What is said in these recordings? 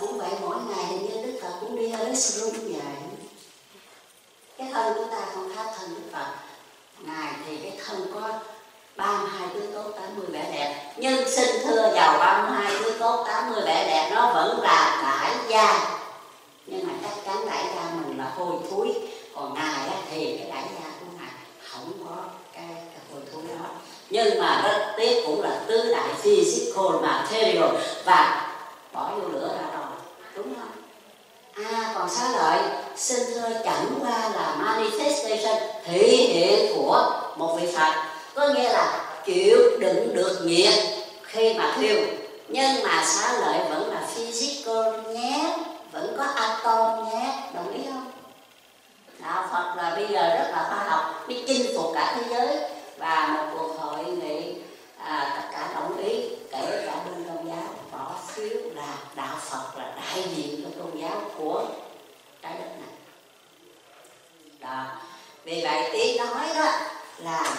cũng vậy mỗi ngày hình như đức phật cũng đi ở đức srum vậy. Cái thân của ta không khác thân đức phật. Ngài thì cái thân có 32 đứa tốt 80 vẻ đẹp. Nhưng xin thưa giàu 32 đứa tốt 80 vẻ đẹp nó vẫn là đại gia nhưng mà chắc chắn đại gia mình là hôi thối. Còn ngài thì cái đại gia của ngài không có cái, cái hôi thối đó. Nhưng mà rất tiếc cũng là tứ đại physical material. Và bỏ vô lửa ra đúng không? À còn xá lợi xin thưa chẳng qua là manifestation thể hiện của một vị phật. Có nghĩa là chịu đựng được nghiệp khi mà thiêu. Nhưng mà xá lợi vẫn là physical nhé vẫn có atom nhé đồng ý không? Đạo phật là bây giờ rất là khoa học biết chinh phục cả thế giới. Và một cuộc hội nghị à, tất cả đồng ý kể cả bên đạo phật là đại diện cho tôn giáo của trái đất này. Đó. Vì vậy tí nói đó là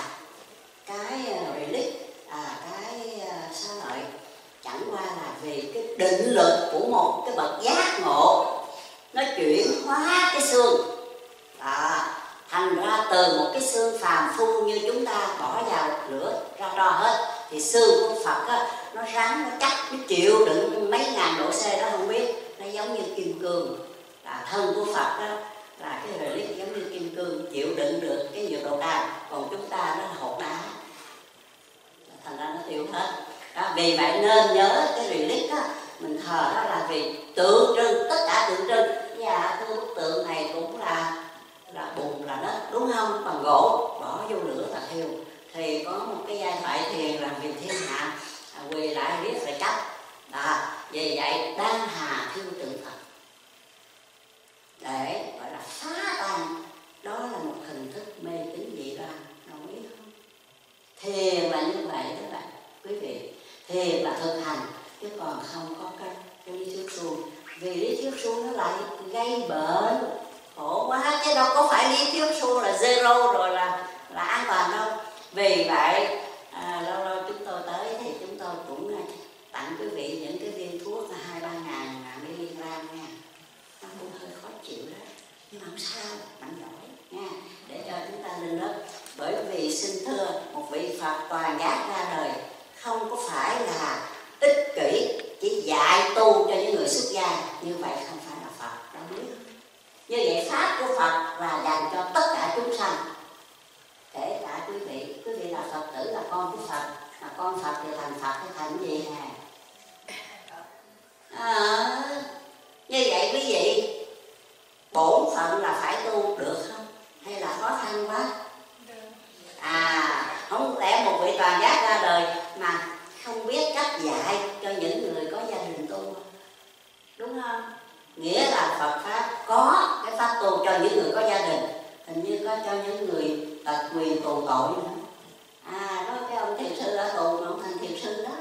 cái ờ, relic à, cái ờ, sao lợi chẳng qua là vì cái định lực của một cái bậc giác ngộ. Nó chuyển hóa cái xương. Đó. Thành ra từ một cái xương phàm phu như chúng ta bỏ vào lửa ra to hết thì xương của phật á, nó rắn nó chắc nó chịu đựng mấy ngàn độ c đó không biết. Nó giống như kim cương là thân của phật đó. Là cái relic giống như kim cương chịu đựng được cái nhiệt độ cao. Còn chúng ta nó là hột đá. Thành ra nó tiêu hết. Đó, vì vậy nên nhớ cái relic đó. Mình thờ đó là vì tượng trưng tất cả tượng trưng. Và cái bức tượng này cũng là là bùn là đất đúng không? Bằng gỗ bỏ vô lửa là thiêu. Thì có một cái giai thoại thiền làm vì thiên hạ quỳ lại biết phải chấp. Đó vì vậy đang hà thiêu tượng phật. Để gọi là phá tan đó là một hình thức mê tín dị đoan đồng ý không? Thiền là như vậy các bạn quý vị thiền là thực hành chứ còn không có cái, cái lý thuyết suông. Vì lý thuyết suông nó lại gây bệnh khổ quá chứ đâu có phải lý thuyết suông là zero rồi là là an toàn đâu. Vì vậy à, lâu lâu chúng tôi tới thì chúng tôi cũng à, tặng quý vị những cái viên thuốc là hai, ba ngàn mg nha. Nó cũng hơi khó chịu đó. Nhưng mà không sao mạnh giỏi nha. Để cho chúng ta lên lớp. Bởi vì xin thưa, một vị phật toàn giác ra đời không có phải là ích kỷ, chỉ dạy tu cho những người xuất gia. Như vậy không phải là phật đâu biết như vậy pháp của phật là dành cho tất cả chúng sanh. Kể cả quý vị. Quý vị là phật tử, là con của phật. Mà con phật thì thành phật, thì thành gì nè à, như vậy quý vị bổn phận là phải tu được không? Hay là khó khăn quá? À không lẽ một vị toàn giác ra đời mà không biết cách dạy cho những người có gia đình tu? Đúng không? Nghĩa là phật pháp có cái pháp tu cho những người có gia đình hình như có cho những người tật quyền tù tội nữa. À đó cái ông thiền sư ở tù mà ông thành thiền sư đó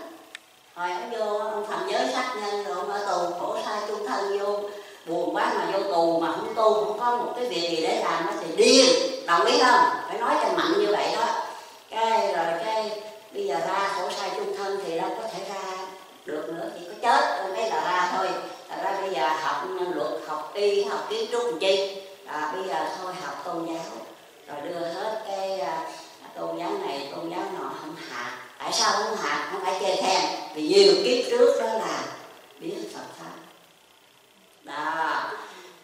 hồi ông vô ông phạm giới sát nhân rồi ông ở tù khổ sai chung thân vô. Buồn quá mà vô tù mà không tu không có một cái việc gì để làm nó thì điên. Đồng ý không? Phải nói cho mạnh như vậy đó. Cái rồi cái bây giờ ra khổ sai chung thân thì đâu có thể ra được nữa chỉ có chết cái là ra thôi. Thật ra bây giờ học luật học y học kiến trúc làm chi? À, bây giờ thôi học tôn giáo. Rồi đưa hết cái à, tôn giáo này tôn giáo nọ không hạ tại sao không hạ? Không phải chơi khen vì nhiều kiếp trước đó là biết phật pháp. Đó.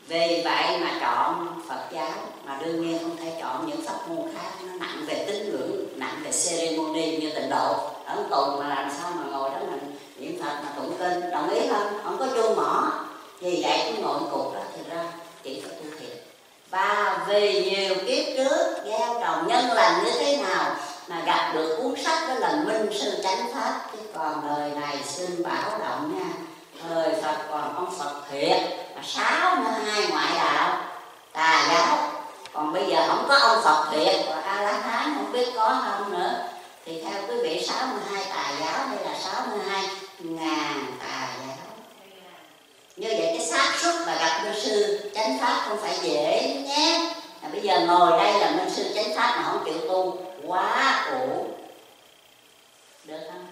Vì vậy mà chọn phật giáo mà đương nhiên không thể chọn những pháp môn khác. Nó nặng về tín ngưỡng, nặng về ceremony như tịnh độ. Ở tù mà làm sao mà ngồi đó mình niệm phật mà tụng kinh. Đồng ý không? Không có chuông mỏ. Vì vậy cái ngồi cục đó thì ra chỉ có tu thiện và vì nhiều kiếp trước, gieo trồng nhân lành như thế nào mà gặp được cuốn sách đó là minh sư chánh pháp. Chứ còn đời này xin bảo động nha. Thời phật còn ông phật thiệt. Mà sáu mươi hai ngoại đạo. Tà giáo. Còn bây giờ không có ông phật thiệt. Và a la hán không biết có không nữa. Thì theo quý vị 62 tà giáo hay là 62 ngàn tà giáo. Như vậy cái xác suất mà gặp minh sư chánh pháp không phải dễ nhé. À, bây giờ ngồi đây là minh sư chánh pháp mà không chịu tu quá cũ. Được không?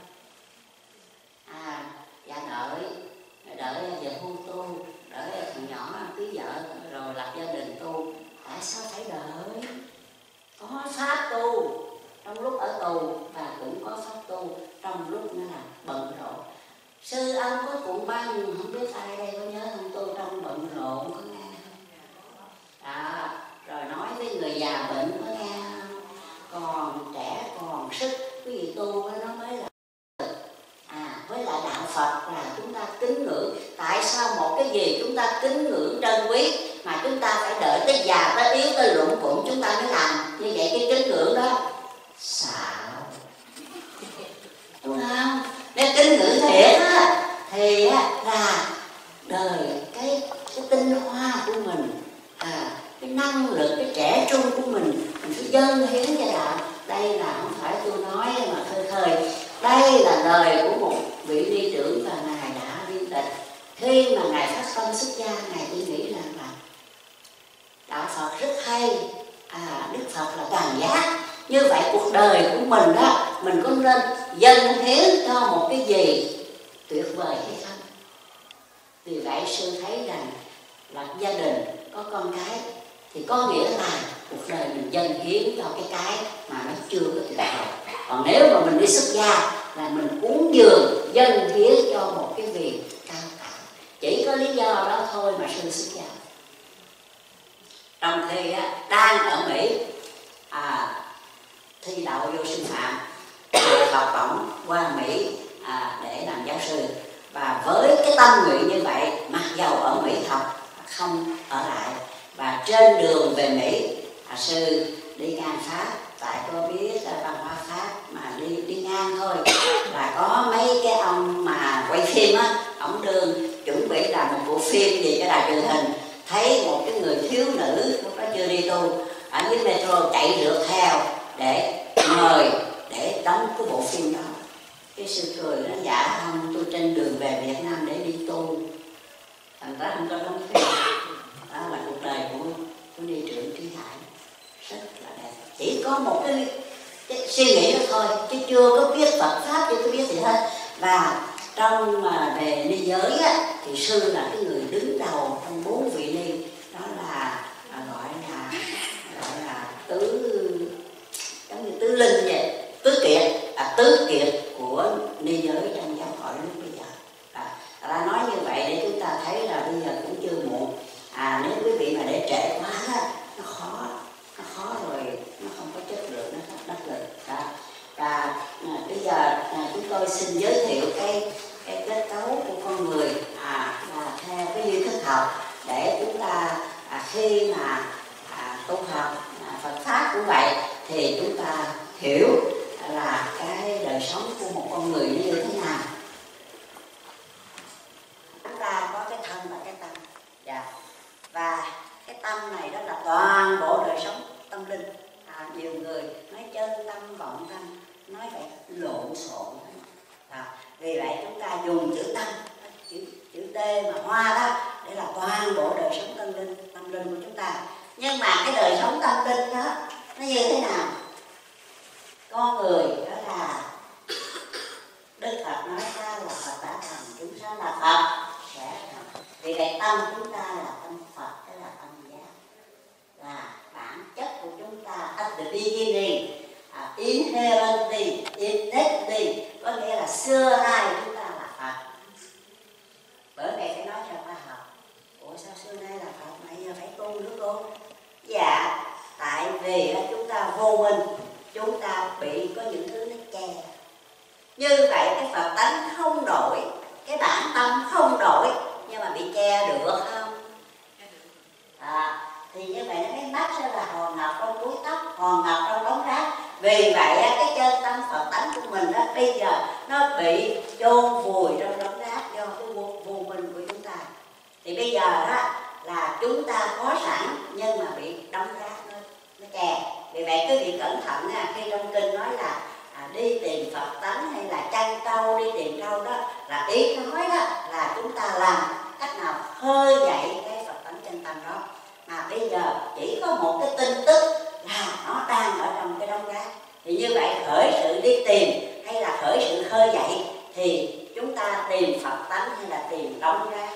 một cái tin tức là nó đang ở trong cái đống rác. Thì như vậy, khởi sự đi tìm hay là khởi sự khơi dậy thì chúng ta tìm phật tánh hay là tìm đống rác?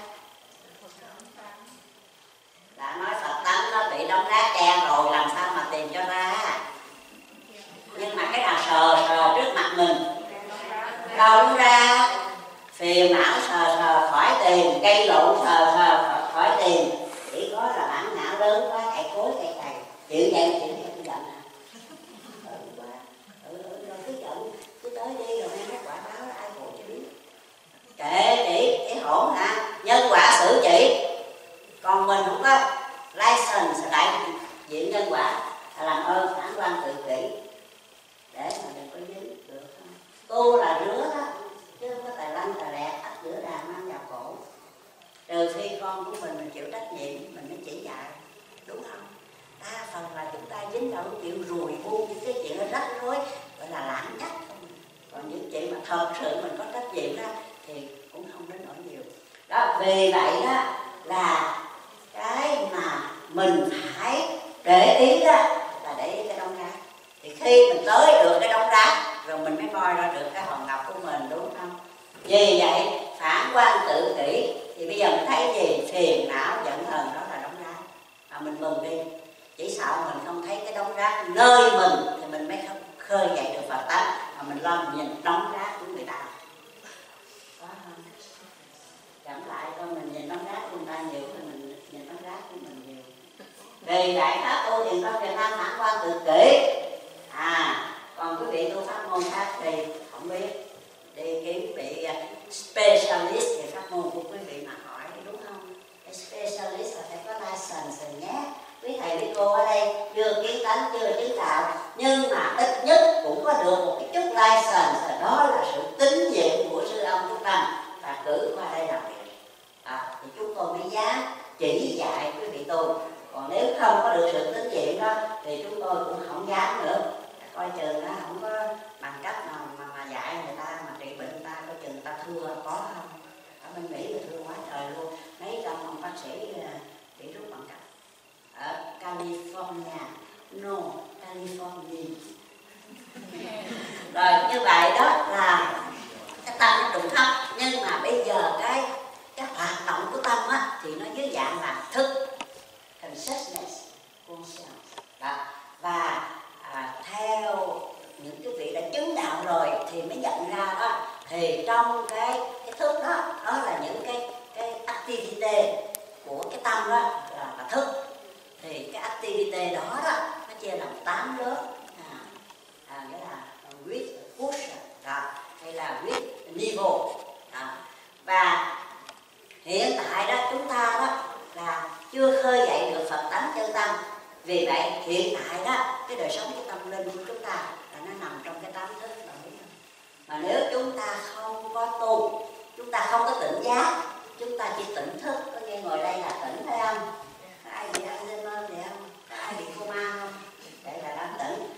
Đã nói phật tánh nó bị đống rác che rồi, làm sao mà tìm cho ra? Nhưng mà cái nào sờ sờ trước mặt mình? Đâu ra phiền não sờ sờ khỏi tìm, cây lộn sờ sờ khỏi tìm. Chỉ có là bản não lớn quá chữ đây chữ kia cũng giận à ừ quá ừ, rồi cứ giận cứ tới đi rồi ăn cái quả báo ai khổ chứ kệ chị cái hổn hả? Nhân quả xử chị. Còn mình không có license đại diện nhân quả? Là làm ơn phản quan tự kỷ. Để mà mình có dính được tu là rứa đó chứ không có tài lanh tài lẹ ắt giữa đà mang vào cổ. Trừ khi con của mình mình chịu trách nhiệm mình mới chỉ dạy đúng không? đa phần là chúng ta dính vào cái chuyện rùi bu những cái chuyện rắc rối, gọi là lãng trách còn những chuyện mà thật sự mình có trách nhiệm đó, thì cũng không đến nỗi nhiều. Đó, vì vậy đó là cái mà mình phải để ý đó là để ý cái đông đá thì khi mình tới được cái đông đá rồi mình mới coi ra được cái hòn ngọc của mình, đúng không? Vì vậy, phản quan tự kỷ, thì bây giờ mình thấy gì? Phiền não, giận hờn, đó là đóng đá mà mình mừng đi chỉ sợ mình không thấy cái đống rác. Nơi mình thì mình mới không khơi dậy được phật tánh mà mình lo mình nhìn đống rác của người ta. Có không chẳng lại coi mình nhìn đống rác của người ta nhiều thì mình nhìn đống rác của mình nhiều. Về đại pháp tu thì có việt nam thẳng quan tự kỷ. À còn quý vị tu pháp môn khác thì không biết. Đi kiếm vị à, specialist về pháp môn của quý vị mà hỏi, đúng không? Specialist là phải có license rồi nhé quý thầy quý cô ở đây chưa kiến tánh chưa chứng đạo nhưng mà ít nhất cũng có được một cái chút license và đó là sự tín nhiệm của sư ông chúng ta và cử qua đây làm việc. À, thì chúng tôi mới dám chỉ dạy quý vị tôi. Còn nếu không có được sự tín nhiệm đó thì chúng tôi cũng không dám nữa. Coi chừng nó không có bằng cách nào mà, mà dạy người ta mà trị bệnh người ta coi chừng người ta thua có không? Ở bên mỹ là thua quá trời luôn. Mấy trăm ông bác sĩ à, bị rút bằng cách ở california. No california. Rồi như vậy đó là cái tâm nó trụng thấp nhưng mà bây giờ cái cái hoạt động của tâm á thì nó dưới dạng là thức consciousness conscience đó. Và à, theo những cái vị đã chứng đạo rồi thì mới nhận ra đó thì trong cái cái thức đó đó là những cái cái activity của cái tâm đó là, là thức thì cái activity đó đó nó chia làm tám lớp. À, à, nghĩa là with push đó. Hay là with niveau đó. và hiện tại đó chúng ta đó là chưa khơi dậy được phật tánh chân tâm. Vì vậy hiện tại đó cái đời sống cái tâm linh của chúng ta là nó nằm trong cái tám thức rồi mà nếu chúng ta không có tu chúng ta không có tỉnh giác chúng ta chỉ tỉnh thức. Có nghe ngồi đây là tỉnh phải không? Ai bị ăn lên không có ai bị coma không vậy là đang tỉnh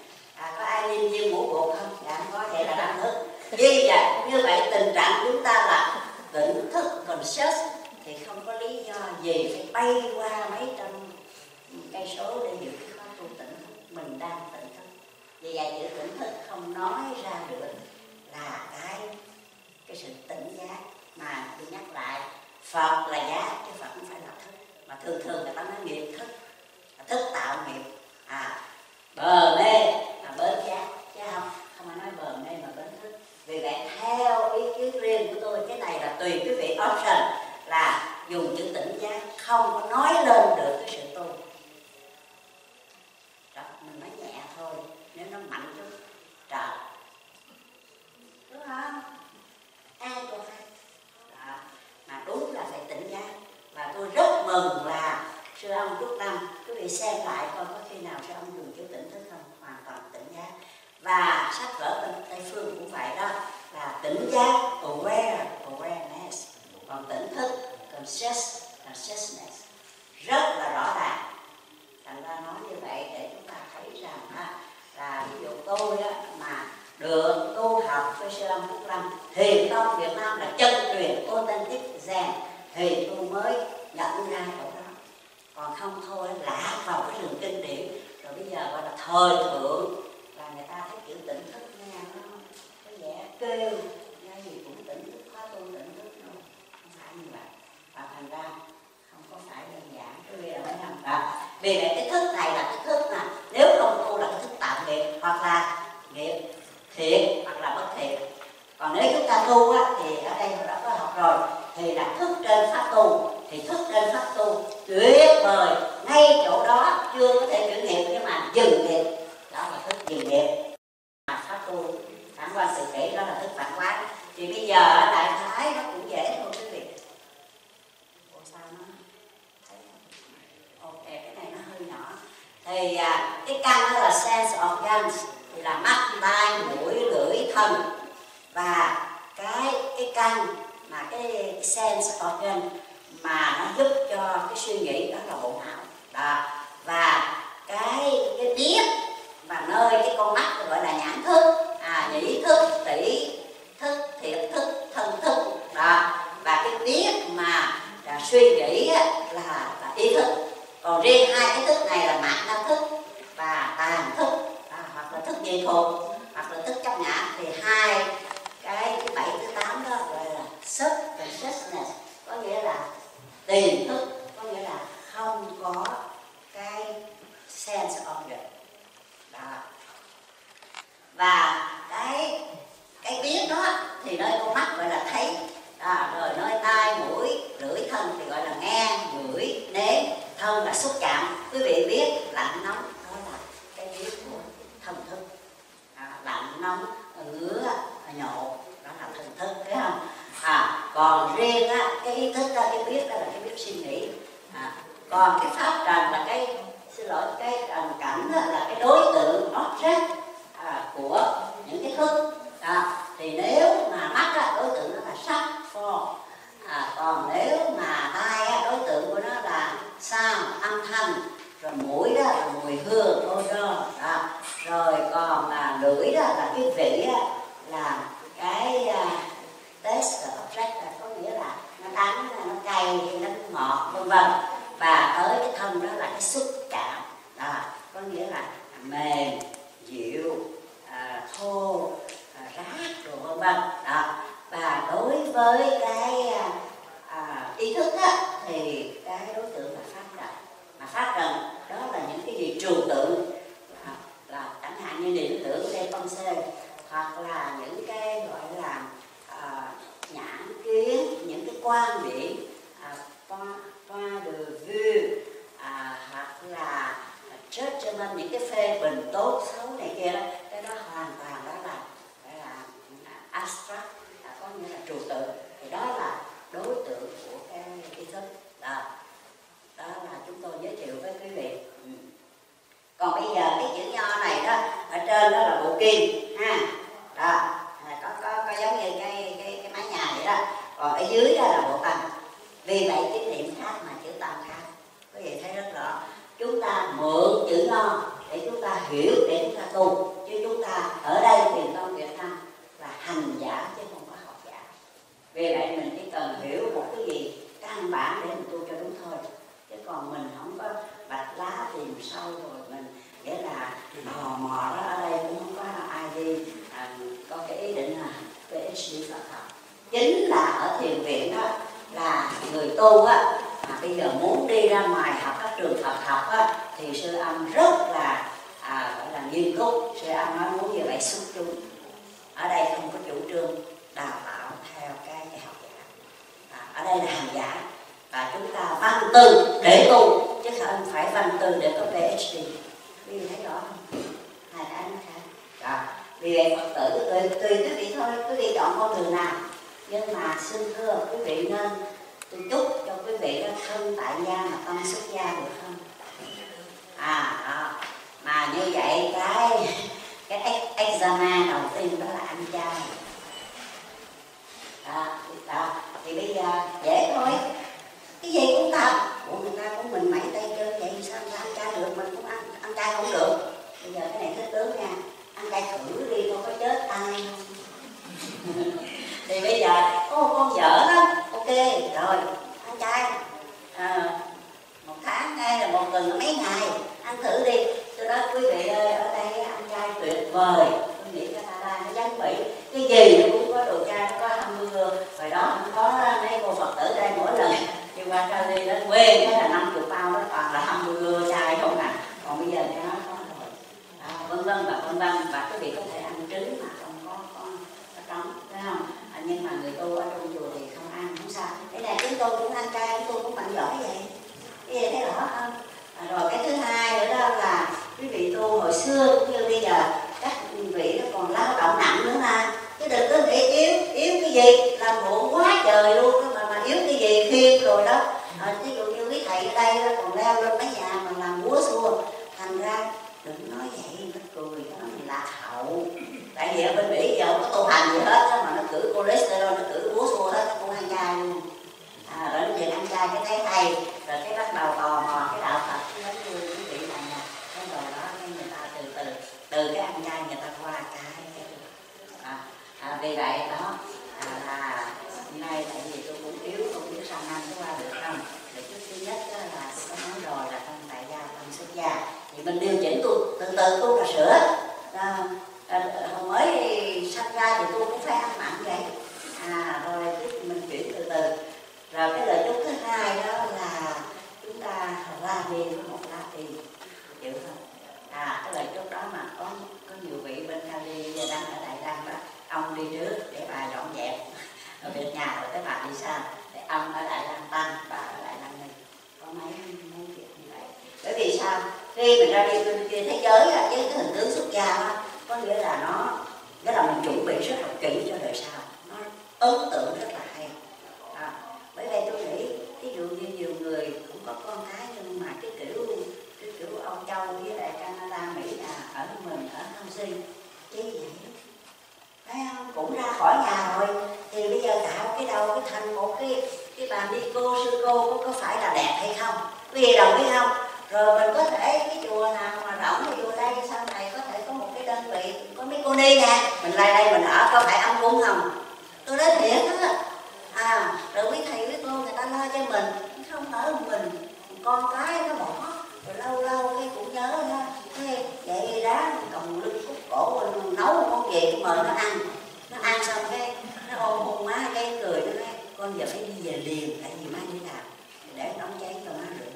à, có ai liên viên không? Dạ có vậy là đang thức. Như vậy như vậy tình trạng chúng ta là tỉnh thức conscious thì không có lý do gì phải bay qua mấy trăm cây số để giữ cái khóa tu tỉnh. Thức mình đang tỉnh thức. Vì vậy chữ tỉnh thức không nói ra được là cái cái sự tỉnh giác mà tôi nhắc lại Phật là giác chứ Phật không phải là thức. Mà thường thường người ta nói nghiệp thức thức tạo nghiệp. À bờ mê bến giác chứ không không ai nói bờ mê mà bến thức vì vậy theo ý kiến riêng của tôi cái này là tùy quý vị option là dùng chữ tỉnh giác không có nói lên được cái sự tu đó, mình nói nhẹ thôi nếu nó mạnh chút trời. Đúng không? Ai cũng phải đó. mà đúng là phải tỉnh giác và tôi rất mừng là sư ông Trúc Lâm quý vị xem lại coi có khi nào sư ông dùng chữ tỉnh thức ra. Và sách vở bên Tây Phương cũng vậy đó là tỉnh giác aware awareness. Còn tỉnh thức conscious consciousness. Rất là rõ ràng. Thành ra nói như vậy để chúng ta thấy rằng ha, là ví dụ tôi á, mà được tu học với sư lâm Phúc Lâm thì tông Việt Nam là chân truyền authentic Zen thì tôi mới nhận ra chỗ đó. Còn không thôi lạc vào cái rừng kinh điển. Rồi bây giờ gọi là thời thượng là người ta thấy chữ tỉnh thức nghe nó có vẻ kêu cái gì cũng tỉnh thức khóa tu tỉnh thức đâu không phải như vậy và thành ra không có phải đơn giản cái vì là mấy năm đó vì vậy cái thức này là cái thức mà nếu không tu là cái thức tạo nghiệp hoặc là nghiệp thiện hoặc là bất thiện. Còn nếu chúng ta tu á, thì ở đây tôi đã có học rồi thì là thức trên pháp tu thì thức trên pháp tu tuyệt vời. Ngay chỗ đó chưa có thể chuyển nghiệp nhưng mà dừng nghiệp đó là thức dừng nghiệp. Mà pháp tu phản quan sự kỹ đó là thức phản quán. Thì bây giờ ở đại thái nó cũng dễ thôi quý vị Ủa sao nó ok cái này nó hơi nhỏ thì à, cái căn đó là sense organs thì là mắt tai mũi lưỡi thân. Và cái cái căn mà cái, sense organ mà nó giúp cho cái suy nghĩ đó là bộ não đó. Và cái cái biết và nơi cái con mắt gọi là nhãn thức à nhĩ thức tỷ thức thiệt thức thân thức. Đó. Và cái biết mà là suy nghĩ là, là ý thức còn riêng hai cái thức này là mạng năng thức và tàn thức à, hoặc là thức kỳ thuộc hoặc là thức chấp nhã thì hai cái thứ bảy thứ tám đó gọi là sub consciousness có nghĩa là tiền thức có nghĩa là không có cái sense object đó. Và cái cái biết đó thì nơi con mắt gọi là thấy. À, rồi nơi tai mũi lưỡi thân thì gọi là nghe ngửi nếm thân là xúc chạm quý vị biết lạnh nóng đó là cái biết của thần thức. À, lạnh nóng ngứa nhộ đó là thần thức thấy không? À còn riêng á cái ý thức đó cái biết đó là cái biết suy nghĩ. À, còn cái pháp trần là cái xin lỗi cái trần cảnh đó là cái đối tượng object à, của những cái thức. À, thì nếu mà mắt á, đối tượng nó là sắc form à, còn nếu mà tai á, đối tượng của nó sao? Âm thanh. Rồi mũi đó là mùi hương odor đó. Rồi còn là lưỡi đó là cái vị đó, là cái uh, taste object là có nghĩa là nó đắng nó cay nó ngọt vân vân. Và tới cái thân đó là cái xúc chạm đó. Có nghĩa là mềm dịu à, thô à, rát rồi vân vân. Đó. Và đối với cái à, à, ý thức á, thì cái đối tượng là mà pháp trần đó là những cái gì trừu tượng. Là, là chẳng hạn như niệm tưởng đây con xe hoặc là những cái gọi là uh, nhãn kiến những cái quan điểm à, qua point, de vue à, hoặc là judgment những cái phê bình tốt xấu này kia đó cái đó hoàn toàn đó là đó là abstract là có nghĩa là trừu tượng. Thì đó là đối tượng của cái ý thức đó đó là chúng tôi giới thiệu với quý vị. Ừ. Còn bây giờ cái chữ nho này đó ở trên đó là bộ kim ha. Đó à, có có có giống như cái cái cái mái nhà vậy đó. Còn ở dưới đó là bộ tâm vì vậy cái niệm khác mà chữ tâm khác. Quý vị thấy rất rõ. Chúng ta mượn chữ nho để chúng ta hiểu để chúng ta tu. Chứ chúng ta ở đây thì con Việt Nam là hành giả chứ không có học giả. Vì vậy mình chỉ cần hiểu một cái gì căn bản để mình tu cho đúng thôi còn mình không có bạch lá tìm sâu rồi mình nghĩa là mò mò đó ở đây cũng không có ai đi. À, có cái ý định là PhD Phật học. Chính là ở thiền viện đó là người tu á mà bây giờ muốn đi ra ngoài học các trường Phật học á thì sư âm rất là à, gọi là nghiêm túc sư âm nói muốn như vậy xuất chúng. Ở đây không có chủ trương đào tạo theo cái, cái học giả. À, ở đây là hành giả và chúng ta văn tư để tu. Chứ không phải văn tư để có PhD quý vị thấy rõ không? Hai cái nó khác. Đó vì vậy phật tử tùy tùy quý vị thôi. Quý vị chọn con đường nào. Nhưng mà xin thưa quý vị nên tôi chúc cho quý vị đó thân tại gia mà tâm xuất gia được không? À đó. Mà như vậy cái cái examen đầu tiên đó là anh trai. Đó, đó. thì bây giờ dễ thôi cái gì cũng tập của người ta cũng mình mẩy tay chân vậy sao người ta ăn chay được? Mình cũng ăn ăn chay không được. Bây giờ cái này thích tướng nha. Ăn chay thử đi con có chết ai thì bây giờ có một con vợ đó ok rồi ăn chay. À, một tháng hay là một tuần mấy ngày? Ăn thử đi. Cho đó quý vị ơi ở đây ăn chay tuyệt vời. Tôi nghĩ cho ta nó giống bị cái gì cũng có đồ chay có hamburger rồi đó không có mấy cô phật tử đây mỗi lần qua Cali đó quê cái là năm chục bao đó toàn là mưa dài không à. Còn bây giờ cái nó có rồi. À, vân vân và vân vân và quý vị có thể ăn trứng mà không có có, có trống thấy không? À, nhưng mà người tu ở trong chùa thì không ăn không sao. Cái này chúng tôi cũng ăn chay chúng tôi cũng mạnh giỏi vậy. Cái giờ thấy rõ không? À, rồi cái thứ hai nữa đó là quý vị tu hồi xưa cũng như bây giờ các vị nó còn lao động nặng nữa mà. Chứ đừng có nghĩ yếu yếu cái gì làm muộn quá trời luôn mà khiên rồi đó. Ờ, à, ví dụ như quý thầy ở đây đó, còn leo lên mấy nhà mà làm búa xua. Thành ra đừng nói vậy nó cười đó mày là hậu. Tại vì ở bên mỹ giờ không có tu hành gì hết đó, mà nó cử cholesterol nó cử búa xua hết nó cũng ăn chay luôn. À, rồi nó về ăn chay cái thấy thầy, rồi cái bắt đầu tò mò cái đạo phật giống như quý vị này nè cái rồi đó cái người ta từ từ từ cái ăn chay người ta qua cái. À, à, vì vậy đó à, là hôm nay tại thì mình điều chỉnh tôi từ từ tôi là sửa. À, à, hồi mới sanh ra thì tôi cũng phải ăn mặn vậy. À rồi cái mình chuyển từ từ. Rồi cái lời chúc thứ hai đó là chúng ta ra đi một la đi hiểu không? À cái lời chúc đó mà có có nhiều vị bên ta đi đang ở đại đăng đó ông đi trước để bà dọn dẹp. Ở việc nhà rồi tới bà đi sau để ông ở đại đăng tăng. Khi mình ra đi bên kia thế giới á, với cái hình tướng xuất gia á, có nghĩa là nó cái là mình chuẩn bị rất là kỹ cho đời sau. Nó ấn tượng rất là hay. À, bởi vậy tôi nghĩ ví dụ như nhiều người cũng có con cái nhưng mà cái kiểu cái kiểu ông châu với lại canada mỹ là ở mình ở Nam sinh chứ vậy thấy không? Cũng ra khỏi nhà rồi. Thì bây giờ tạo cái đầu cái thành một cái cái bà đi cô sư cô có, có phải là đẹp hay không? Vì đồng biết không? Rồi mình có thể cái chùa nào mà rộng cái chùa đây, sau này có thể có một cái đơn vị, có mấy cô ni nè. Mình lại đây mình ở có phải âm cúng không? Tôi nói thiệt á. À rồi quý thầy, quý cô người ta lo cho mình không ở mình. Con cái nó bỏ, rồi lâu lâu cái cũng nhớ đó cái vậy đó cầm lưng cúc cổ mình nấu một món gì mời nó ăn. Nó ăn xong cái, nó ôm hôn má, cái cười, nó nói, con giờ phải đi về liền, tại vì má đi làm để nóng cháy cho má được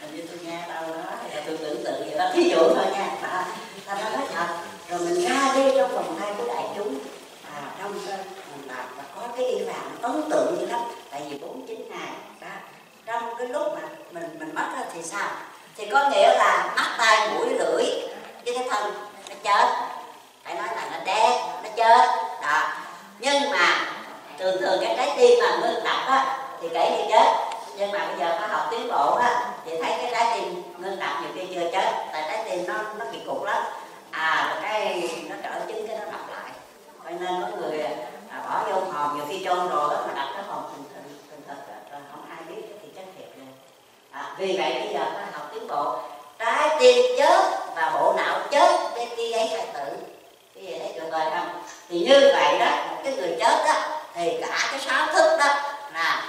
hình như tôi nghe đâu đó là tôi tưởng tượng vậy đó. Thí dụ thôi nha à, ta nói nói thật à, rồi mình ra đi trong vòng tay của đại chúng. À, trong mình làm và có cái y vàng ấn tượng như lắm. Tại vì bốn chín ngày đó. Trong cái lúc mà mình mình mất thì sao? Thì có nghĩa là mắt tay mũi lưỡi với cái thân nó chết. Phải nói là nó đen nó chết. Đó. Nhưng mà thường thường cái trái tim mà ngưng đập á thì kể như chết nhưng mà bây giờ khoa học tiến bộ á thì thấy cái trái tim ngưng đập nhiều khi chưa chết tại trái tim nó nó bị cục lắm. À rồi cái nó trở chứng cái nó đập lại. Cho nên có người à, bỏ vô hòm nhiều khi chôn rồi mà đặt cái hòm thành thường thành thật rồi không ai biết thì chết thiệt rồi à, vì vậy bây giờ khoa học tiến bộ. Trái tim chết và bộ não chết bên kia ấy phải tử cái gì đấy tuyệt vời không? Thì như vậy đó một cái người chết đó thì cả cái sáu thức đó là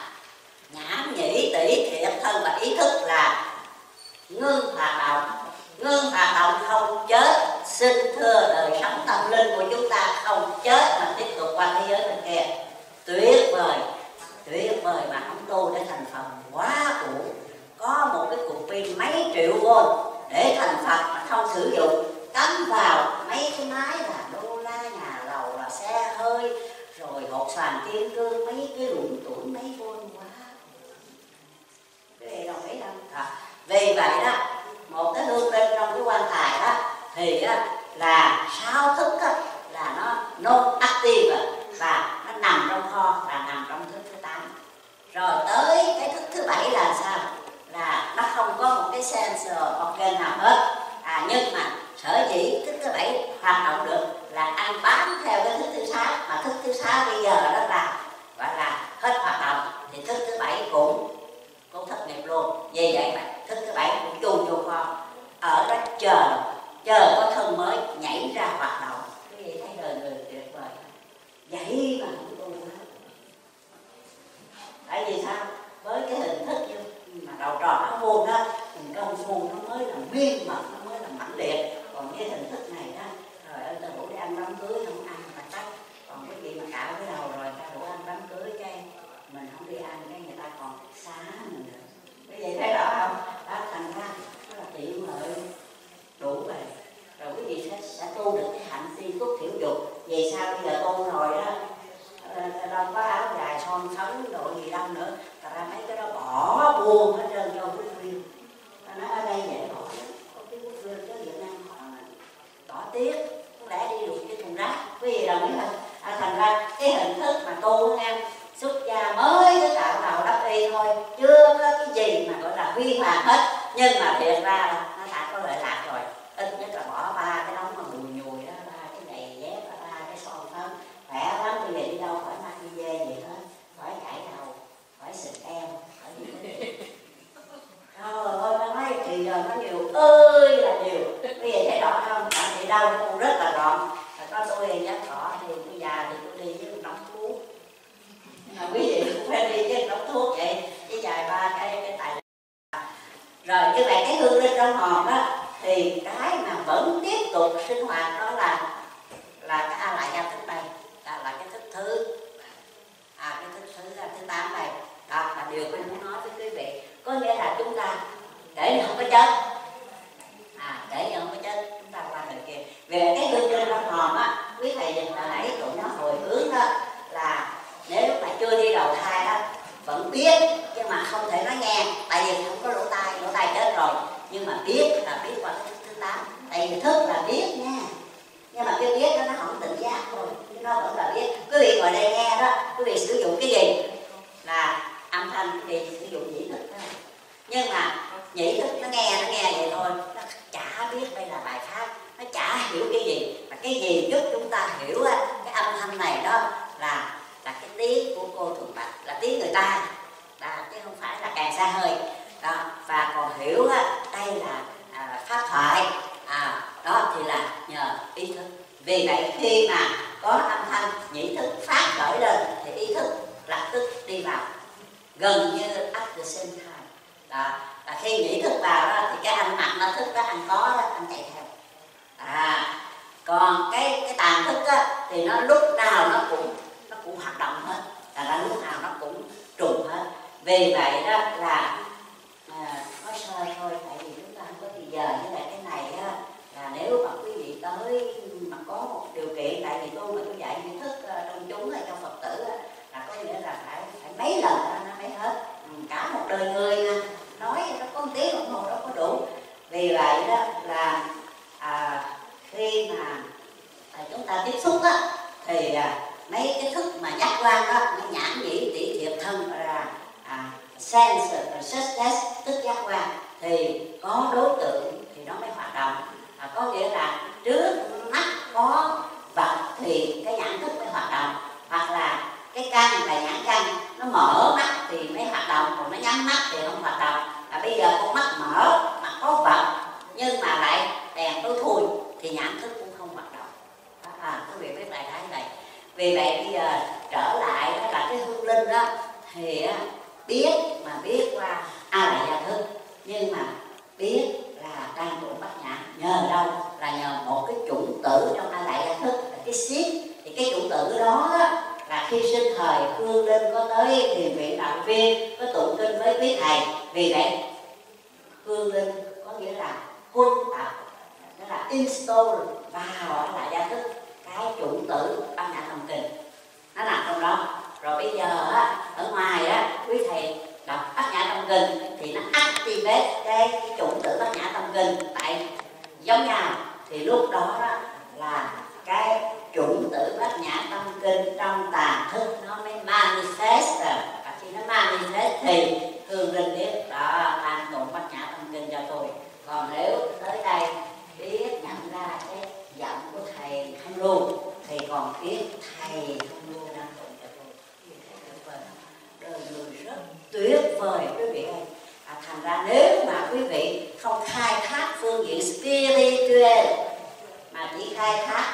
nhãn nhĩ tỷ thiện thân và ý thức là ngưng hoạt động ngưng hoạt động không chết. Xin thưa đời sống tâm linh của chúng ta không chết. Mà tiếp tục qua thế giới bên kia. Tuyệt vời. Tuyệt vời mà không tu để thành phần quá cũ có một cái cục pin mấy triệu vôn để thành phật mà không sử dụng. Cắm vào mấy cái máy là đô la, nhà lầu là xe hơi, rồi hột xoàn kim cương, mấy cái lũng tuổi mấy vôn quý vị đồng ý không? À, vì vậy đó một cái hương linh trong cái quan tài đó thì đó, là sáu thức đó, là nó non active và nó nằm trong kho và nằm trong thức thứ tám. Rồi tới cái thức thứ bảy là sao? Là nó không có một cái sensor organ nào hết. À nhưng mà sở dĩ thức thứ bảy hoạt động được là ăn bám theo cái thức thứ sáu mà thức thứ sáu bây giờ đó là gọi là hết hoạt động thì thức thứ bảy cũng cũng thất nghiệp luôn. Vì vậy mà thức thứ bảy, cũng chu vô kho. Ở đó chờ chờ có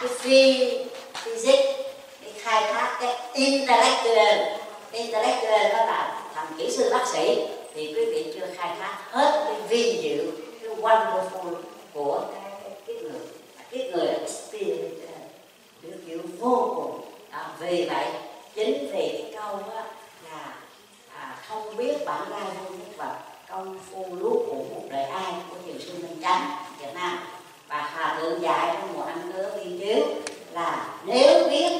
cái phi physics cái khai thác cái intellectual. Intellectual đó là thành kỹ sư bác sĩ. Thì quý vị chưa khai thác hết cái vi diệu cái wonderful của cái cái người. Cái người là spiritual. Điều vô cùng. À, vì vậy chính vì cái câu đó là à, không biết bản lai vô nhất vật công phu lúa của một đời ai của thiền sư minh chánh việt nam. Và hòa thượng dạy trong mùa ăn nước nghiên là nếu biết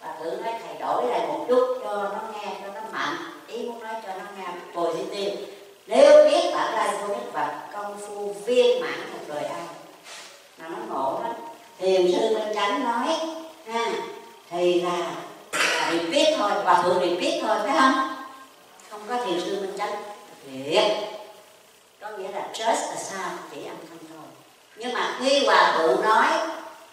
và tự nói thầy đổi lại một chút cho nó nghe cho nó mạnh ý muốn nói cho nó nghe positive nếu biết bản lai vô nhất vật công phu viên mãn một đời ai. Mà nó ngộ lắm. Thiền sư minh chánh nói ha thì là, thầy biết thôi và thượng biết thôi phải không? Không có thiền sư minh chánh. Thiệt. Có nghĩa là just a sound chỉ âm thanh thôi. Nhưng mà khi hòa thượng nói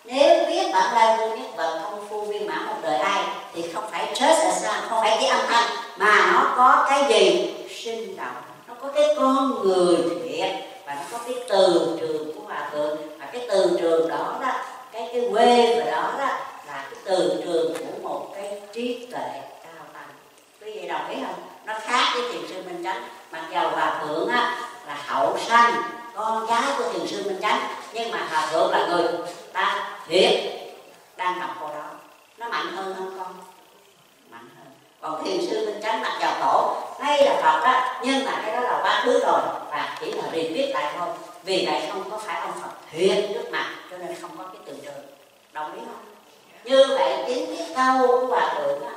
nếu biết bản lai vô nhất vật công phu, viên mãn một đời ai, thì không phải chết là sao không phải cái âm thanh, mà nó có cái gì? Sinh động. Nó có cái con người thiệt, và nó có cái từ trường của hòa thượng và cái từ trường đó đó, cái cái quê và đó đó, là cái từ trường của một cái trí tuệ cao tăng. Quý vị đồng ý không? Nó khác với thiền sư minh chánh. Mặc dầu hòa thượng á, là hậu sanh, con gái của thiền sư minh chánh, nhưng mà hòa thượng là người ta thiệt. Đang đọc cô đó. Nó mạnh hơn không con? Mạnh hơn. Còn thiền sư minh chánh mặc vào tổ, hay là phật á, nhưng mà cái đó là quá khứ rồi, và chỉ là repeat lại thôi. Vì vậy không có phải ông phật thiệt trước mặt, cho nên không có cái từ trường đồng ý không? Như vậy chính cái câu của hòa thượng á,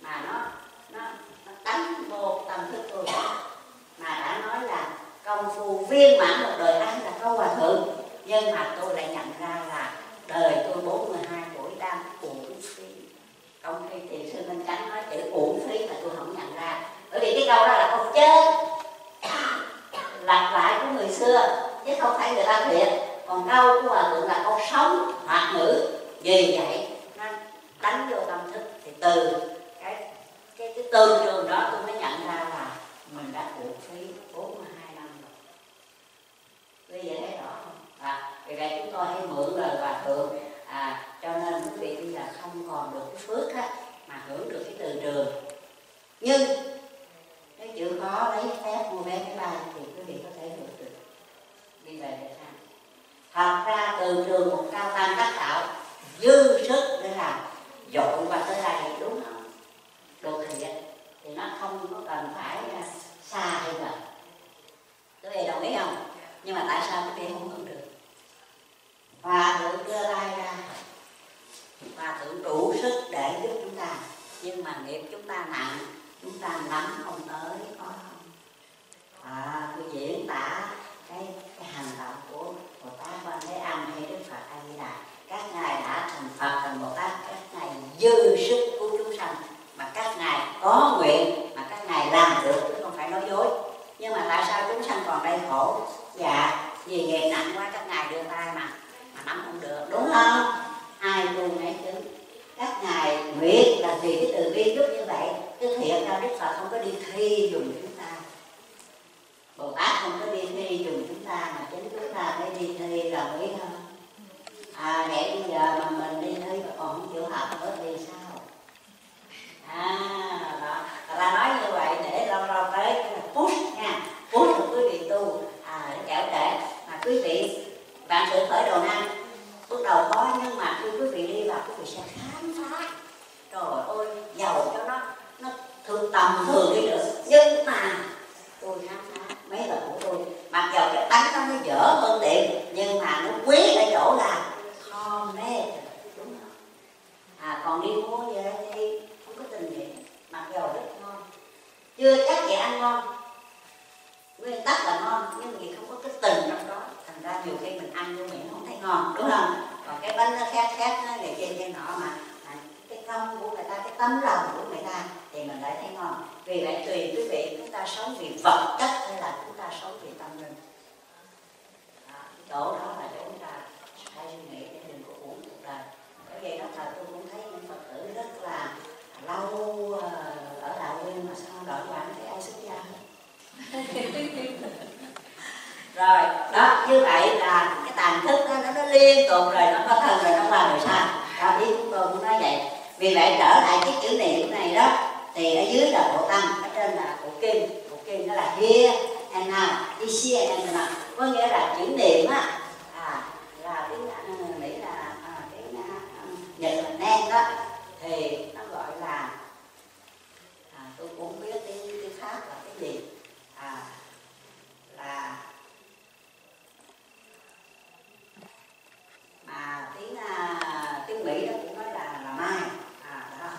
mà nó nó nó đánh vô tâm thức tôi. Mà đã nói là công phu viên mãn một đời ai là câu hòa thượng, nhưng mà tôi lại nhận ra là đời tôi 42 tuổi đang uổng phí. Ông thầy tiền sư minh trắng nói chữ uổng phí mà tôi không nhận ra. Bởi vì cái câu đó là không chết lặp lại của người xưa chứ không phải người ta thiệt. Còn câu của hòa thượng là câu sống hoặc ngữ vì vậy nó đánh vô tâm thức. Thì từ cái cái cái từ trường đó tôi mới nhận ra là mình đã uổng phí 42 năm rồi. Bây giờ thấy rõ không? À, vì vậy chúng tôi hay mượn lời hòa thượng. À, cho nên quý vị bây giờ không còn được cái phước á, mà hưởng được cái từ trường nhưng nếu chịu khó lấy phép mua vé máy bay thì quý vị có thể hưởng được. Đi về để Nam. Thật ra từ trường một cao tăng đắc đạo dư sức để làm dội qua tới đây đúng không? Đồ thiện thì nó không có cần phải à, xa hay gần. Quý vị đồng ý không? Nhưng mà tại sao quý vị không hưởng được? Hòa thượng đưa tay ra. Hòa thượng đủ sức để giúp chúng ta. Nhưng mà nghiệp chúng ta nặng, chúng ta nắm không tới, có không? À tôi diễn tả cái cái hành động của bồ tát quan thế âm hay đức phật a di đà. Các ngài đã thành phật thành bồ tát, các ngài dư sức của chúng sanh. Mà các ngài có nguyện, mà các ngài làm được, chứ không phải nói dối. Nhưng mà tại sao chúng sanh còn đây khổ? Dạ vì nghiệp nặng quá, các ngài đưa tay mà mà không được, đúng không? Ai tu nấy chứ? các ngài nguyện là vì cái từ bi giúp như vậy cái thiện ra đức phật không có đi thi dùng chúng ta. Bồ tát không có đi thi dùng chúng ta, mà chính chúng ta phải đi thi là mới không à để bây giờ mà mình đi thi mà còn không chịu học nữa thì sao? À đó. Ta nói như vậy để lâu lâu tới push nha. Push được quý vị tu. À để mà quý vị bạn tự khởi đầu năm bước đầu khó nhưng mà khi quý vị đi vào, quý vị sẽ khám phá. Trời ơi, giàu cho nó. Nó thường tầm thường đi được nhưng mà, tôi khám phá mấy lần của tôi. Mặc dầu cái bánh nó nó dở hơn tiền nhưng mà nó quý ở chỗ là kho mê. Đúng không? À còn đi mua về thì không có tình gì mặc dầu rất ngon. Chưa chắc gì ăn ngon. Nguyên tắc là ngon, nhưng vì không có cái tình trong đó thành ra nhiều khi mình ăn vô miệng không thấy ngon đúng không? Còn cái bánh nó khác khác nó này kia kia nọ mà, cái công của người ta cái tấm lòng của người ta thì mình lại thấy ngon. Vì vậy tùy quý vị chúng ta sống vì vật chất hay là chúng ta sống vì tâm linh. Đó, chỗ đó là chỗ chúng ta phải suy nghĩ để đừng có uổng cuộc đời bởi vậy đó thời tôi cũng thấy những phật tử rất là lâu ờ, ở đạo nguyên mà sao đổi quả thấy ai xuất gia hết rồi đó như vậy là cái tàn thức đó, nó, nó liên tục rồi nó có thân rồi nó qua rồi sao đó ý chúng tôi cũng nói vậy vì vậy trở lại cái chữ niệm này đó thì ở dưới là bộ tâm ở trên là bộ kim bộ kim nó là here and now this here and now có nghĩa là chữ niệm á à, là tiếng uh, mỹ là à, tiếng uh, nhật là nen đó thì nó gọi là à, tôi cũng không biết tiếng tiếng pháp là cái gì à, là mà tiếng uh, tiếng mỹ đó cũng nói là là mai à đó.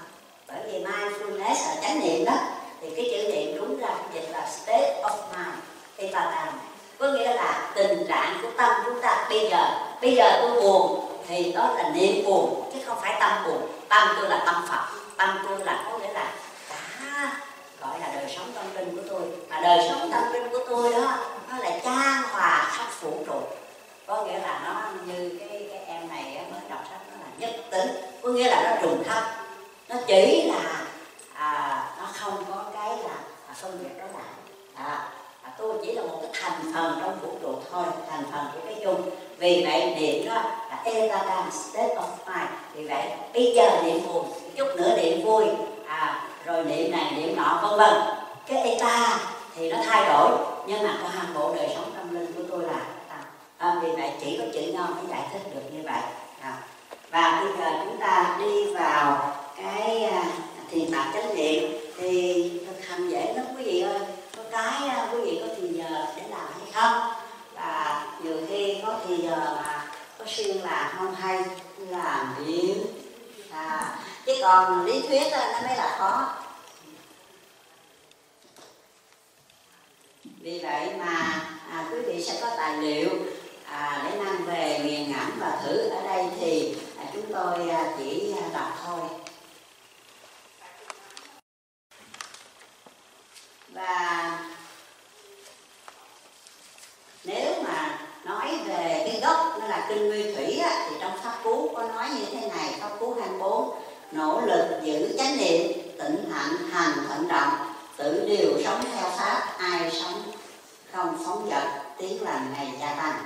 bởi vì mindfulness là chánh niệm đó thì cái chữ niệm đúng ra cái dịch là state of mind ipatan có nghĩa là tình trạng của tâm chúng ta bây giờ bây giờ tôi buồn thì đó là niệm buồn chứ không phải tâm buồn. Tâm tôi là tâm phật tâm tôi là có nghĩa là cả gọi là đời sống tâm linh của tôi. Mà đời sống tâm linh của tôi đó nó là trang hòa khắc phủ trụ có nghĩa là nó như cái cái em này mới đọc sách nó là nhất tính. Có nghĩa là nó trùng thấp nó chỉ là à, nó không có cái là à, phân biệt đó là à, tôi chỉ là một cái thành phần trong vũ trụ thôi thành phần của cái dung. Vì vậy niệm đó là etadan state of mind. Vì vậy bây giờ niệm buồn chút nữa niệm vui. À, rồi niệm này niệm nọ vân vân. Cái eta thì nó thay đổi nhưng mà toàn bộ đời sống tâm linh của tôi là à, à, vì vậy chỉ có chữ ngon mới giải thích được như vậy. À. và bây giờ chúng ta đi vào cái à, thiền tập chánh niệm thì thực hành dễ lắm quý vị ơi cái à, quý vị có thì giờ để làm hay không? Và nhiều khi có thì giờ mà có siêng là không hay làm điểm à, chứ còn lý thuyết nó mới là khó. Vì vậy mà à, quý vị sẽ có tài liệu à, để mang về nghiền ngẫm và thử ở đây thì à, chúng tôi à, chỉ đọc thôi. Và nếu mà nói về cái gốc nó là kinh nguyên thủy á, thì trong pháp cú có nói như thế này pháp cú 24 nỗ lực giữ chánh niệm tịnh hạnh hành thận trọng tự điều sống theo pháp ai sống không phóng dật tiếng lành ngày gia tăng.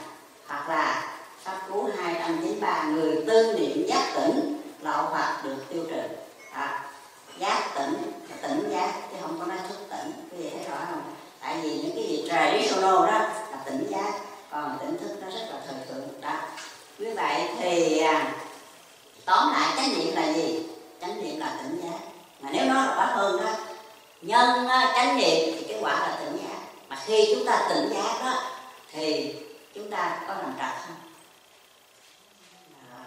Hoặc là pháp cú 293 người tư niệm giác tỉnh lão hoặc được tiêu trừ. À, giác tỉnh tỉnh giác chứ không có nói thức tỉnh. Quý vị thấy rõ không? Tại vì những cái gì traditional đó là tỉnh giác. Còn tỉnh thức nó rất là thời thượng. Đó. Như vậy thì à, tóm lại chánh niệm là gì? Chánh niệm là tỉnh giác. Mà nếu nói là quá hơn đó nhân à, chánh niệm thì cái quả là tỉnh giác. Mà khi chúng ta tỉnh giác đó thì chúng ta có làm trật không? À,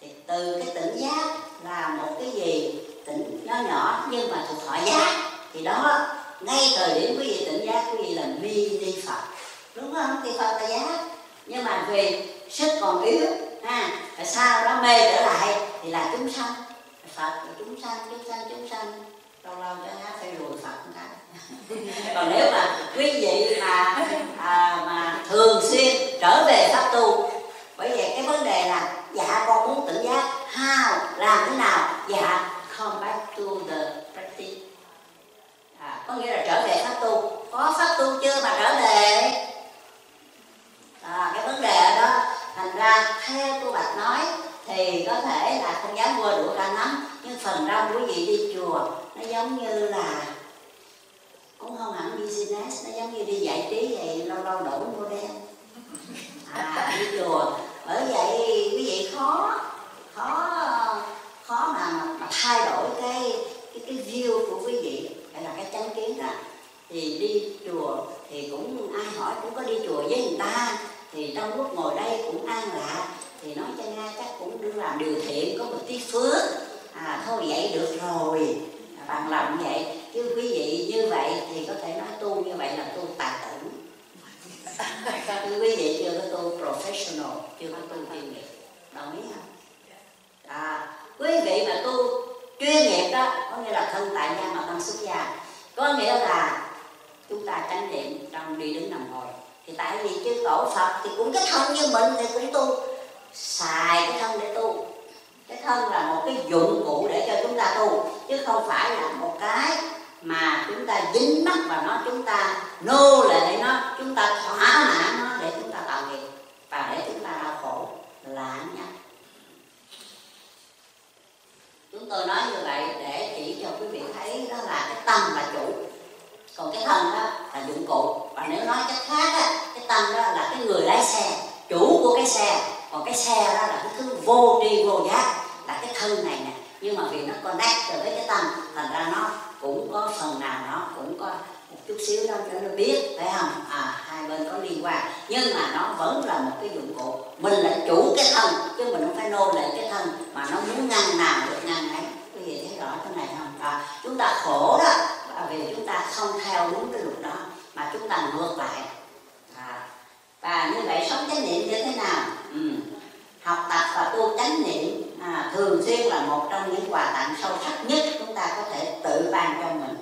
thì từ cái tỉnh giác là một cái gì? Tỉnh nó nhỏ nhưng mà thuộc thọ giác thì đó ngay thời điểm quý vị tỉnh giác quý vị là mini phật. Đúng không? Thì phật là giác nhưng mà vì sức còn yếu ha và sau đó mê trở lại thì là chúng sanh. Phật là chúng sanh chúng sanh chúng sanh. Lâu lâu cho hát phải lùi phật một cái. Còn nếu mà quý vị mà à, mà thường xuyên trở về pháp tu bởi vì cái vấn đề là dạ con muốn tỉnh giác how làm thế nào dạ come back to the practice. À, có nghĩa là trở về pháp tu. Có pháp tu chưa mà trở về? À, cái vấn đề đó thành ra theo cô bạch nói thì có thể là không dám mua đủ cả nắm nhưng phần đông quý vị đi chùa nó giống như là cũng không hẳn business nó giống như đi giải trí vậy lâu lâu đổi mua đen. À đi chùa. Bởi vậy quý vị khó khó khó mà thay đổi cái cái cái view của quý vị hay là cái chánh kiến đó. Thì đi chùa thì cũng ai hỏi cũng có đi chùa với người ta. Thì trong lúc ngồi đây cũng an lạc thì nói cho nga chắc cũng đưa làm điều thiện có một tí phước. À thôi vậy được rồi. À, bằng lòng vậy. Chứ quý vị như vậy thì có thể nói tu như vậy là tu tà chứ quý vị chưa có tu professional chưa có tu chuyên nghiệp đồng ý không? À, quý vị mà tu chuyên nghiệp đó, có nghĩa là thân tại gia mà tâm xuất gia. Có nghĩa là chúng ta tránh niệm trong đi đứng nằm ngồi. Thì tại vì chư tổ phật thì cũng cái thân như mình thì cũng tu, xài cái thân để tu. Cái thân là một cái dụng cụ để cho chúng ta tu, chứ không phải là một cái mà chúng ta dính mắc vào nó, chúng ta nô lệ nó, chúng ta thỏa mãn nó để chúng ta tạo nghiệp và để chúng ta đau khổ. Là nhau chúng tôi nói như vậy để chỉ cho quý vị thấy đó là cái tâm là chủ. Còn cái thân đó là dụng cụ. Và nếu nói cách khác á, cái tâm đó là cái người lái xe chủ của cái xe. Còn cái xe đó là cái thứ vô tri vô giác là cái thân này nè. Nhưng mà vì nó connect với cái tâm thành ra nó cũng có phần nào nó cũng có chút xíu đó cho nó biết phải không? À hai bên có liên quan. Nhưng mà nó vẫn là một cái dụng cụ. Mình là chủ cái thân chứ mình không phải nô lệ cái thân. Mà nó muốn ngăn nào được ngăn ấy quý vị thấy rõ cái này không? À, chúng ta khổ đó. Vì chúng ta không theo đúng cái luật đó mà chúng ta ngược lại. À, và như vậy sống chánh niệm như thế nào? Ừ. học tập và tu chánh niệm à, thường xuyên là một trong những quà tặng sâu sắc nhất chúng ta có thể tự ban cho mình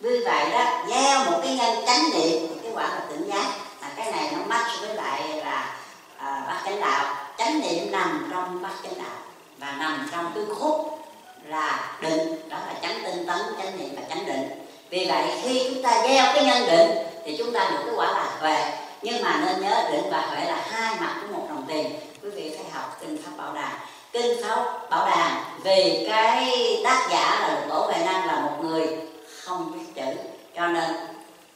vì vậy đó gieo một cái nhân chánh niệm thì cái quả là tỉnh giác. À, cái này nó match với lại là à, bát chánh đạo. Chánh niệm nằm trong bát chánh đạo. Và nằm trong cái khúc là định. Đó là chánh tinh tấn chánh niệm và chánh định. Vì vậy khi chúng ta gieo cái nhân định thì chúng ta được cái quả là huệ. Nhưng mà nên nhớ định và huệ là hai mặt của một đồng tiền. Quý vị phải học kinh pháp bảo đà kinh pháp bảo đà vì cái tác giả là lục tổ huệ năng là một người không biết chữ. Cho nên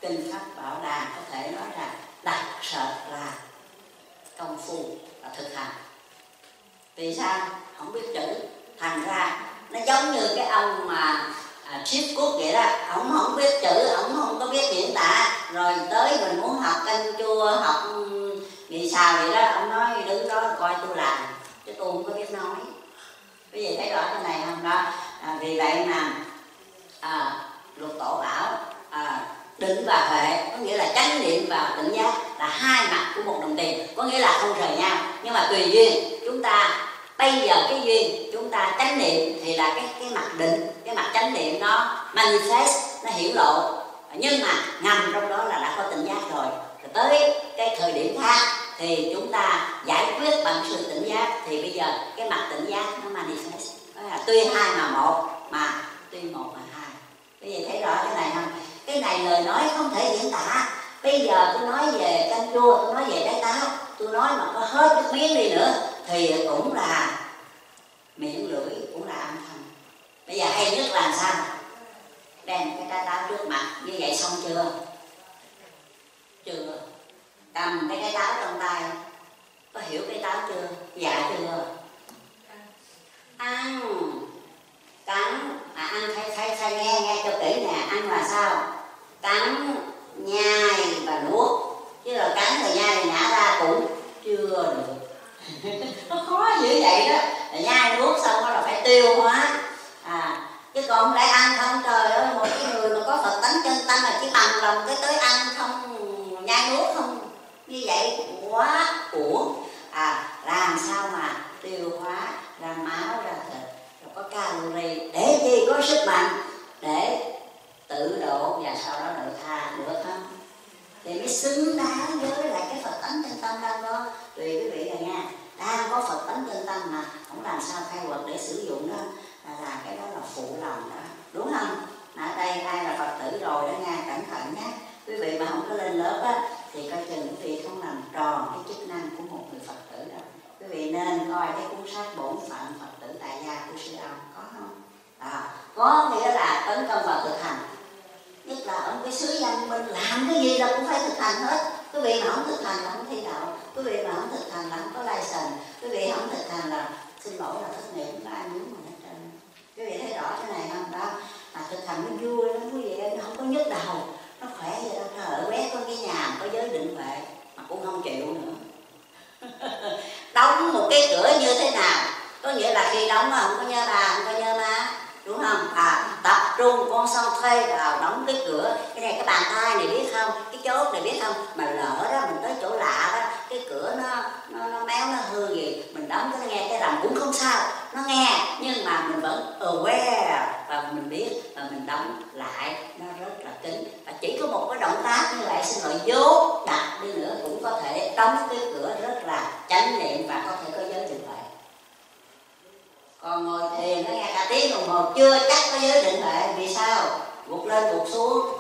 kinh pháp bảo đà có thể nói là đặc sợ là công phu và thực hành. Vì sao? Không biết chữ. Thành ra nó giống như cái ông mà à, Chief quốc vậy đó. Ông không biết chữ ông không có biết diễn tả. Rồi tới mình muốn học canh chua học ừ, mì xào vậy đó ông nói đứng đó coi tôi làm chứ tôi không có biết nói. Cái gì thấy rõ cái này không? Đó. À, vì vậy mà à, luật tổ bảo à, định và huệ có nghĩa là chánh niệm và tỉnh giác là hai mặt của một đồng tiền. Có nghĩa là không rời nhau nhưng mà tùy duyên. Chúng ta bây giờ cái duyên chúng ta chánh niệm thì là cái cái mặt định cái mặt chánh niệm nó manifest nó hiển lộ. Nhưng mà ngầm trong đó là đã có tỉnh giác rồi. Rồi tới cái thời điểm khác thì chúng ta giải quyết bằng sự tỉnh giác thì bây giờ cái mặt tỉnh giác nó manifest. Đó là tuy hai mà một mà tuy một mà bây giờ thấy rõ cái này không? Cái này lời nói không thể diễn tả. Bây giờ tôi nói về canh chua, tôi nói về trái táo. Tôi nói mà có hết cái miếng đi nữa, thì cũng là miệng lưỡi, cũng là âm thanh. Bây giờ hay nhất là sao? Đem cái trái táo trước mặt, như vậy xong chưa? Chưa. Cầm cái trái táo trong tay. Có hiểu cái táo chưa? Dạ chưa. Ăn cắn à ăn thay thay thay nghe nghe cho kỹ nè, ăn là sao? Cắn nhai và nuốt chứ là cắn rồi nhai rồi nhả ra cũng chưa được. Nó khó dữ vậy đó. Nhai nuốt xong đó là phải tiêu hóa. À chứ còn không lẽ ăn không, trời ơi một cái người mà có phật tánh chân tâm là chỉ bằng lòng cái tới ăn không, nhai nuốt không. Như vậy quá uổng. À làm sao mà tiêu hóa ra máu ra thịt có càng rì để chi có sức mạnh để tự độ và sau đó độ tha được không? Thì mới xứng đáng với lại cái phật tánh chân tâm đang có. Tùy quý vị rồi nha đang có phật tánh chân tâm mà không làm sao khai quật để sử dụng đó. Là, là cái đó là phụ lòng đó đúng không? Ở đây ai là phật tử rồi đó nha cẩn thận nhé. Quý vị mà không có lên lớp á thì coi chừng quý vị không làm tròn cái chức năng của một người phật tử đâu. Quý vị nên coi cái cuốn sách bổn phận phật tử đại gia của sư ông có không? À, có nghĩa là tấn công vào thực hành. Nhất là ở cái xứ văn minh làm cái gì là cũng phải thực hành hết. Quý vị mà không thực hành là không thi đậu, quý vị mà không thực hành là không có license. Quý vị không thực hành là xin lỗi là thất nghiệp không có ai muốn mà hết trơn. Quý vị thấy rõ cái này không? Đó. Mà thực hành nó vui lắm quý vị nó không có nhức đầu. Nó khỏe vậy đó trời ơi quét con cái nhà có giới định vệ mà cũng không chịu nữa. Đóng một cái cửa như thế nào có nghĩa là khi đóng mà không có nhớ bà không có nhớ má đúng không? À tập trung con son thuê vào đóng cái cửa. Cái này cái bàn tay này biết không? Cái chốt này biết không? Mà lỡ đó mình tới chỗ lạ đó cái cửa nó nó, nó méo nó hư gì mình đóng cái nghe cái rầm cũng không sao. Nó nghe nhưng mà mình vẫn aware và mình biết và mình đóng lại. Nó rất là kín và chỉ có một cái động tác như vậy xin lỗi vô đặt đi nữa cũng có thể đóng cái cửa rất là chánh niệm và có thể có giới định vậy còn ngồi thiền nó nghe cả tiếng đồng hồ chưa chắc có giới định huệ vì sao? Gục lên gục xuống.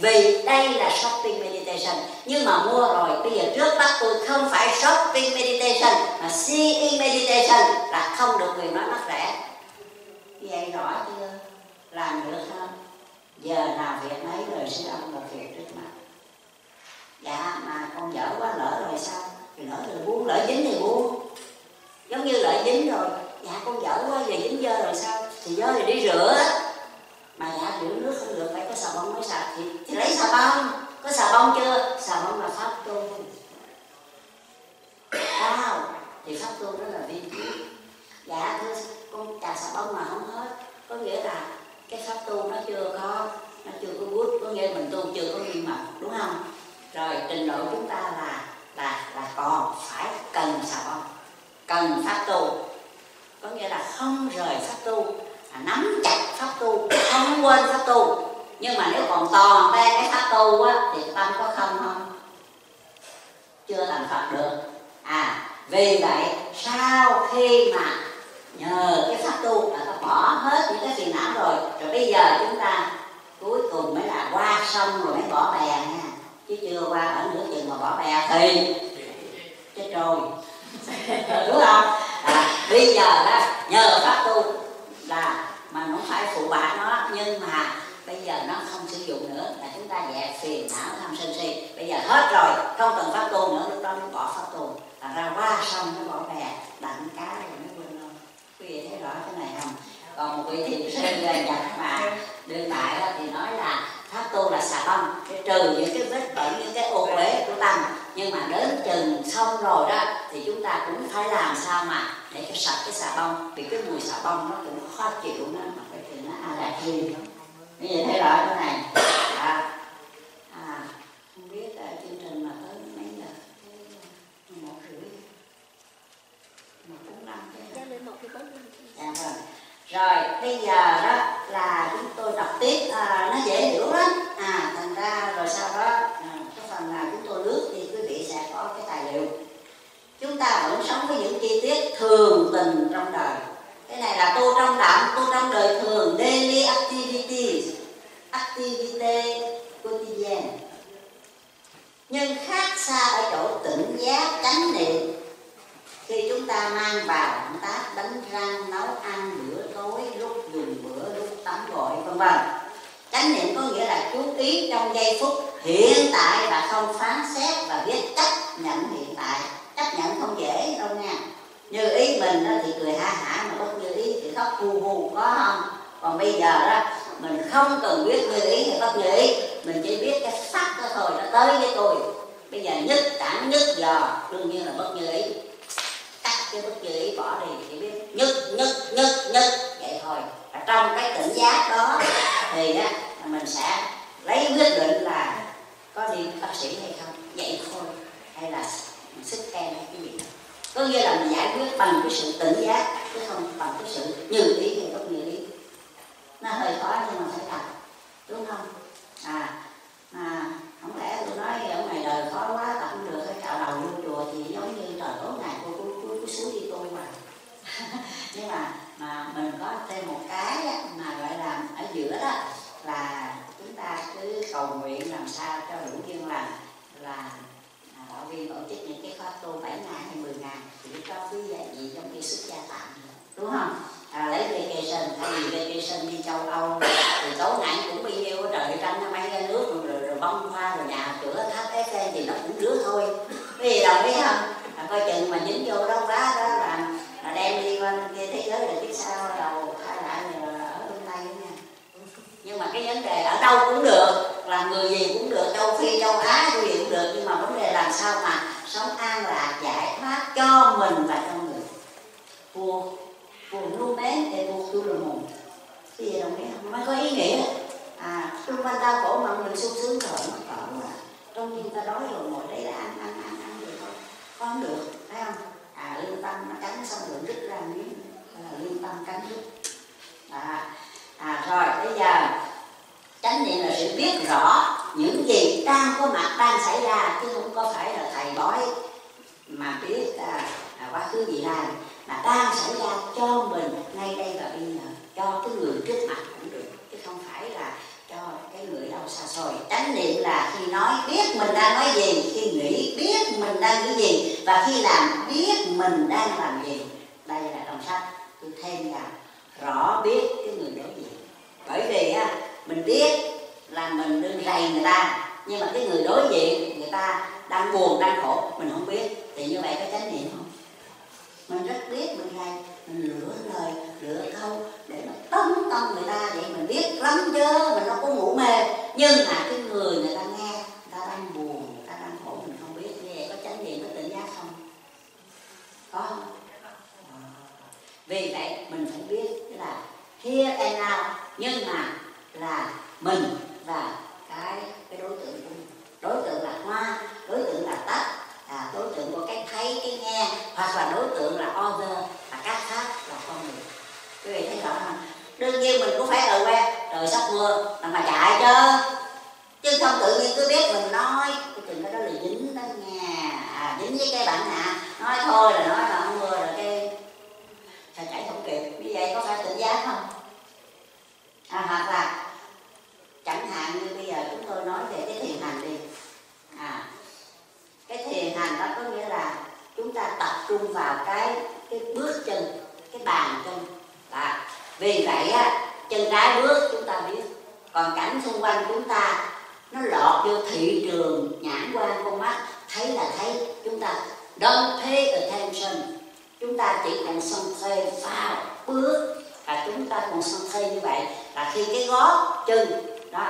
Vì đây là shopping meditation. Nhưng mà mua rồi, bây giờ trước mắt tôi không phải shopping meditation, mà seeing meditation là không được quyền nói mắc rẻ. Vậy rõ chưa? Làm được không? Giờ nào việc nấy rồi sư ông là việc trước mặt. Dạ mà con dở quá, lỡ rồi sao? Thì lỡ rồi buông, lỡ dính thì buông. Giống như lỡ dính rồi. Dạ con dở quá, giờ dính dơ rồi sao? Thì dơ thì đi rửa mà dạ rửa nước không được phải có xà bông mới sạch thì, thì lấy xà bông. Có xà bông chưa? Xà bông là pháp tu cao thì pháp tu đó là viên trí dạ thưa con trà xà bông mà không hết. Có nghĩa là cái pháp tu nó chưa có nó chưa có bút. Có nghĩa mình tu chưa có viên mật đúng không? Rồi trình độ chúng ta là là là còn phải cần xà bông. Cần pháp tu có nghĩa là không rời pháp tu nắm chặt pháp tu không quên pháp tu. Nhưng mà nếu còn toàn ve cái pháp tu á thì tâm có không không chưa thành phật được. À vì vậy sau khi mà nhờ cái pháp tu là ta bỏ hết những cái phiền não rồi rồi bây giờ chúng ta cuối cùng mới là qua sông rồi mới bỏ bè nha. Chứ chưa qua ở nửa chừng mà bỏ bè thì chết rồi. Đúng không? À, bây giờ đó nhờ pháp tu là mà nó phải phụ bạc nó. Nhưng mà bây giờ nó không sử dụng nữa, là chúng ta dẹp phiền não tham sân si. Bây giờ hết rồi, không cần pháp tu nữa, lúc đó nó bỏ pháp tu là ra qua sông nó bỏ bè, đặng cá rồi nó quên luôn. Quý vị thấy rõ cái này không? Còn một vị thiền sư về nhật mà đương đại đó thì nói là pháp tu là xà bông để trừ những cái vết bẩn, những cái ô uế của tâm nhưng mà đến chừng xong rồi đó, thì chúng ta cũng phải làm sao mà để cho sạch cái xà bông. Vì cái mùi xà bông nó cũng khó chịu nó mà phải thì nó allergy lắm. Như vậy thấy rõ cái này. À, à không biết uh, chương trình mà tới mấy giờ? Một rưỡi. Một bốn năm Cho lên một cái dạ vâng. Rồi bây giờ đó là chúng tôi đọc tiếp à, nó dễ hiểu lắm. À thành ra rồi sau đó à, cái phần nào chúng tôi lướt thì quý vị sẽ có cái tài liệu chúng ta vẫn sống với những chi tiết thường tình trong đời. Cái này là tu trong đảm, tu trong đời thường daily activities activity quotidienne. Nhưng khác xa ở chỗ tỉnh giác chánh niệm. Khi chúng ta mang vào động tác đánh răng nấu ăn bữa tối lúc dùng bữa lúc tắm gội vân vân. Chánh niệm có nghĩa là chú ý trong giây phút hiện tại và không phán xét và biết chấp nhận hiện tại chấp nhận không dễ đâu nha. Như ý mình đó thì cười ha hả, mà bất như ý thì khóc hu hu có không? Còn bây giờ đó, mình không cần biết như ý hay bất như ý. Mình chỉ biết cái sắc đó thôi, nó tới với tôi. Bây giờ nhất cảm, nhất giờ đương nhiên là bất như ý. Cắt cái bất như ý bỏ đi chỉ biết nhất nhất nhất nhất. Vậy thôi. Và trong cái tỉnh giác đó thì á, mình sẽ lấy quyết định là có đi bác sĩ hay không. Vậy thôi. Hay là mình xích e cái gì? Đó có nghĩa là mình giải quyết bằng cái sự tỉnh giác chứ không bằng cái sự như ý hay bất như ý nó hơi khó nhưng mà phải tập, đúng không? À à không lẽ tôi nói ở ngoài đời khó quá tập không được cái cạo đầu vô chùa thì giống như trời tối ngày cô cứ cứ, cứ xuống đi tôi mà. Nhưng mà mà mình có thêm một cái mà gọi là ở giữa đó là chúng ta cứ cầu nguyện làm sao cho đủ duyên lành là à, viên tổ chức những cái khóa tu 7 ngày hay 10 ngày thì cho quý vị giống như xuất gia tạm đúng không? À, lấy vacation thay vì vacation đi châu âu thì tối ngày cũng bao nhiêu trời tranh bay ra nước rồi, rồi, rồi bông hoa rồi nhà cửa tháp Eiffel thì nó cũng rứa thôi. Cái gì đâu biết không? À, coi chừng mà dính vô đó quá đó là, là đem đi qua kia thế giới rồi biết sao đầu thay lại ở bên tây nha. Nhưng mà cái vấn đề ở đâu cũng được là người gì cũng được châu phi châu á gì cũng được nhưng mà vấn đề làm sao mà sống an lạc giải thoát cho mình và cho người. Vua vua luôn mến để vua tu là mùng cái gì đồng ý không? Mới có ý nghĩa. À xung quanh đau khổ mà mình sung sướng rồi nó cỡ mà trong khi ta đói rồi ngồi đấy là ăn ăn ăn ăn được thôi. Không được thấy không? À lương tâm nó cắn xong rồi rứt ra miếng là lương tâm cắn rứt à, à rồi bây giờ chánh niệm là sự biết rõ những gì đang có mặt đang xảy ra chứ không có phải là thầy bói mà biết à, à, quá khứ gì lai mà đang xảy ra cho mình ngay đây và bây giờ cho cái người trước mặt cũng được chứ không phải là cho cái người đâu xa xôi. Chánh niệm là khi nói biết mình đang nói gì khi nghĩ biết mình đang nghĩ gì và khi làm biết mình đang làm gì. Đây là đồng sách tôi thêm vào rõ biết cái người đối diện. Bởi vì mình biết là mình đương rầy người ta. Nhưng mà cái người đối diện, người ta đang buồn, đang khổ, mình không biết. Thì như vậy có chánh niệm không? Mình rất biết mình rầy mình lựa lời, lựa câu để nó tấn công người ta vậy mình biết lắm chứ mình đâu có ngủ mê. Nhưng mà cái người người ta nghe, người ta đang buồn, người ta đang khổ, mình không biết. Như vậy có chánh niệm có tự giác không? Có không? Vì vậy mình phải biết là here and now. Nhưng mà là mình và cái cái đối tượng của mình. Đối tượng là hoa đối tượng là tắt à, đối tượng của cái thấy cái nghe hoặc là đối tượng là other và các khác là con người. Quý vị thấy rõ không? Đương nhiên mình cũng phải ở quen trời sắp mưa là mà chạy chứ. Chứ không tự nhiên cứ biết mình nói cái chuyện đó là dính đó nha à, dính với cái bạn hạ nói thôi là nói là không mưa rồi cái sao chạy không kịp. Như vậy có phải tự giác không? À, hoặc là chẳng hạn như bây giờ chúng tôi nói về cái thiền hành đi. À cái thiền hành đó có nghĩa là chúng ta tập trung vào cái cái bước chân cái bàn chân. À, vì vậy á chân trái bước chúng ta biết. Còn cảnh xung quanh chúng ta nó lọt vô thị trường nhãn quan con mắt. Thấy là thấy chúng ta don't pay attention. Chúng ta chỉ cần thê vào bước. Và chúng ta còn concentrate như vậy. Là khi cái gót chân đó.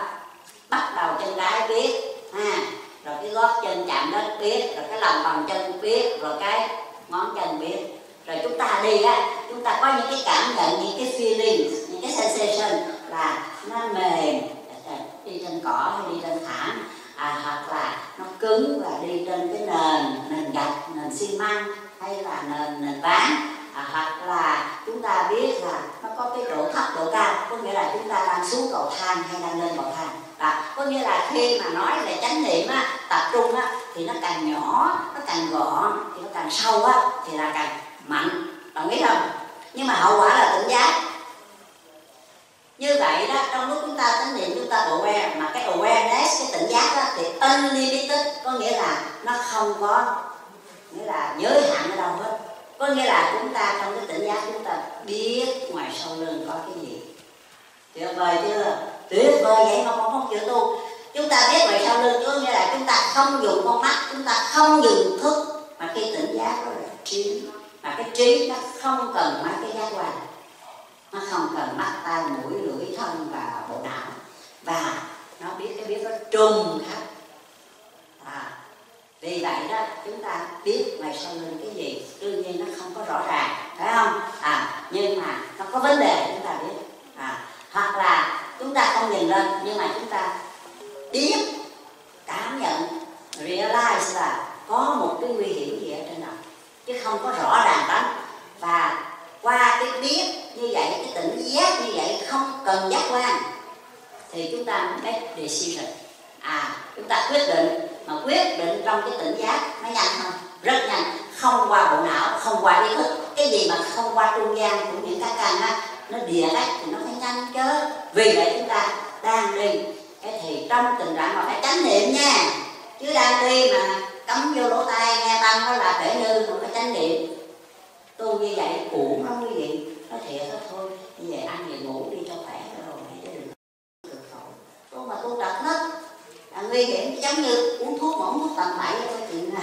Bắt đầu chân trái biết ha. Rồi cái gót chân chạm đất biết rồi cái lòng bàn chân biết rồi cái ngón chân biết. Rồi chúng ta đi á chúng ta có những cái cảm nhận những cái feeling những cái sensation là nó mềm à, đi trên cỏ hay đi trên thảm à, hoặc là nó cứng và đi trên cái nền nền gạch nền xi măng hay là nền nền ván à, hoặc là chúng ta biết là nó có cái độ thấp độ cao có nghĩa là chúng ta đang xuống cầu thang hay đang lên cầu thang. À, có nghĩa là khi mà nói về chánh niệm á, tập trung á, thì nó càng nhỏ nó càng gọn thì nó càng sâu á, thì là càng mạnh. Đồng ý không? Nhưng mà hậu quả là tỉnh giác. Như vậy đó trong lúc chúng ta chánh niệm chúng ta aware mà cái awareness cái tỉnh giác đó thì unlimited có nghĩa là nó không có nghĩa là giới hạn ở đâu hết có nghĩa là chúng ta trong cái tỉnh giác chúng ta biết ngoài sau lưng có cái gì. Tuyệt vời chưa? Tuyệt vời, vậy mà không không chịu tu. Chúng ta biết ngoài sau lưng có nghĩa là chúng ta không dùng con mắt, chúng ta không dùng thức mà cái tỉnh giác đó là trí. Mà cái trí nó không cần mấy cái giác quan. Nó không cần mắt, tai, mũi, lưỡi, thân và bộ não. Và nó biết cái biết nó trùng khắp vì vậy đó, chúng ta biết ngoài sau lưng cái gì, đương nhiên nó không có rõ ràng, phải không? À nhưng mà nó có vấn đề, chúng ta biết. À hoặc là chúng ta không nhìn lên, nhưng mà chúng ta biết, cảm nhận, realize là có một cái nguy hiểm gì ở trên đầu chứ không có rõ ràng lắm. Và qua cái biết như vậy, cái tỉnh giác như vậy, không cần giác quan, thì chúng ta make decision. À chúng ta quyết định mà quyết định trong cái tỉnh giác, nó nhanh không rất nhanh. Không qua bộ não, không qua ý thức. Cái gì mà không qua trung gian của những cái căn á, nó địa đấy thì nó phải nhanh chứ. Vì vậy chúng ta đang đi. Cái thì trong tình trạng mà phải tránh niệm nha. Chứ đang đi mà cắm vô lỗ tai, nghe tăng đó là kể như, mà phải tránh niệm. Tu như vậy cũ nó như vậy nó thiệt đó thôi. Như vậy ăn về ngủ đi cho khỏe rồi chứ đừng cực khổ. Tu mà tu trật hết à, nguy hiểm giống như uống thuốc mà uống thuốc tầm bậy cái chuyện là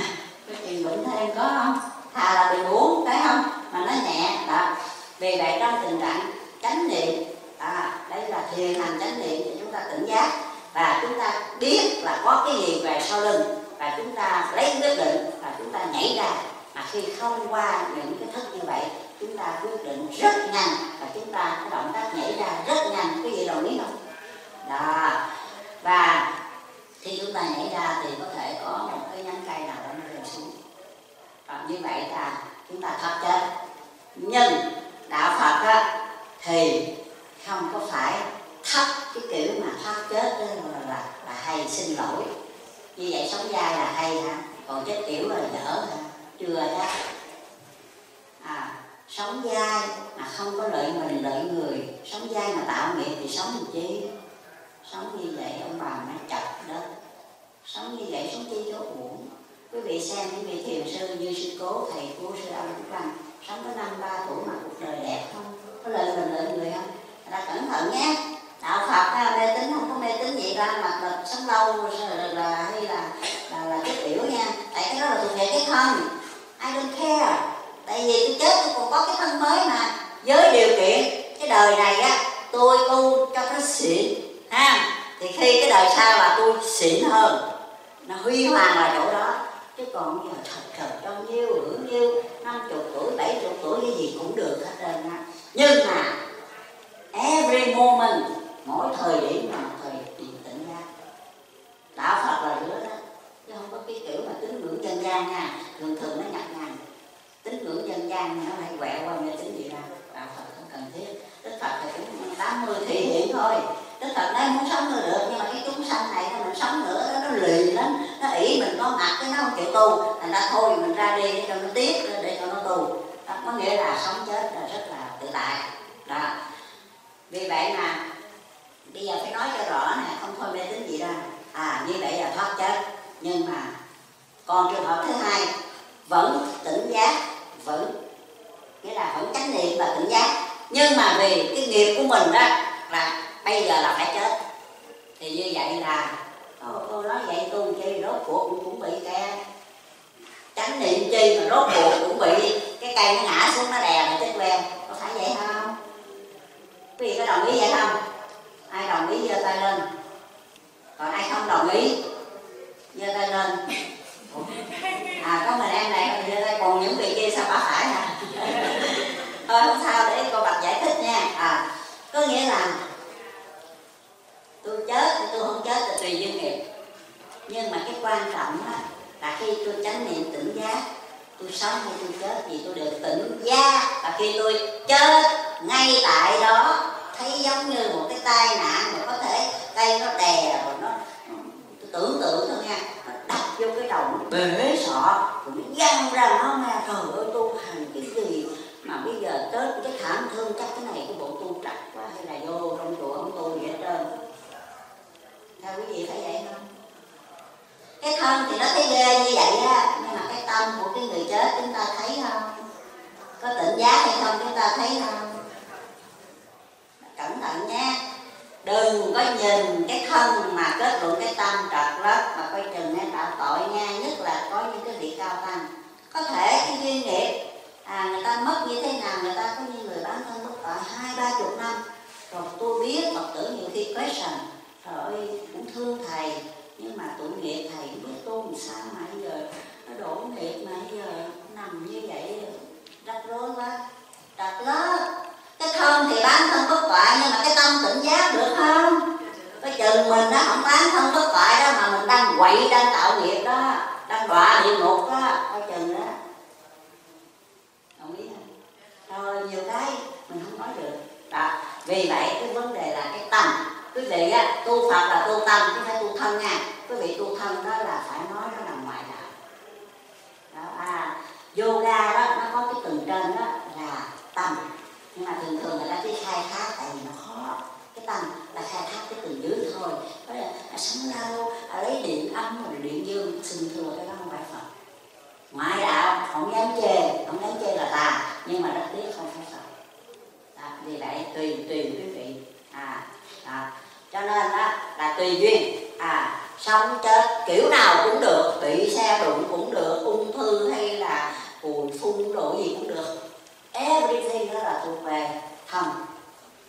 cái chuyện bệnh thêm có không? Thà là đừng uống phải không? Mà nó nhẹ đó vì vậy trong tình trạng chánh niệm. À, đây là thiền hành chánh niệm thì chúng ta tỉnh giác. Và chúng ta biết là có cái gì về sau lưng. Và chúng ta lấy quyết định và chúng ta nhảy ra. Mà khi không qua những cái thức như vậy chúng ta quyết định rất nhanh. Và chúng ta cái động tác nhảy ra rất nhanh. Quý vị đồng ý không? Đó. Và khi chúng ta nhảy ra thì có thể có một cái nhánh cây nào đó nó rơi xuống. Và như vậy là chúng ta thoát chết. Nhưng đạo phật á, thì không có phải thấp cái kiểu mà thoát chết đó là, là, là hay xin lỗi. Như vậy sống dai là hay ha còn chết kiểu là dở ha chưa chắc à sống dai mà không có lợi mình lợi người. Sống dai mà tạo nghiệp thì sống làm chi? Sống như vậy ông bà nó chặt đó, sống như vậy sống chi cho uổng. Quý vị xem những vị thiền sư như sư cố thầy cô sư ông cũng rằng sống có năm ba tuổi mà cuộc đời đẹp không? Có lợi mình lợi người không? Ta cẩn thận nhé. Đạo phật ha, mê tín không có mê tín gì ra mà là sống lâu là, là hay là là, là cái tiểu nha. Tại cái đó là thuộc về cái thân. I don't care. Tại vì tôi chết tôi còn có cái thân mới mà. Với điều kiện cái đời này á tôi tu cho nó xịn ha, thì khi cái đời sau là tôi xịn hơn, nó huy hoàng là chỗ đó. Chứ còn giờ thật thật trong nhiêu hưởng nhiêu, năm chục tuổi, bảy chục tuổi cái gì cũng được hết trơn á. Nhưng mà, every moment, mỗi thời điểm là một thời điểm tỉnh ra đạo phật là nữa đó, chứ không có cái kiểu mà tính ngưỡng dân gian nha. Thường thường nó nhập nhằn tính ngưỡng dân gian nó hay quẹo qua mê tính gì đâu đạo phật không cần thiết. Đức phật thì cũng tám mươi thị hiện thôi đức phật nói muốn sống nữa được nhưng mà cái chúng sanh này nó mình sống nữa nó, nó lì lắm. Nó ỷ mình có mặt cái nó không chịu tu. Thành ra thôi mình ra đi để cho nó tiếc để cho nó tu. Đó, có nghĩa là sống chết là rất là tự tại. Đó. Vì vậy mà bây giờ phải nói cho rõ nè không thôi mê tính gì đâu. À như vậy là thoát chết. Nhưng mà còn trường hợp thứ hai vẫn tỉnh giác vẫn nghĩa là vẫn chánh niệm và tỉnh giác. Nhưng mà vì cái nghiệp của mình đó là bây giờ là phải chết. Thì như vậy là ờ, cô, nói vậy tôi chi rốt cuộc cũng, cũng bị cái chánh niệm chi mà rốt cuộc cũng bị cái cây nó ngã xuống nó đè mà chết quen. Có phải vậy không? Quý vị có đồng ý vậy không? Ai đồng ý giơ tay lên? Còn ai không đồng ý giơ tay lên. À có mình em này giơ tay còn những vị kia sao bà phải hả? Thôi không sao để cô bạch giải thích nha. À có nghĩa là tôi chết thì tôi không chết là tùy duyên nghiệp. Nhưng mà cái quan trọng á, là khi tôi chánh niệm tỉnh giác tôi sống hay tôi chết thì tôi đều tỉnh giác. Và khi tôi chết ngay tại đó thấy giống như một cái tai nạn mà có thể tay nó đè rồi nó tôi tưởng tượng thôi nha nó đập vô cái đầu bể sọ cũng văng ra nó nghe trời ơi tu hành cái gì mà bây giờ tết cái thảm thương chắc cái này cái bộ tu trật quá hay là vô trong chùa không tu vậy hết trơn rồi quý vị thấy vậy không cái thân thì nó thấy ghê như vậy á, nhưng mà cái tâm của cái người chết chúng ta thấy không? Có tỉnh giác hay không chúng ta thấy không? Cẩn thận nhé. Đừng có nhìn cái thân mà kết luận cái tâm trật lất mà coi chừng nên tạo tội nha, nhất là có những cái vị cao tăng. Có thể cái duyên nghiệp à người ta mất như thế nào, người ta có như người bán thân mất tội hai, ba chục năm. Rồi tôi biết phật tử nhiều khi question trời ơi cũng thương thầy, nhưng mà tội nghiệp thầy biết tu làm sao mà bây giờ nó đổ nghiệp mà bây giờ nằm như vậy, rắc rối quá đặt lất cái thân thì bán thân bất toại, nhưng mà cái tâm tỉnh giác được không? Cái chừng mình nó không bán thân bất toại đó, mà mình đang quậy, đang tạo nghiệp đó, đang đọa địa ngục đó, coi chừng đó. Đồng ý không? Rồi, nhiều cái mình không nói được. Đó, vì vậy cái vấn đề là cái tâm quý vị á tu phật là tu tâm chứ phải tu thân nha. Quý vị tu thân đó là phải nói nó nằm ngoài đạo. Đó à yoga đó nó có cái tầng trên đó là tâm. Nhưng mà thường thường người ta chỉ khai thác tại vì nó khó. Cái tâm là khai thác cái từ dưới thôi. Đó là à, sống lâu à, lấy điện âm rồi điện dương xin thưa cái đó không phải phật. Ngoại đạo không dám chê không dám chê là tà nhưng mà rất tiếc không phải phật. Vì vậy tùy tùy quý vị. À, à cho nên đó là tùy duyên. À sống chết kiểu nào cũng được bị xe đụng cũng được ung thư hay là phùi phun đồ gì cũng được. Everything đó là thuộc về thần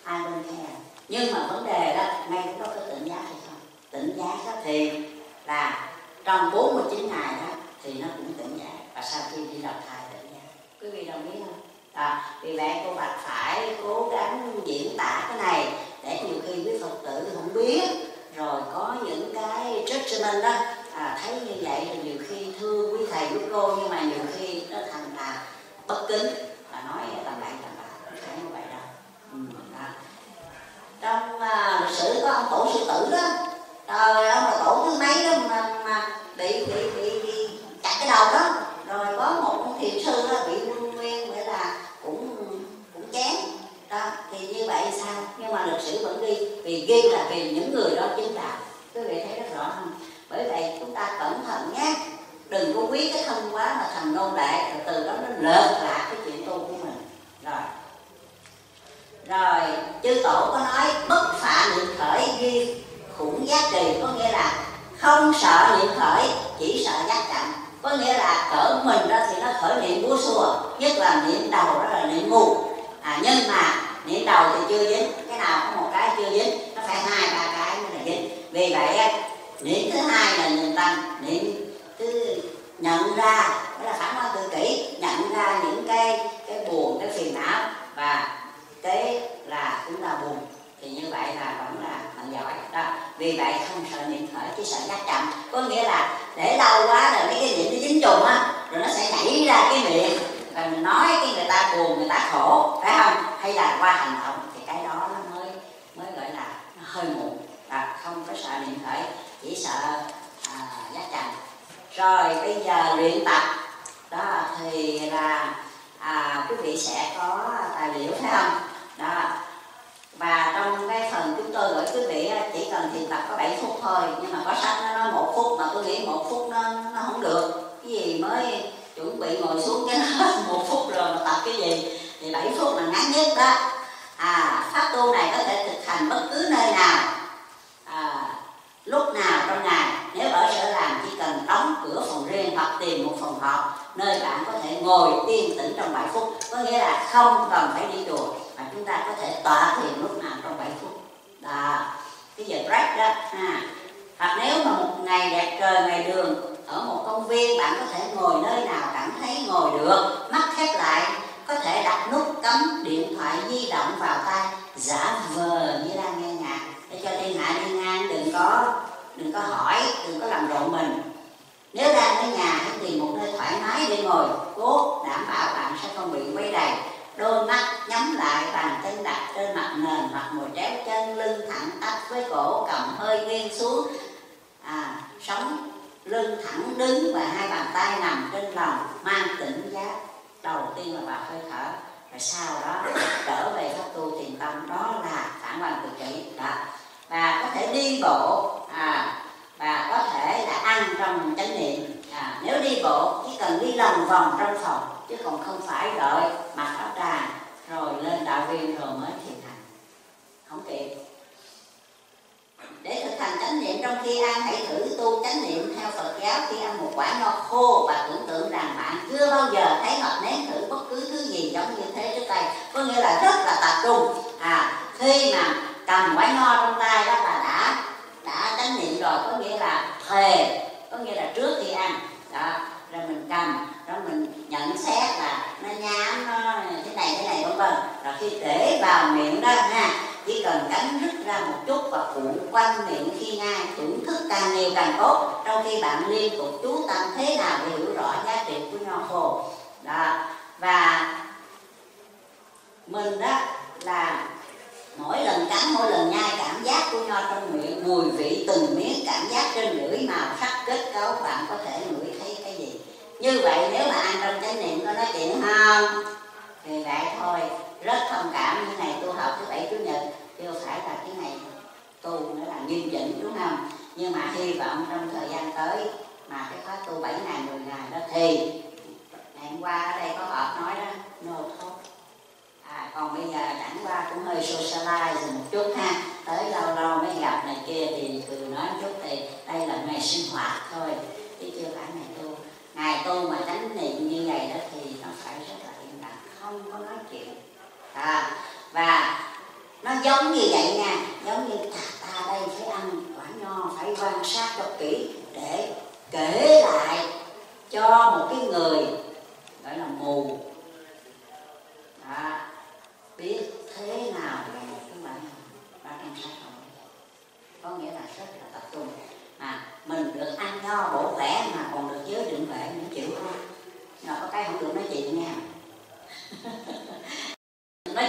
ai bên care nhưng mà vấn đề đó ngay cũng đó có tỉnh giác hay không? Tỉnh giác đó thì là trong 49 ngày đó thì nó cũng tỉnh giác và sau khi đi đọc thai tỉnh giác quý vị đồng ý không? À, vì vậy cô bạch phải cố gắng diễn tả cái này để nhiều khi quý phật tử không biết. Rồi có những cái judgment đó à, thấy như vậy thì nhiều khi thương quý thầy quý cô nhưng mà nhiều khi nó thành là bất kính. Và nói tầm bậy tầm bạ không phải như vậy đâu. Ừ, đó. trong uh, lịch sử có ông tổ sư tử đó. Trời ơi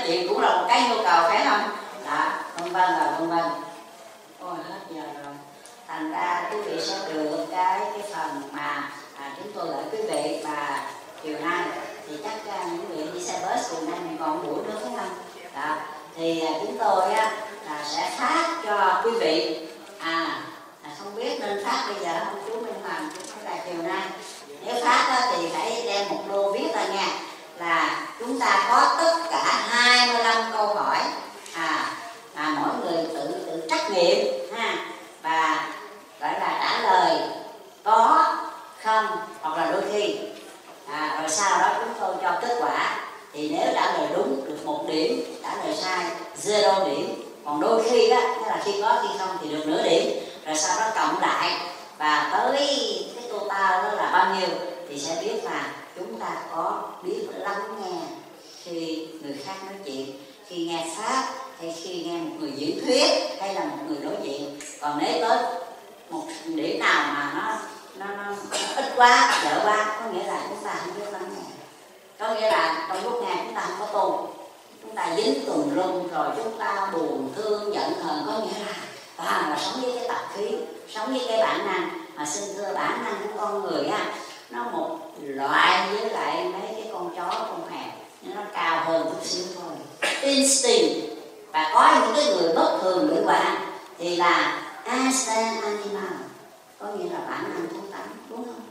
chuyện cũng là một cái nhu cầu phải không? Đó vân vân và vân vân. Ôi hết giờ rồi. Thành ra quý vị sẽ được cái cái phần mà à, chúng tôi gửi quý vị và chiều nay thì chắc à, uh, những vị đi xe bus chiều nay mình còn buổi nữa phải không? Đó thì uh, chúng tôi á là sẽ phát cho quý vị. À à không biết nên phát bây giờ không chú Minh Hoàng chúng ta chiều nay. Nếu phát á, thì phải đem một lô viết ra nha là chúng ta có tất cả 25 câu hỏi. À mà mỗi người tự tự trắc nghiệm ha. Và gọi là trả lời có không hoặc là đôi khi. À, rồi sau đó chúng tôi cho kết quả. Thì nếu trả lời đúng được một điểm trả lời sai zero điểm. Còn đôi khi đó là khi có khi không thì được nửa điểm. Rồi sau đó cộng lại. Và tới cái total đó là bao nhiêu thì sẽ biết là chúng ta có biết lắng nghe khi người khác nói chuyện khi nghe pháp hay khi nghe một người diễn thuyết hay là một người đối diện. Còn nếu có một điểm nào mà nó nó, nó, nó ít quá dở quá có nghĩa là chúng ta không biết lắng nghe. Có nghĩa là trong lúc nghe chúng ta không có tu chúng ta dính tùm lum rồi chúng ta buồn thương giận hờn có nghĩa là toàn là sống với cái tập khí sống với cái bản năng. Mà xin thưa bản năng của con người á nó một loại với lại mấy cái con chó, con mèo nhưng nó cao hơn chút xíu thôi. Instinct. Và có những cái người bất thường nữ bạn thì là instinct animal. Có nghĩa là bản năng thú tánh, đúng không?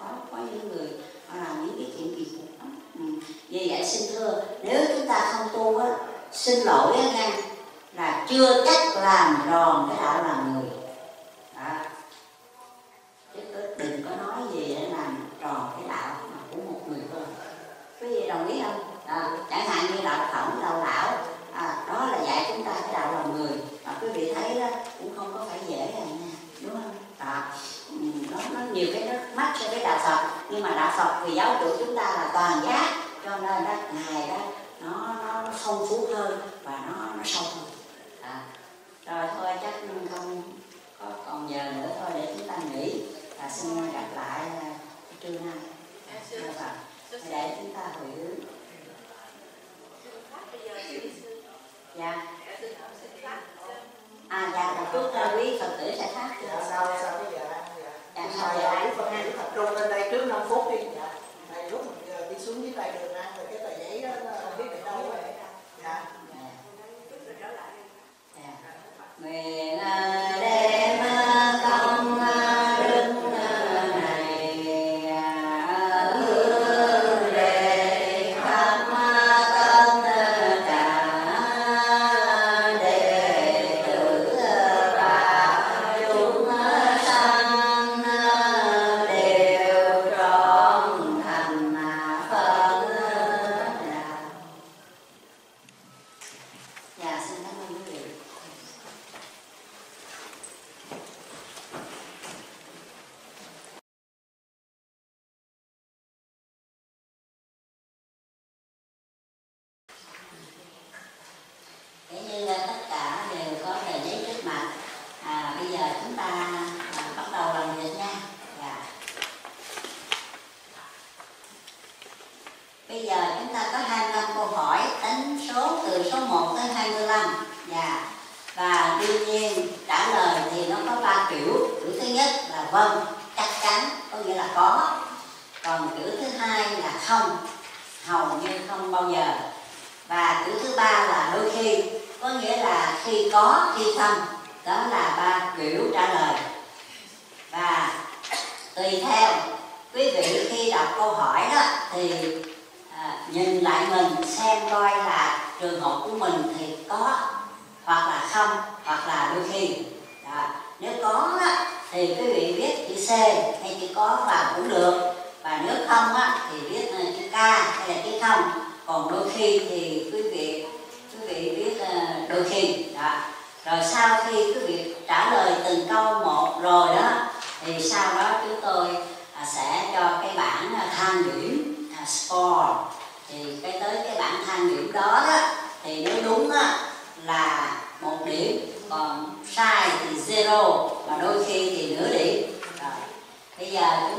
Có có những người họ làm những cái chuyện kỳ cục lắm. Ừ. vì vậy, xin thưa, nếu chúng ta không tu á, xin lỗi á nha, là chưa chắc làm tròn cái đạo làm người đó. chứ đừng có nói gì để làm tròn cái đạo mà của một người thôi quý vị đồng ý không à, chẳng hạn như đạo khổng đạo lão à, đó là dạy chúng ta cái đạo lòng người. Mà quý vị thấy đó cũng không có phải dễ nha đúng không? Đó nó, nó nhiều cái nó mắc cho cái đạo phật. Nhưng mà đạo phật vì giáo chủ chúng ta là toàn giác cho nên đó ngài đó nó nó, nó phong phú hơn và nó nó sâu hơn. À. rồi thôi chắc không có còn giờ nữa thôi để chúng ta nghỉ. Và xin gặp lại ờ, trưa nay. Dạ, vâng. Để chúng ta hồi hướng dạ. À dạ chút uh, quý phật tử sẽ phát dạ sau sau cái giờ dạ dạ sau giờ ăn ăn phật ha. tử tập trung lên đây trước 5 phút đi. Dạ. Này lúc mình đi xuống dưới tay đường ăn rồi cái tờ giấy đó nó không biết để đâu rồi dạ. Nguyện à,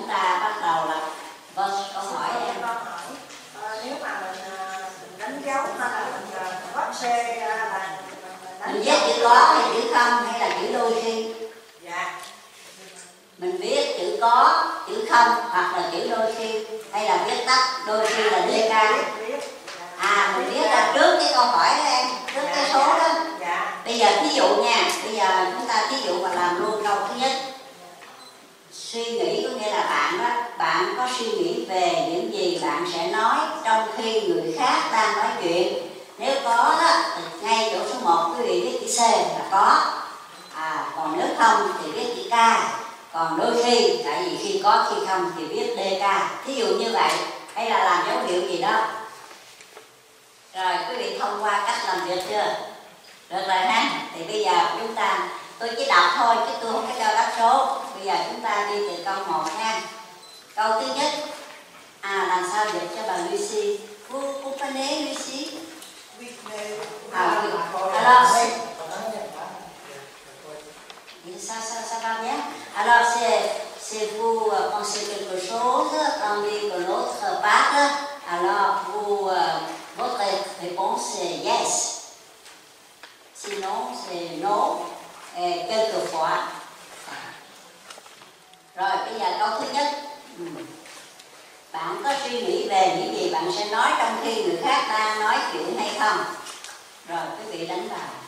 ta bắt đầu là vâng câu hỏi em. câu hỏi. Ờ, nếu mà mình, mình đánh dấu hay là mình bóp xe là mình, viết chữ có hay chữ không hay là chữ đôi khi dạ. Mình viết chữ có chữ không hoặc là chữ đôi khi hay là viết tắt đôi khi là dk viết. à mình viết ra trước cái câu hỏi đó em trước cái số đó. dạ. Bây giờ thí dụ nha bây giờ chúng ta thí dụ và làm luôn câu thứ nhất suy nghĩ có nghĩa là bạn đó, bạn có suy nghĩ về những gì bạn sẽ nói trong khi người khác đang nói chuyện. Nếu có đó, thì ngay chỗ số 1 quý vị viết chữ C là có. À còn nếu không thì viết chữ K. Còn đôi khi, tại vì khi có, khi không thì viết DK thí dụ như vậy, hay là làm dấu hiệu gì đó. Rồi, quý vị thông qua cách làm việc chưa? Được rồi ha? Thì bây giờ chúng ta tôi chỉ đọc thôi, chứ tôi không có cho đáp số. Bây giờ chúng ta đi từ câu 1 nha câu thứ nhất. À làm sao dịch cho bà Lucy? Cô cô vous comprenez Lucy? À oui alors c'est ça ça ça va bien alors c'est c'est vous pensez quelque chose tandis que l'autre parle alors vous votre réponse est yes. Sinon c'est non cây cửa khóa. À. Rồi, bây giờ câu thứ nhất. Ừ. Bạn có suy nghĩ về những gì bạn sẽ nói trong khi người khác đang nói chuyện hay không? Rồi, quý vị đánh vào.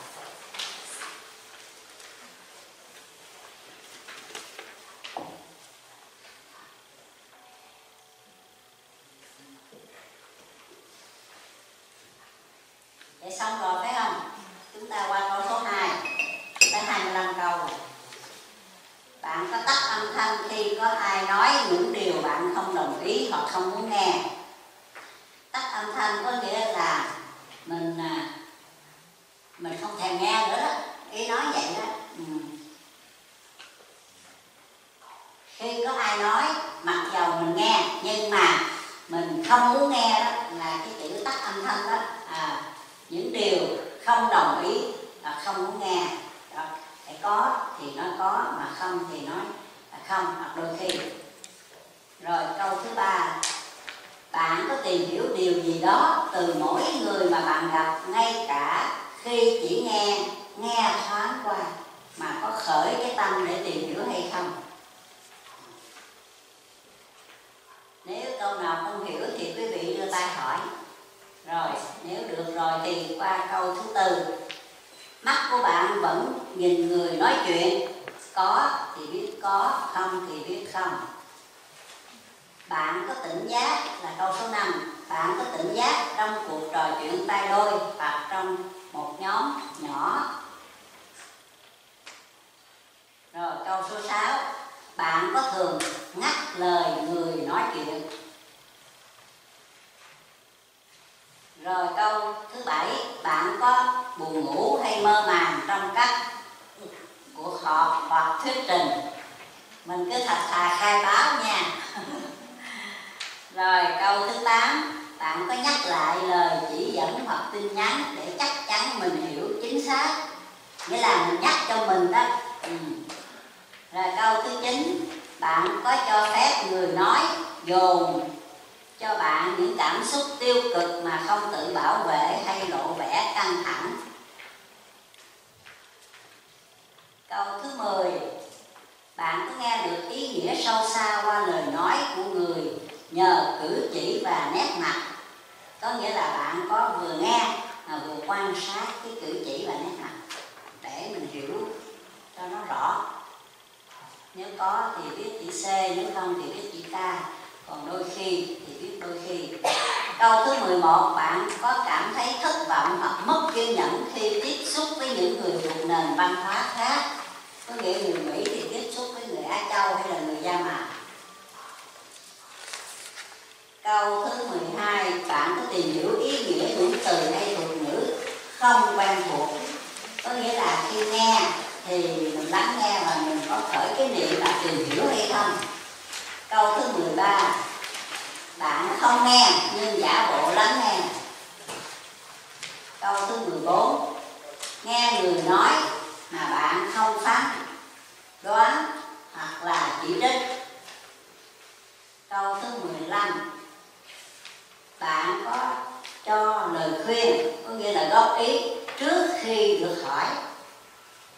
Góp ý trước khi được hỏi.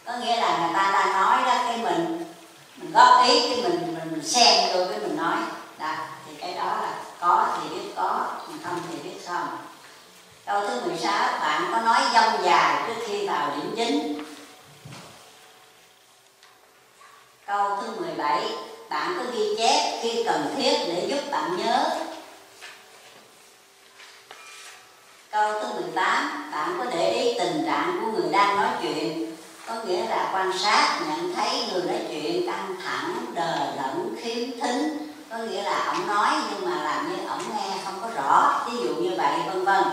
Có nghĩa là người ta đang nói đó cái mình mình góp ý cái mình mình, mình xem rồi cái mình nói. Đó thì cái đó là có thì biết có không thì biết không. Câu thứ 16 bạn có nói dông dài trước khi vào điểm chính. Câu thứ 17 bạn có ghi chép khi cần thiết để giúp bạn nhớ. Câu thứ 18 bạn có để ý tình trạng của người đang nói chuyện. Có nghĩa là quan sát, nhận thấy người nói chuyện căng thẳng, đờ đẫn khiếm thính. Có nghĩa là ổng nói nhưng mà làm như ổng nghe không có rõ, ví dụ như vậy, vân vân.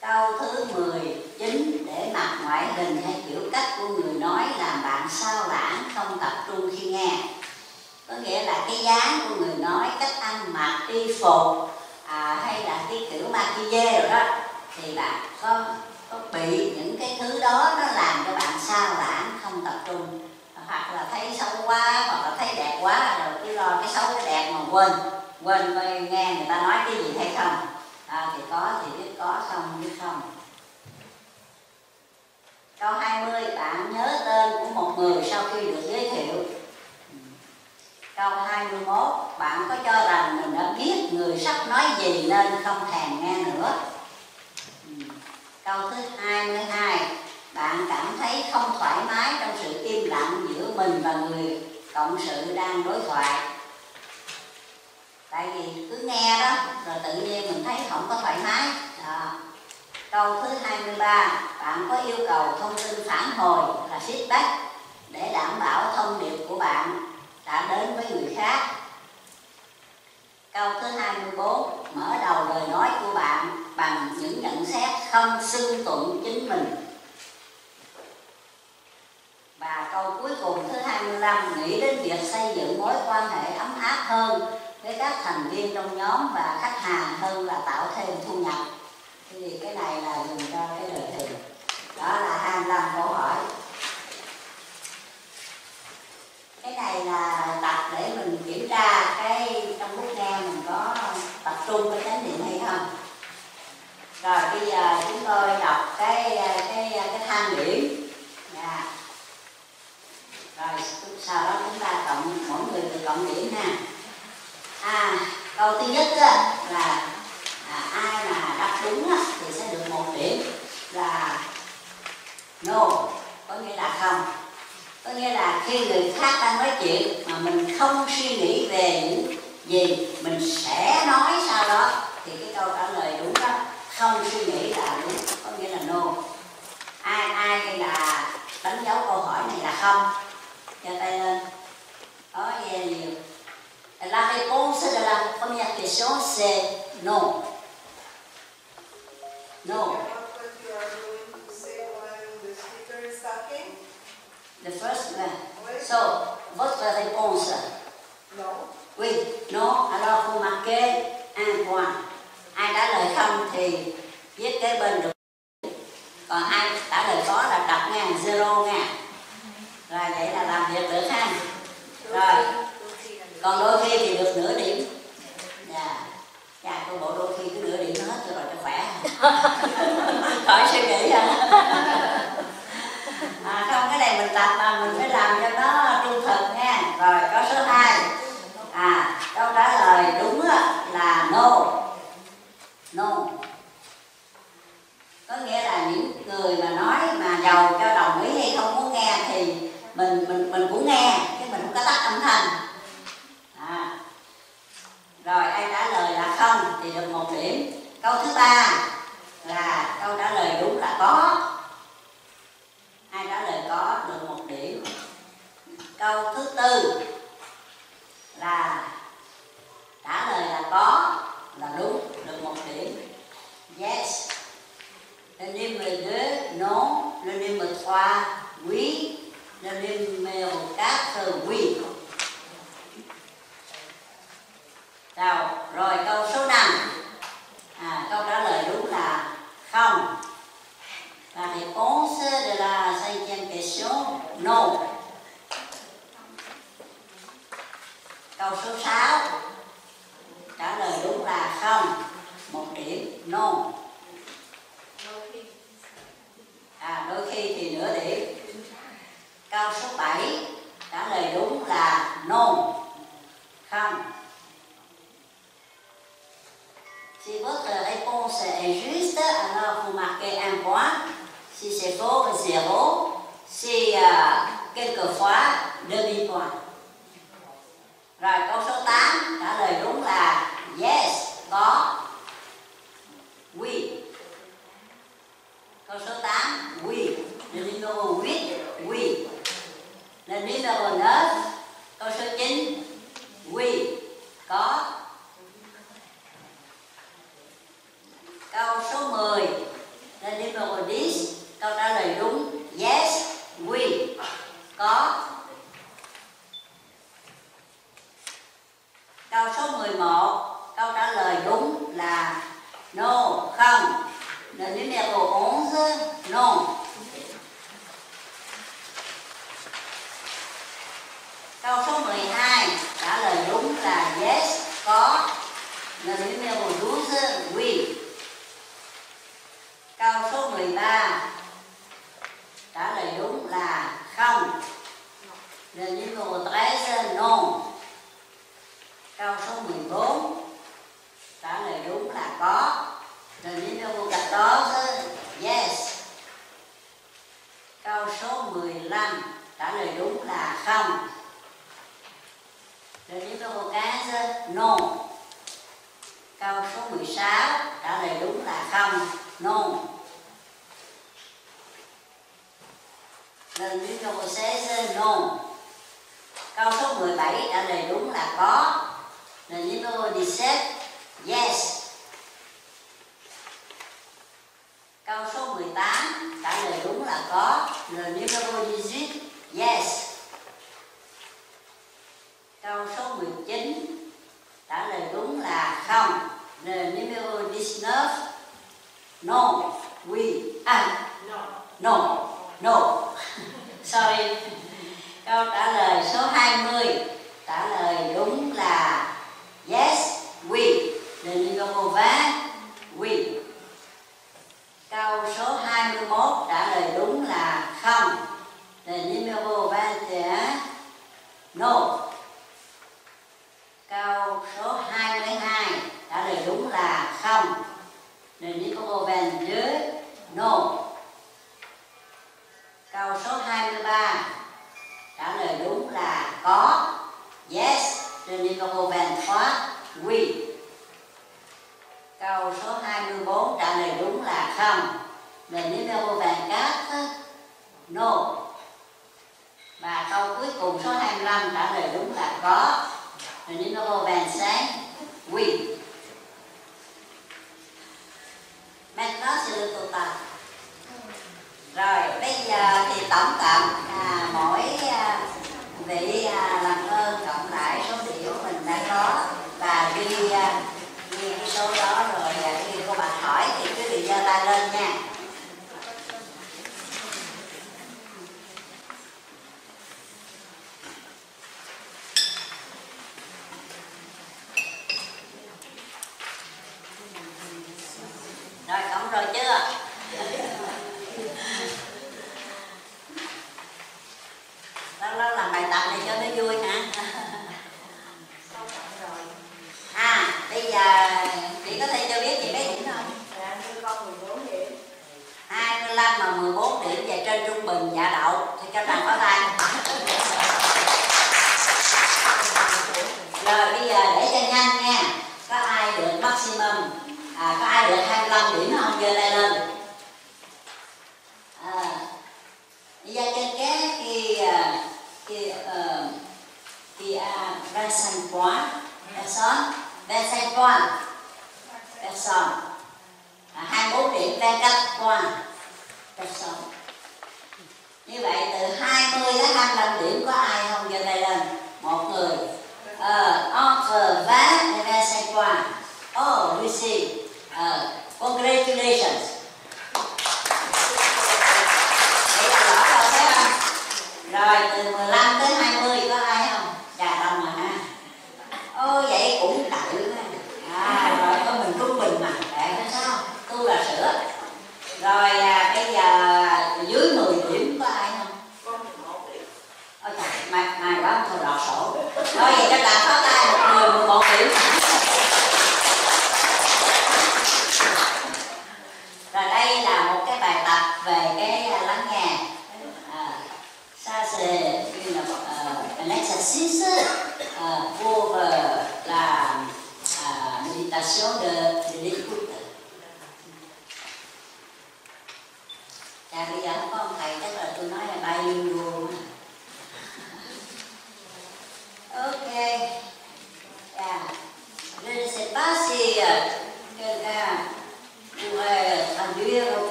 Câu thứ 19 để mặc ngoại hình hay kiểu cách của người nói làm bạn sao lãng, không tập trung khi nghe. Có nghĩa là cái dáng của người nói, cách ăn mặc, y phục à, hay là cái kiểu maquille rồi đó thì bạn có có bị những cái thứ đó nó làm cho bạn sao lãng không tập trung? Hoặc là thấy xấu quá hoặc là thấy đẹp quá rồi cứ lo cái xấu cái đẹp mà quên quên coi nghe người ta nói cái gì hay không. À, thì có thì biết có không biết không. Câu 20 bạn nhớ tên của một người sau khi được giới thiệu câu 21 bạn có cho rằng mình đã biết người sắp nói gì nên không thèm nghe nữa? Ừ. Câu thứ 22 bạn cảm thấy không thoải mái trong sự im lặng giữa mình và người cộng sự đang đối thoại. Tại vì cứ nghe đó, rồi tự nhiên mình thấy không có thoải mái. Đó. câu thứ 23 bạn có yêu cầu thông tin phản hồi là feedback để đảm bảo thông điệp của bạn đã đến với người khác. Câu thứ 24 mở đầu lời nói của bạn bằng những nhận xét không xưng tụng chính mình. Và câu cuối cùng thứ 25 nghĩ đến việc xây dựng mối quan hệ ấm áp hơn với các thành viên trong nhóm và khách hàng hơn là tạo thêm thu nhập. Thì cái này là dùng cho cái lời thường đó là 25 câu hỏi cái này là tập để mình kiểm tra cái trong lúc nghe mình có tập trung cái chánh niệm hay không. Rồi bây giờ chúng tôi đọc cái cái cái thang điểm. Yeah. rồi sau đó chúng ta cộng mỗi người từ cộng điểm ha. À câu thứ nhất là à, ai mà đáp đúng thì sẽ được một điểm. Là no có nghĩa là không có nghĩa là khi người khác đang nói chuyện mà mình không suy nghĩ về những gì mình sẽ nói sau đó, thì cái câu trả lời đúng đó, không suy nghĩ là đúng, có nghĩa là no. Ai ai là đánh dấu câu hỏi này là không? Giơ tay lên. Có nghe nhiều la réponse de la première question, c'est non non the first one so votre réponse No. oui no alors vous marquez un point. Ai trả lời không thì viết kế bên được. Còn ai trả lời có là đặt ngang zero nha. Rồi vậy là làm việc được ha. Rồi. còn đôi khi thì được nửa điểm. Dạ. Dạ cô bộ đôi khi cứ nửa điểm hết rồi cho khỏe. Khỏi suy nghĩ ha à, không cái này mình tập mà mình phải làm cho nó trung thực nha rồi câu số 2 à câu trả lời đúng là no. No. Có nghĩa là những người mà nói mà giàu cho đồng ý hay không muốn nghe thì mình mình mình cũng nghe chứ mình không có tắt âm thanh. À. rồi ai trả lời là không thì được một điểm. Câu thứ ba là câu trả lời đúng là có hai trả lời có được một điểm. Câu thứ tư là trả lời là có là đúng được một điểm. Yes. Le numéro 2 non le numéro 3 oui le numéro 4 oui Nào, rồi câu số năm. À, câu trả Uh, congratulations. Rồi từ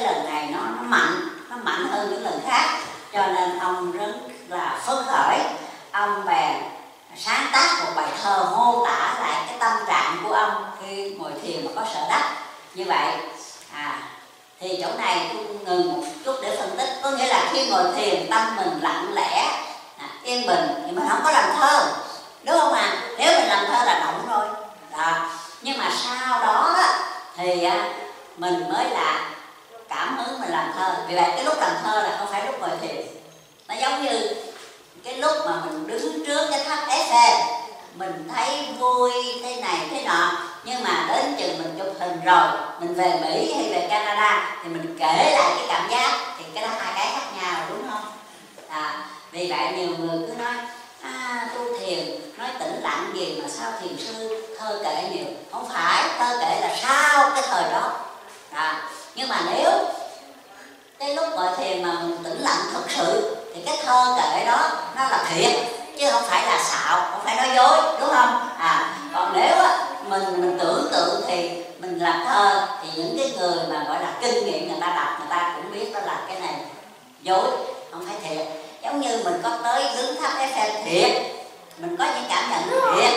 cái lần này nó nó mạnh nó mạnh hơn những lần khác. Cho nên ông rất là phấn khởi. Ông bèn sáng tác một bài thơ mô tả lại cái tâm trạng của ông khi ngồi thiền mà có sợ đắc. Như vậy à thì chỗ này tôi ngừng một chút để phân tích. Có nghĩa là khi ngồi thiền tâm mình lặng lẽ à, yên bình thì mình không có làm thơ. Đúng không ạ? À? nếu mình làm thơ là động rồi đó. Nhưng mà sau đó thì à, mình mới là cảm hứng mình làm thơ. Vì vậy cái lúc làm thơ là không phải lúc ngồi thiền. Nó giống như cái lúc mà mình đứng trước cái tháp Eiffel mình thấy vui thế này thế nọ. Nhưng mà đến chừng mình chụp hình rồi mình về Mỹ hay về Canada thì mình kể lại cái cảm giác. Thì cái đó hai cái khác nhau đúng không? À, vì vậy nhiều người cứ nói à, tu thiền nói tĩnh lặng gì mà sao thiền sư thơ kể nhiều? Không phải thơ kể là sau cái thời đó. À, nhưng mà nếu cái lúc gọi thiền mà mình tĩnh lặng thật sự thì cái thơ kể đó nó là thiệt chứ không phải là xạo không phải nói dối đúng không? À còn nếu á, mình mình tưởng tượng thì mình làm thơ thì những cái người mà gọi là kinh nghiệm người ta đọc người ta cũng biết đó là cái này dối không phải thiệt giống như mình có tới đứng tháp xe thiệt mình có những cảm nhận thiệt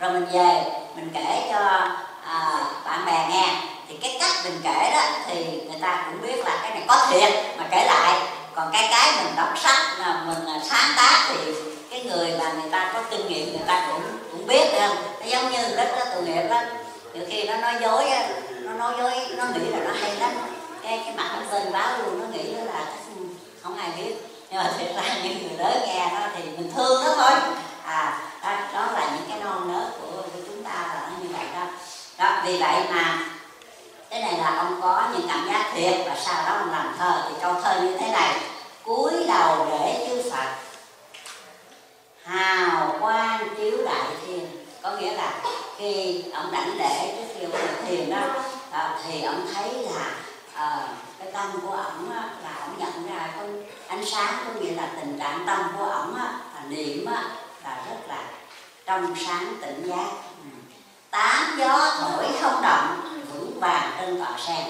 rồi mình về mình kể cho à, bạn bè nghe. Thì cái cách mình kể đó thì người ta cũng biết là cái này có thiệt mà kể lại. Còn cái cái mình đọc sách là mình à, sáng tác thì cái người mà người ta có kinh nghiệm người ta cũng cũng biết không? Nó giống như rất là tội nghiệp lắm. Nhiều khi nó nói dối nó nói dối nó nghĩ là nó hay lắm. Cái cái mặt nó tên báo luôn nó nghĩ đó là không ai biết. Nhưng mà thực ra những người lớn nghe nó thì mình thương nó thôi. À đó, đó là những cái non nớt của, của chúng ta là đó vì vậy mà cái này là ông có những cảm giác thiệt và sau đó ông làm thơ. Thì câu thơ như thế này cúi đầu để chư phật hào quang chiếu đại thiên. Có nghĩa là khi ông đảnh lễ trước khi ông thiền đó, ờ, thì ông thấy là uh, cái tâm của ông á, là ông nhận ra cái ánh sáng có nghĩa là tình trạng tâm của ông á, là niệm á, là rất là trong sáng tỉnh giác tám gió thổi không động vững vàng trên tọa sen.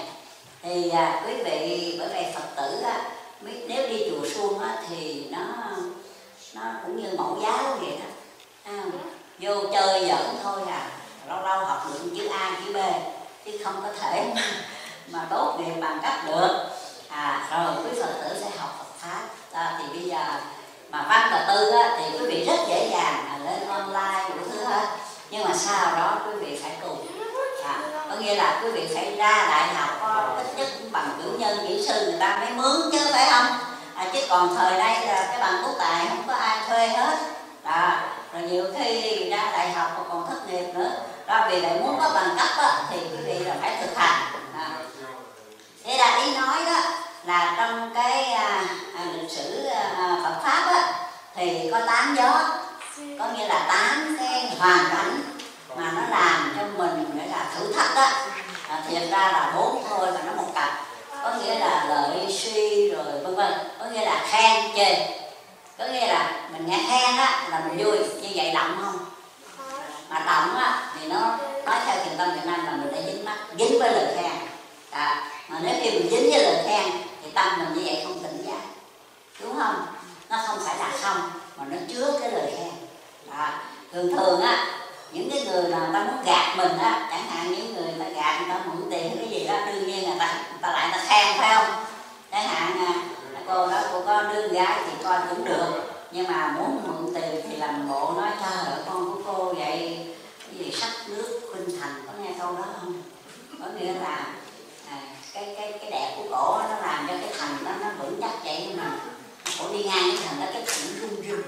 Thì à, quý vị bởi vậy phật tử á, nếu đi chùa suông á, thì nó nó cũng như mẫu giáo vậy đó. À, vô chơi giỡn thôi à. Lâu lâu học được chữ a chữ b chứ không có thể mà tốt nghiệp bằng cấp được. À rồi quý phật tử sẽ học phật pháp. À, thì bây giờ mà văn và tư á, thì quý vị rất dễ dàng à, lên online đủ thứ hết nhưng mà sau đó quý vị phải cùng. À, có nghĩa là quý vị phải ra đại học có ít nhất bằng cử nhân kỹ sư người ta mới mướn chứ phải không? À, chứ còn thời đây là cái bằng quốc tài không có ai thuê hết. À, rồi nhiều khi ra đại học mà còn thất nghiệp nữa. Đó vì lại muốn có bằng cấp đó, thì quý vị là phải thực hành. À. thế là ý nói đó là trong cái à, à, lịch sử à, Phật pháp á, thì có tám gió có nghĩa là tám cái hoàn cảnh mà nó làm cho mình nghĩa là thử thách đó. À, thiệt ra là bốn thôi mà nó một cặp. Có nghĩa là lợi suy rồi vân vân. Có nghĩa là khen chê. Có nghĩa là mình nghe khen á là mình vui. Như vậy động không? Mà động á thì nó nói theo thiền tâm việt nam là mình đã dính mắt dính với lời khen. À, mà nếu khi mình dính với lời khen thì tâm mình như vậy không tỉnh giác. Đúng không? Nó không phải là không mà nó chứa cái lời khen à, thường thường á những cái người mà người ta muốn gạt mình á chẳng hạn những người ta gạt người ta mượn tiền cái gì đó đương nhiên là ta người ta lại ta khen phải không? Chẳng hạn à, cô đó cô có đương gái thì coi cũng được nhưng mà muốn mượn tiền thì làm bộ nói cho ơi con của cô vậy cái gì sắc nước khuynh thành có nghe câu đó không? Có nghĩa là à, cái cái cái đẹp của cổ nó làm cho cái thành đó nó vững chắc vậy mà. Cổ đi ngang cái thành đó cái thành rung rung.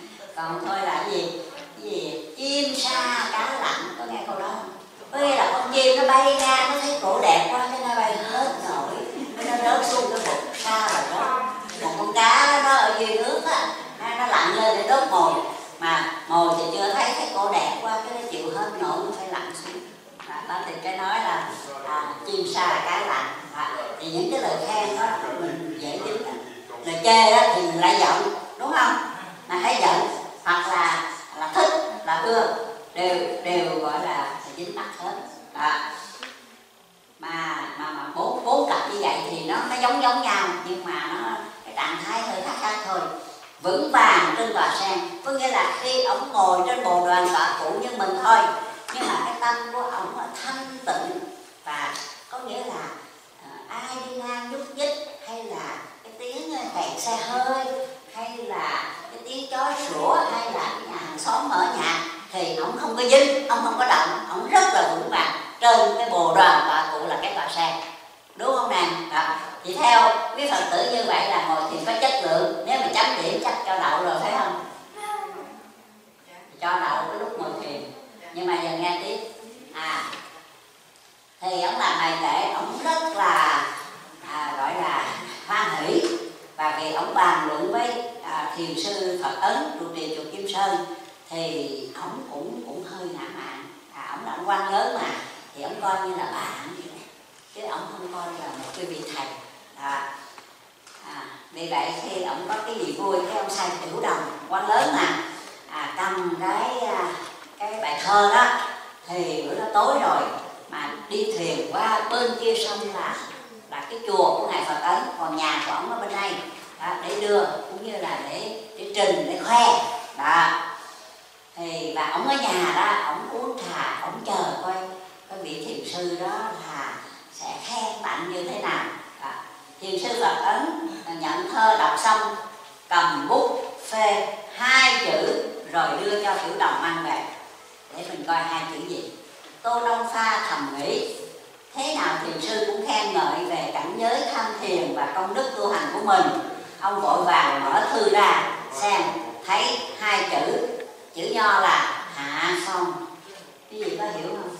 còn thôi là gì? Cái gì? Chim xa cá lặng có nghe câu đó không? Có nghĩa là con chim nó bay ra nó thấy cổ đẹp quá cái nó bay hết nổi. Nó rớt xuống cái bụng xa rồi đó. Một con cá nó ở dưới nước á nó lặn lên để đốt mồi. Mà mồi thì chưa thấy cái cổ đẹp quá cái nó chịu hết nổi nó phải lặn xuống. À, đó thì cái nói là à, chim xa cá lặn. À, thì những cái lời khen đó mình dễ dính lời chê đó thì lại giận đúng không? Mà hãy giận hoặc là là thích là ưa đều đều gọi là, dính mắt hết. Đó. Mà mà mà bốn bốn cặp như vậy thì nó nó giống giống nhau nhưng mà nó cái trạng thái hơi khác khác thôi. Vững vàng trên tòa sen có nghĩa là khi ông ngồi trên bồ đoàn tọa cũ như mình thôi nhưng mà cái tâm của ông là thanh tịnh và có nghĩa là uh, ai đi ngang nhúc nhích hay là cái tiếng hẹn xe hơi hay là cái tiếng chó sủa xóm mở nhạc thì ông không có dính ông không có động ông rất là vững vàng. Trên cái bồ đoàn tọa cụ là cái tòa sen. Đúng không nè? Đó. thì theo quý phật tử như vậy là ngồi thiền có chất lượng nếu mà chấm điểm chắc cho đậu rồi thấy không? Cho đậu cái lúc ngồi thiền. Nhưng mà giờ nghe tiếp. À. Thì ông làm bài kể ông rất là à, gọi là hoan hỷ. Và vì ông bàn luận với à, thiền sư phật ấn trụ trì chùa kim sơn thì ông cũng cũng hơi ngã mạn. À, ông là ông quan lớn mà. Thì ông coi như là bạn vậy chứ ông không coi là một cái vị thầy. À, à, vì vậy khi ông có cái gì vui cái ông sai tiểu đồng quan lớn mà. À, cầm cái à, cái bài thơ đó thì bữa đó tối rồi mà đi thuyền qua bên kia sông là là cái chùa của ngài Phật ấn. Còn nhà của ông ở bên đây. Đó, để đưa cũng như là để để trình để khoe. Đó thì, và ông ở nhà đó ông uống trà ông chờ coi cái vị thiền sư đó là sẽ khen tặng như thế nào. Đó. thiền sư Phật ấn nhận thơ đọc xong, cầm bút, phê hai chữ rồi đưa cho tiểu đồng mang về. Để mình coi hai chữ gì. Tô đông pha thầm nghĩ, thế nào thiền sư cũng khen ngợi về cảnh giới tham thiền và công đức tu hành của mình. Ông vội vàng mở thư ra, xem, thấy hai chữ chữ nho là hạ không cái gì có hiểu không?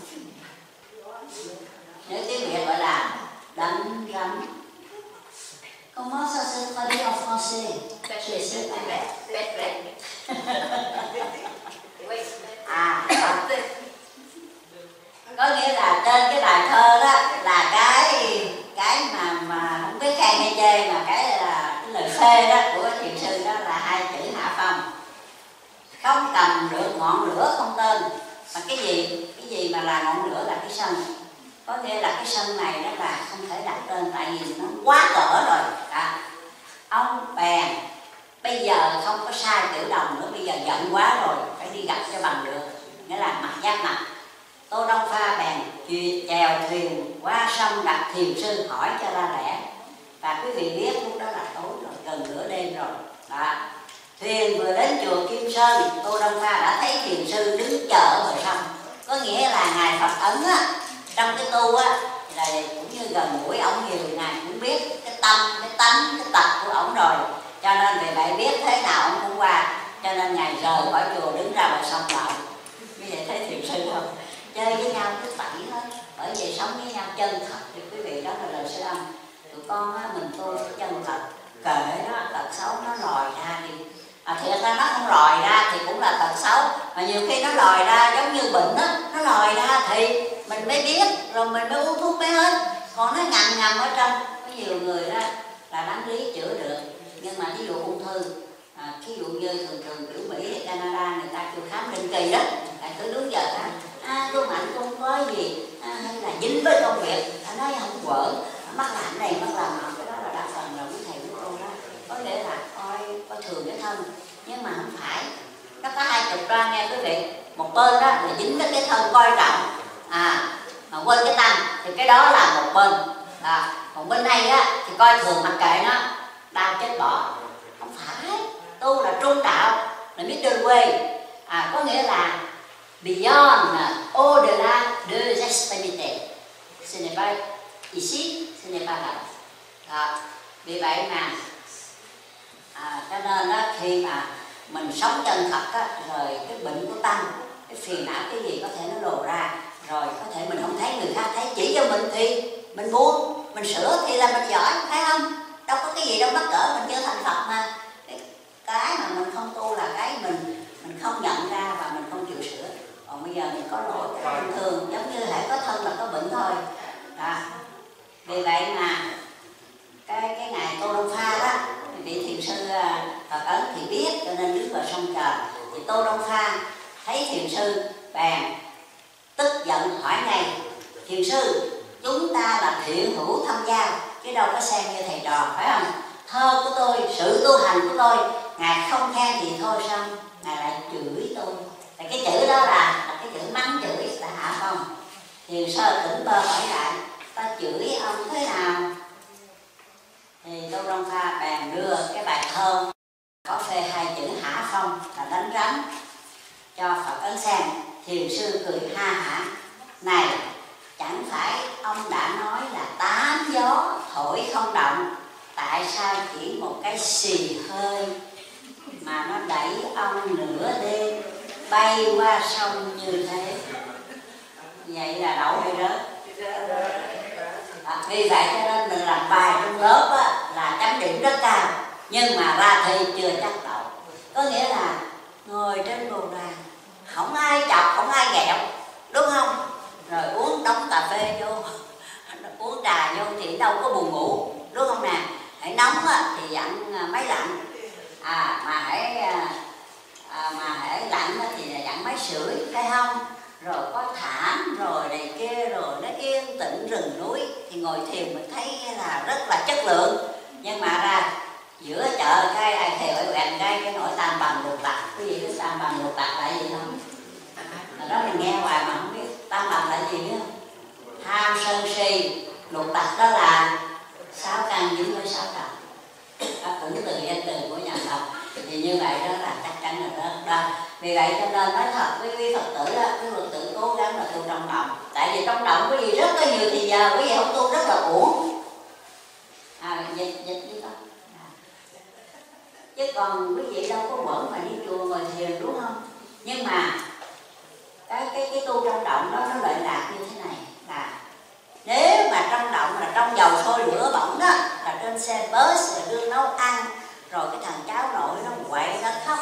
Nếu tiếng việt gọi là đấm rắn Comment ça se traduit en français? Je sais à có nghĩa là trên cái bài thơ đó là cái cái mà mà không biết khen hay chê, mà cái là cái lời phê đó của thiền sư đó là hai chữ không cầm được ngọn lửa không tên. Mà cái gì cái gì mà là ngọn lửa là cái sân. Có nghĩa là cái sân này đó là không thể đặt tên tại vì nó quá cỡ rồi. À, ông bèn bây giờ không có sai tiểu đồng nữa bây giờ giận quá rồi phải đi gặp cho bằng được. Nghĩa là mặt giáp mặt. Tô đông pha bèn chèo thuyền qua sông gặp thiền sư hỏi cho ra lẽ và quý vị biết lúc đó là tối rồi gần nửa đêm rồi. Đó thuyền vừa đến chùa kim sơn tô đông pha đã thấy thiền sư đứng chờ ở bờ sông có nghĩa là ngài phật ấn á trong cái tu á là cũng như gần gũi ổng nhiều ngài cũng biết cái tâm cái tánh cái tật của ổng rồi. Cho nên vì vậy biết thế nào ông cũng qua. Cho nên ngài rời khỏi chùa đứng ra bờ sông lại. Như vậy thấy thiền sư không? Chơi với nhau cứ tẩy hết. Bởi vì sống với nhau chân thật thì quý vị đó là lời sư âm. Tụi con á, mình tu chân thật. Kể đó tật xấu nó lòi ra đi à, thiệt ta nó không lòi ra thì cũng là tật xấu. Mà nhiều khi nó lòi ra giống như bệnh á nó lòi ra thì mình mới biết rồi mình mới uống thuốc mới hết. Còn nó ngầm ngầm ở trong có nhiều người đó là đáng lý chữa được. Nhưng mà ví dụ ung thư à, ví dụ như thường thường kiểu mỹ hay canada người ta kêu khám định kỳ đó là cứ đúng giờ đó à, tôi mạnh không có gì à, hay là dính với công việc. Nó nói không quở mắc làm này mắc làm nọ cái đó là đa phần là quý thầy có nghĩa là coi coi thường cái thân nhưng mà không phải. Nó có hai cực đoan nghe quý vị. Một bên đó là dính với cái thân coi trọng à mà quên cái tâm thì cái đó là một bên. À, còn bên này á thì coi thường mặc kệ nó đau chết bỏ. Không phải tu là trung đạo là middle way à có nghĩa là beyond au delà de l'extrémité. Ce n'est pas ici ce n'est pas là đó. vì vậy mà à, cho nên đó khi mà mình sống chân thật á, rồi cái bệnh của tâm cái phiền não cái gì có thể nó lộ ra rồi có thể mình không thấy người khác thấy chỉ cho mình thì mình buông mình sửa thì là mình giỏi phải không? Đâu có cái gì đâu mắc cỡ mình chưa thành phật mà. Cái cái mà mình không tu là cái mình mình không nhận ra và mình không chịu sửa. Còn bây giờ mình có lỗi cái bình thường giống như hệ có thân là có bệnh thôi. À, vì vậy mà cái cái ngày tô đông pha đó vị thiền sư à, phật ấn thì biết cho nên đứng vào sông trời. Thì tô đông pha thấy thiền sư bèn tức giận hỏi ngay thiền sư chúng ta là thiện hữu tham giao chứ đâu có xem như thầy trò phải không? Thơ của tôi sự tu hành của tôi ngài không khen thì thôi xong ngài lại chửi tôi. Là cái chữ đó là, là cái chữ mắng chửi là hạ không thiền sơ tỉnh bơ hỏi lại ta chửi ông thế nào? Thì tô đông pha bèn đưa cái bài thơ có phê hai chữ hả không là đánh rắn cho phật ấn xem thiền sư cười ha hả, này, chẳng phải ông đã nói là tám gió thổi không động, tại sao chỉ một cái xì hơi mà nó đẩy ông nửa đêm bay qua sông như thế? Vậy là đậu hay rớt Ờ, à, vì vậy cho nên mình làm bài trong lớp á, là chấm điểm rất cao nhưng mà ra thi chưa chắc đậu có nghĩa là ngồi trên bồ đà không ai chọc không ai ghẹo đúng không? Rồi uống đóng cà phê vô uống trà vô thì đâu có buồn ngủ đúng không nè? Hãy nóng á, thì dặn à, máy lạnh. À mà hãy à, à mà hãy lạnh thì dặn máy sưởi phải không? Rồi có thảm, rồi này kia, rồi nó yên tĩnh rừng núi. Thì ngồi thiền mình thấy là rất là chất lượng. Nhưng mà ra giữa chợ cái ai thèo ai quẹt cái cái nỗi tam bằng lục lạc cái gì cái tam bằng lục lạc là gì không mà đó mình nghe hoài mà không biết tam bằng là gì nữa. tham sân si, lục lạc đó là sáu căn dính với sáu trần các tưởng từ danh từ của nhà Phật thì như vậy đó là chắc chắn là đó, đó. vì vậy cho nên nói thật với quý phật tử đó quý phật tử cố gắng là tu trong động tại vì trong động quý vị rất có nhiều thì giờ quý vị không tu rất là uổng à dịch dịch đi con À. chứ còn quý vị đâu có bẩn mà đi chùa ngồi thiền đúng không nhưng mà cái cái cái tu trong động đó nó lợi lạc như thế này là nếu mà trong động là trong dầu sôi lửa bỏng đó là trên xe bus là đưa nấu ăn rồi cái thằng cháu nội nó quậy nó khóc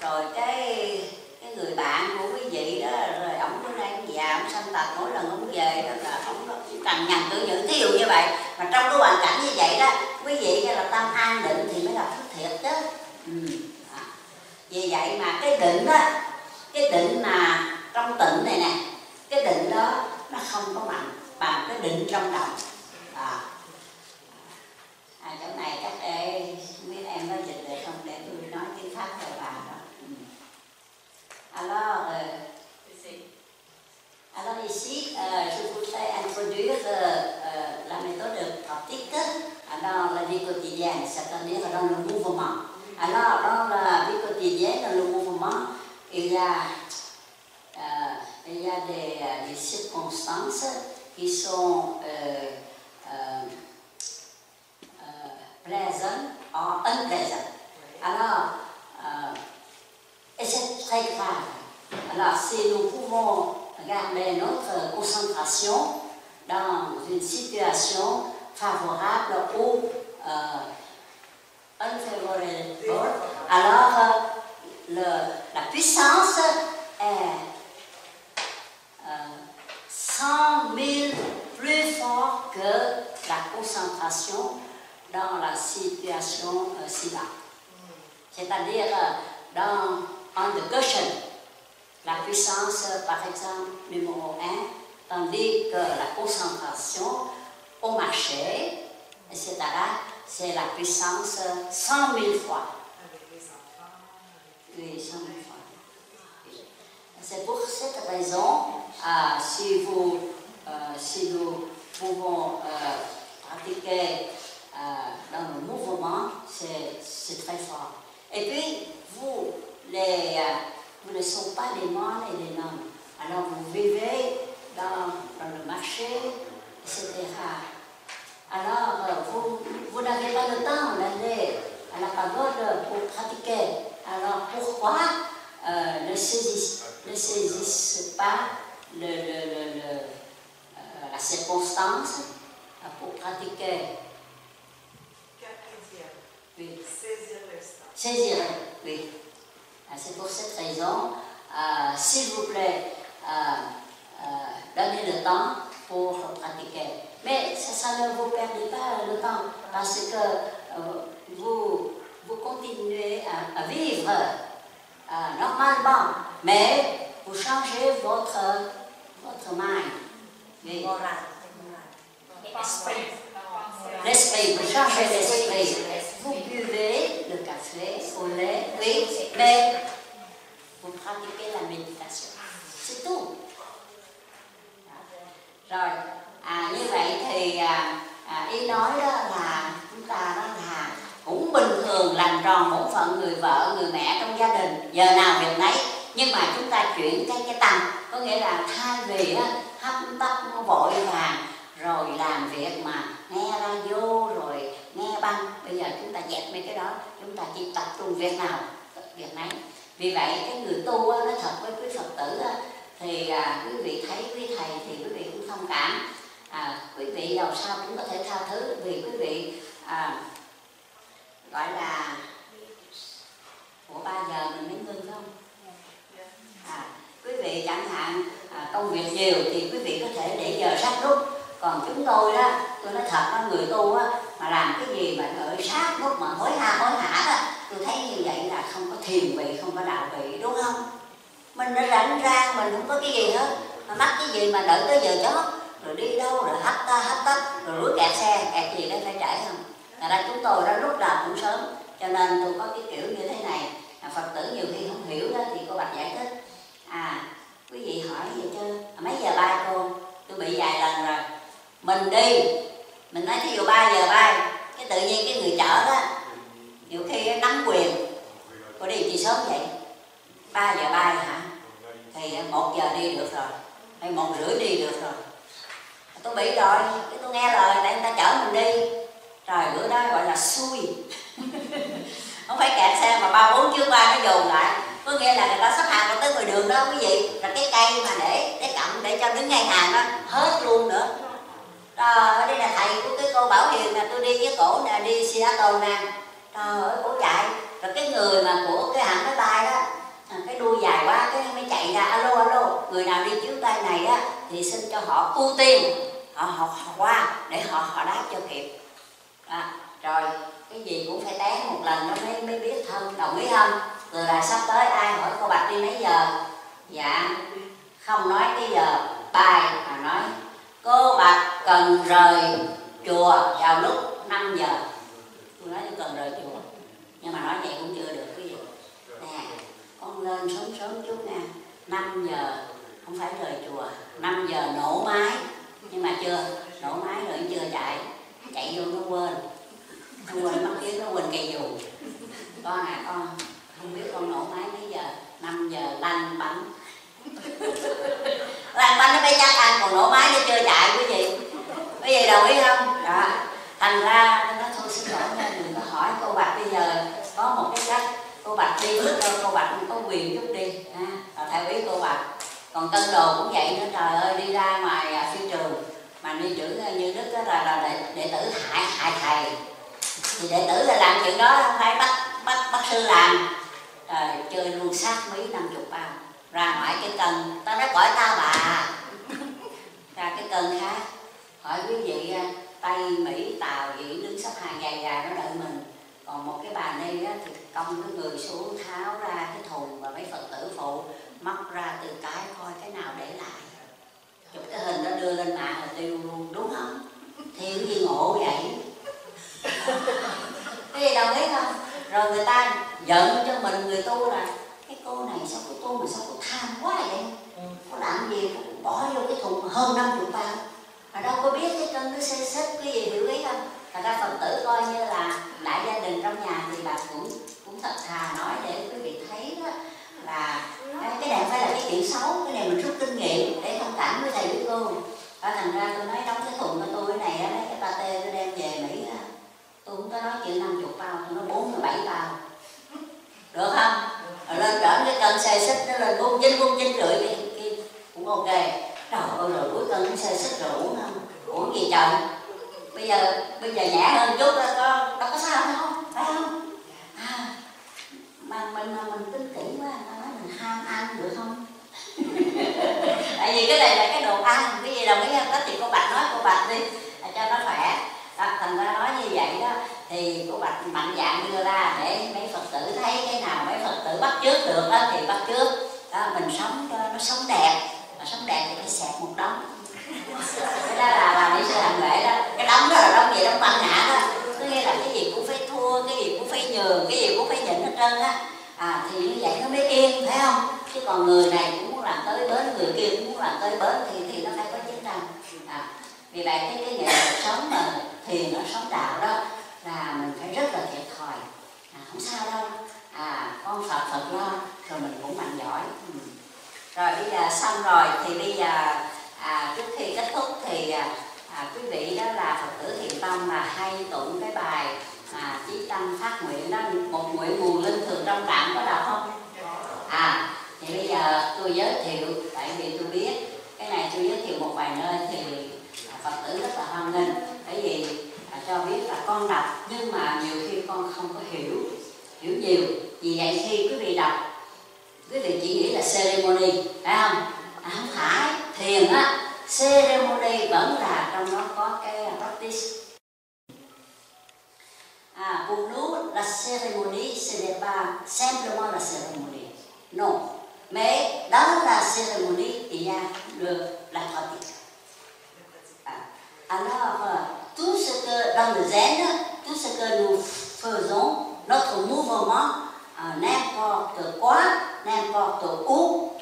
rồi cái cái người bạn của quý vị đó, rồi ổng bữa nay ông già ông sanh tật mỗi lần ông về đó là ổng cằn nhằn tự những thí dụ như vậy mà trong cái hoàn cảnh như vậy đó, quý vị cái là tâm an định thì mới là thức thiệt chứ ừ. đó. vì vậy mà cái định đó, cái định mà trong tịnh này nè, cái định đó, nó không có mạnh bằng cái định trong động à. à chỗ này chắc để em alors euh, alors ici euh, je voudrais introduire euh, la méthode pratique dans la vie quotidienne c'est-à-dire dans le mouvement. Alors dans la vie quotidienne dans le mouvement il y a il y a des, des circonstances qui sont euh, or unpleasant. Alors, euh, et c'est très grave. Alors, si nous pouvons garder notre concentration dans une situation favorable ou euh, unfavorable, alors euh, la puissance est euh, 100 000 plus fort que la concentration dans la situation euh, ci-bas. C'est-à-dire euh, dans en the cushion, la puissance euh, par exemple numéro 1, tandis que la concentration au marché, etc., c'est la puissance euh, 100 000 fois. Oui, 100 000 fois. C'est pour cette raison, euh, si, vous, euh, si nous pouvons euh, pratiquer euh, dans le mouvement, c'est très fort. Et puis, vous, les, euh, vous ne sont pas des moines et des nonnes. Alors, vous vivez dans, dans le marché, etc. Alors, euh, vous, vous n'avez pas le temps d'aller à la pagode pour pratiquer. Alors, pourquoi euh, ne, saisissent, pas le, le- le- euh, la circonstance euh, pour pratiquer Oui. Saisir l'instant. Saisir, oui. Ah, C'est pour cette raison, euh, s'il vous plaît, euh, euh, donnez le temps pour pratiquer. Mais ça, ça ne vous perdez pas le temps parce que euh, vous, vous continuez à, à vivre euh, normalement, mais vous changez votre, votre mind. Oui. L'esprit. L'esprit, vous changez l'esprit. Buvez le café au lait, oui, mais vous pratiquez la méditation. C'est tout. Rồi, à, như vậy thì à, à, ý nói đó là chúng ta đó là cũng bình thường làm tròn bổn phận người vợ, người mẹ trong gia đình, giờ nào việc nấy. Nhưng mà chúng ta chuyển cái cái tâm, có nghĩa là thay vì á, hấp tấp vội vàng rồi làm việc mà nghe radio rồi nghe băng. Bây giờ chúng ta dẹp mấy cái đó chúng ta chỉ tập trung việc nào việc nấy. Vì vậy cái người tu nó thật với quý phật tử thì à, quý vị thấy quý thầy thì quý vị cũng thông cảm. À, quý vị giàu sao cũng có thể tha thứ vì quý vị à, gọi là của ba giờ mình mới ngưng không? À, quý vị chẳng hạn à, công việc nhiều thì quý vị có thể để giờ sắp lúc còn chúng tôi đó tôi nói thật đó người tu á mà làm cái gì mà đợi sát lúc mà hối hả hối hả đó, tôi thấy như vậy là không có thiền vị, không có đạo vị, đúng không? Mình đã rảnh rang mình không có cái gì hết. Mà mắc cái gì mà đợi tới giờ chót, rồi đi đâu, rồi hấp ta, hấp tấp, rồi rủi kẹt xe, kẹt gì đó phải trải không? Là ra chúng tôi đó lúc nào cũng sớm, cho nên tôi có cái kiểu như thế này. Phật tử nhiều khi không hiểu đó, thì cô bạch giải thích. À quý vị hỏi gì chứ? Mấy giờ bay cô? Tôi bị vài lần rồi. Mình đi mình nói thí dụ 3 giờ bay cái tự nhiên cái người chở đó nhiều khi nắm quyền, cô đi chị sớm vậy? 3 giờ bay hả? Thì một giờ đi được rồi, hay một rưỡi đi được rồi. Tôi bị rồi, cái tôi nghe lời, tại người ta chở mình đi. Rồi bữa đó gọi là xui. Không phải kẹt xe mà ba bốn chiếc ba nó dồn lại. Có nghĩa là người ta sắp hàng tới ngoài đường đó, quý vị. Là cái cây mà để để cầm để cho đứng ngay hàng đó, hết luôn nữa. Ờ, rồi đây là thầy của cái cô bảo hiền là tôi đi với cổ nè đi Seattle nè. Trời ơi cổ chạy. Rồi cái người mà của cái hãng máy bay đó à, cái đuôi dài quá cái mới chạy ra alo alo người nào đi trước tay này á thì xin cho họ ưu tiên. Họ học họ qua để họ họ đáp cho kịp. À, rồi cái gì cũng phải té một lần nó mới mới biết thân đồng ý không? Rồi là sắp tới ai hỏi cô bạch đi mấy giờ? Dạ không nói cái giờ bài mà nói cô bạch cần rời chùa vào lúc 5 giờ. Tôi nói cần rời chùa. Nhưng mà nói vậy cũng chưa được cái gì nè, con lên sớm sớm chút nha. 5 giờ, không phải rời chùa. 5 giờ nổ máy. Nhưng mà chưa, nổ máy rồi chưa chạy. Chạy vô nó quên. Nó quên mất tiếng, nó quên cây dù. Con à con, không biết con nổ máy mấy giờ. 5 giờ lanh bánh lăn bánh nó bé chắc ăn còn nổ máy nó chưa chạy quý vị. Quý vị đồng ý không? Đó. Thành ra nó nói thôi xin lỗi nha đừng có hỏi cô bạch bây giờ. Có một cái cách cô bạch đi bước đâu cô bạch có quyền giúp đi. À, rồi theo ý cô bạch. Còn tân đồ cũng vậy nữa trời ơi đi ra ngoài à, phi trường. Mà đi chữ à, như đức đó là, là đệ, đệ tử hại hại thầy. Thì đệ tử là làm chuyện đó không phải bắt bắt bắt sư làm. Trời chơi luôn sát mấy năm chục bao ra ngoài cái cần tao nói gọi tao bà. Ra cái cần khác hỏi quý vị à, tây mỹ tàu gì đứng sắp hàng dài dài nó đợi mình. Còn một cái bà đây á, thì công cái người xuống tháo ra cái thùng và mấy phật tử phụ móc ra từ cái coi cái nào để lại. Chụp cái hình đó đưa lên mạng là tiêu luôn đúng không? Thiếu gì ngộ vậy? Cái gì đâu biết không? Rồi người ta giận cho mình người tu là cô này sao cô tu mà sao cô tham quá vậy. Cô làm gì cô bỏ vô cái thùng hơn năm chục bao. Mà đâu có biết cái cân nó xê xích cái gì hiểu ý không? Thành ra phật tử coi như là đại gia đình trong nhà thì bà cũng cũng thật thà nói để quý vị thấy đó là cái này phải là cái chuyện xấu cái này mình rút kinh nghiệm để thông cảm với thầy với cô. Và thành ra tôi nói đóng cái thùng của tôi cái này á, mấy cái pate tôi đem về mỹ á, tôi cũng có nói chuyện năm chục bao tôi nói bốn mươi bảy bao. Được không lên trở cái cân xe xích nó lên bốn chín bốn chín rưỡi thì, cũng ok. Trời ơi rồi cuối cân xe xích rồi uống không uống gì trời bây giờ bây giờ nhẹ hơn chút đó có đâu có sao đâu phải không? À, mình mà mình tính kỹ quá ta nói mình ham ăn được không? Tại vì cái này là cái đồ ăn cái gì đồng ý không? Đó thì cô bạch nói cô bạch đi cho nó khỏe. Đó, thành ra nói như vậy đó. Thì cô bạch mạnh dạng đưa ra để mấy phật tử thấy cái nào mấy trước được đó thì bắt chước. Đó, mình sống cho nó sống đẹp. Mà sống đẹp thì phải sẹt một đống. Cái đó là làm đi sư hành lễ đó. Cái đống đó là đống gì? Đống băng ngã đó. Có nghĩa là cái gì cũng phải thua cái gì cũng phải nhường cái gì cũng phải nhịn hết trơn á. À thì như vậy nó mới yên phải không? Chứ còn người này cũng muốn làm tới bến người kia cũng muốn làm tới bến thì thì nó phải có chiến tranh. À, vì vậy cái cái nghệ thuật sống mà thiền nó sống đạo đó là mình phải rất là thiệt thòi. À, không sao đâu à con phật phật lo rồi mình cũng mạnh giỏi. Ừ. rồi bây giờ xong rồi thì bây giờ à, trước khi kết thúc thì à, à quý vị đó là phật tử thiền tâm mà hay tụng cái bài à, chí tâm phát nguyện đó một nguyện nguồn linh thường trong tạng có đọc không? À thì bây giờ tôi giới thiệu tại vì tôi biết cái này tôi giới thiệu một vài nơi thì à, phật tử rất là hoan nghênh. Bởi vì à, cho biết là con đọc nhưng mà nhiều khi con không có hiểu hiểu nhiều vì vậy khi quý vị đọc quý vị chỉ nghĩ là ceremony phải không? À, không phải thiền á ceremony vẫn là trong đó có cái practice. À pour nous la cérémonie ce n'est pas simplement la cérémonie non mais dans la cérémonie il y a le, la pratique à, alors tout ce que dans le zen tout ce que nous faisons notre mouvement euh, n'importe quoi n'importe où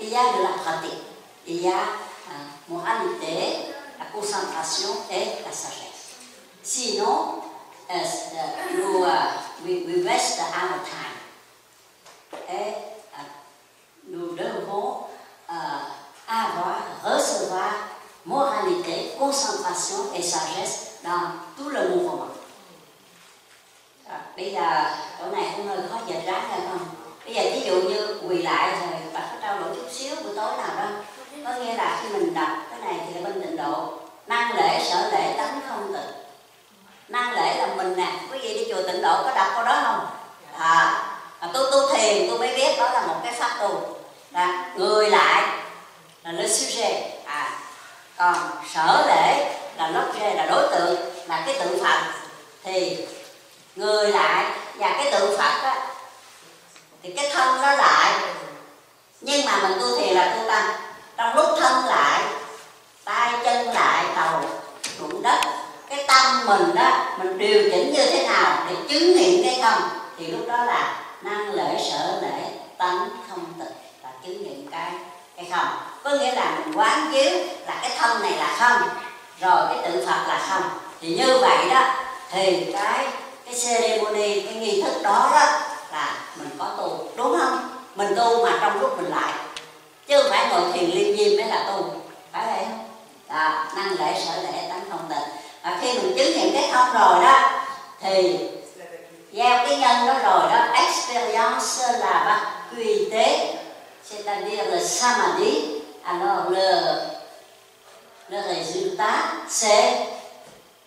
il y a de la pratique il y a euh, moralité, la concentration et la sagesse. Sinon, euh, nous, uh, we, time. Et uh, nous devons uh, avoir, recevoir moralité, concentration et sagesse dans tout le mouvement. Ờ, bây giờ chỗ này cũng hơi khó dịch ráng nha không? Bây giờ ví dụ như quỳ lại rồi bạn có trao đổi chút xíu buổi tối nào đó có nghĩa là khi mình đọc cái này thì là bên tịnh độ. Năng lễ sở lễ tánh không tịnh. Năng lễ là mình nè quý vị đi chùa tịnh độ có đọc câu đó không? À, mà tôi tu thiền tôi mới biết đó là một cái pháp tu. Là người lại là le sujet à còn sở lễ là l'objet là đối tượng là cái tự phật thì người lại, và cái tự phật á, thì cái thân nó lại. Nhưng mà mình tu thiền là tu tâm. Trong lúc thân lại, tay chân lại, đầu đụng đất, cái tâm mình đó, mình điều chỉnh như thế nào để chứng nghiệm cái không thì lúc đó là năng lễ, sở lễ, tánh không tịch là chứng nghiệm cái cái không. Có nghĩa là mình quán chiếu là cái thân này là không, rồi cái tự phật là không. Thì như vậy đó, thì cái cái ceremony cái nghi thức đó đó là mình có tu đúng không? Mình tu mà trong lúc mình lại. Chứ không phải ngồi thiền liên diêm mới là tu phải vậy không? Đó, năng lễ sở lễ tánh không tịnh. Và khi mình chứng nghiệm cái không rồi đó thì gieo cái nhân đó rồi đó experience là vacuité c'est-à-dire le samadhi. Alors le le résultat c'est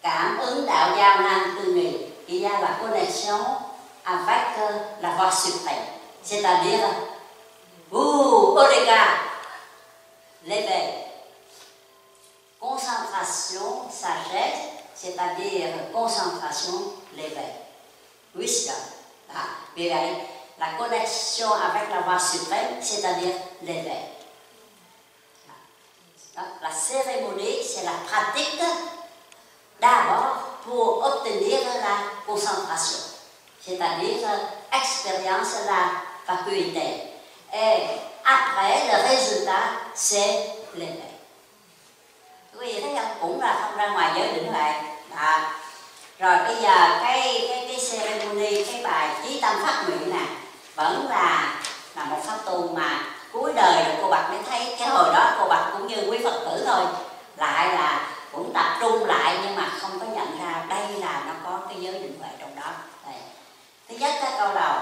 cảm ứng đạo giao năng tư nghị. Il y a la connexion avec la voix suprême. C'est-à-dire vous Orega l'éveil. Concentration sagesse c'est-à-dire concentration l'éveil. Wisdom vì vậy la connexion avec la voix suprême c'est-à-dire l'éveil. La cérémonie c'est la pratique d'abord pour obtenir la concentration c'est-à-dire expérience la faculté et après le résultat c'est l'éveil quý vị thấy không? Cũng là không ra ngoài giới định huệ đó. rồi bây giờ cái cái cái ceremony, cái bài trí tâm phát nguyện nè, vẫn là là một pháp tu mà cuối đời cô bạch mới thấy. Cái hồi đó cô bạch cũng như quý phật tử thôi. Lại là cũng tập trung lại nhưng mà không có nhận ra đây là nó có cái giới định huệ trong đó. Đây. thứ nhất cái câu đầu.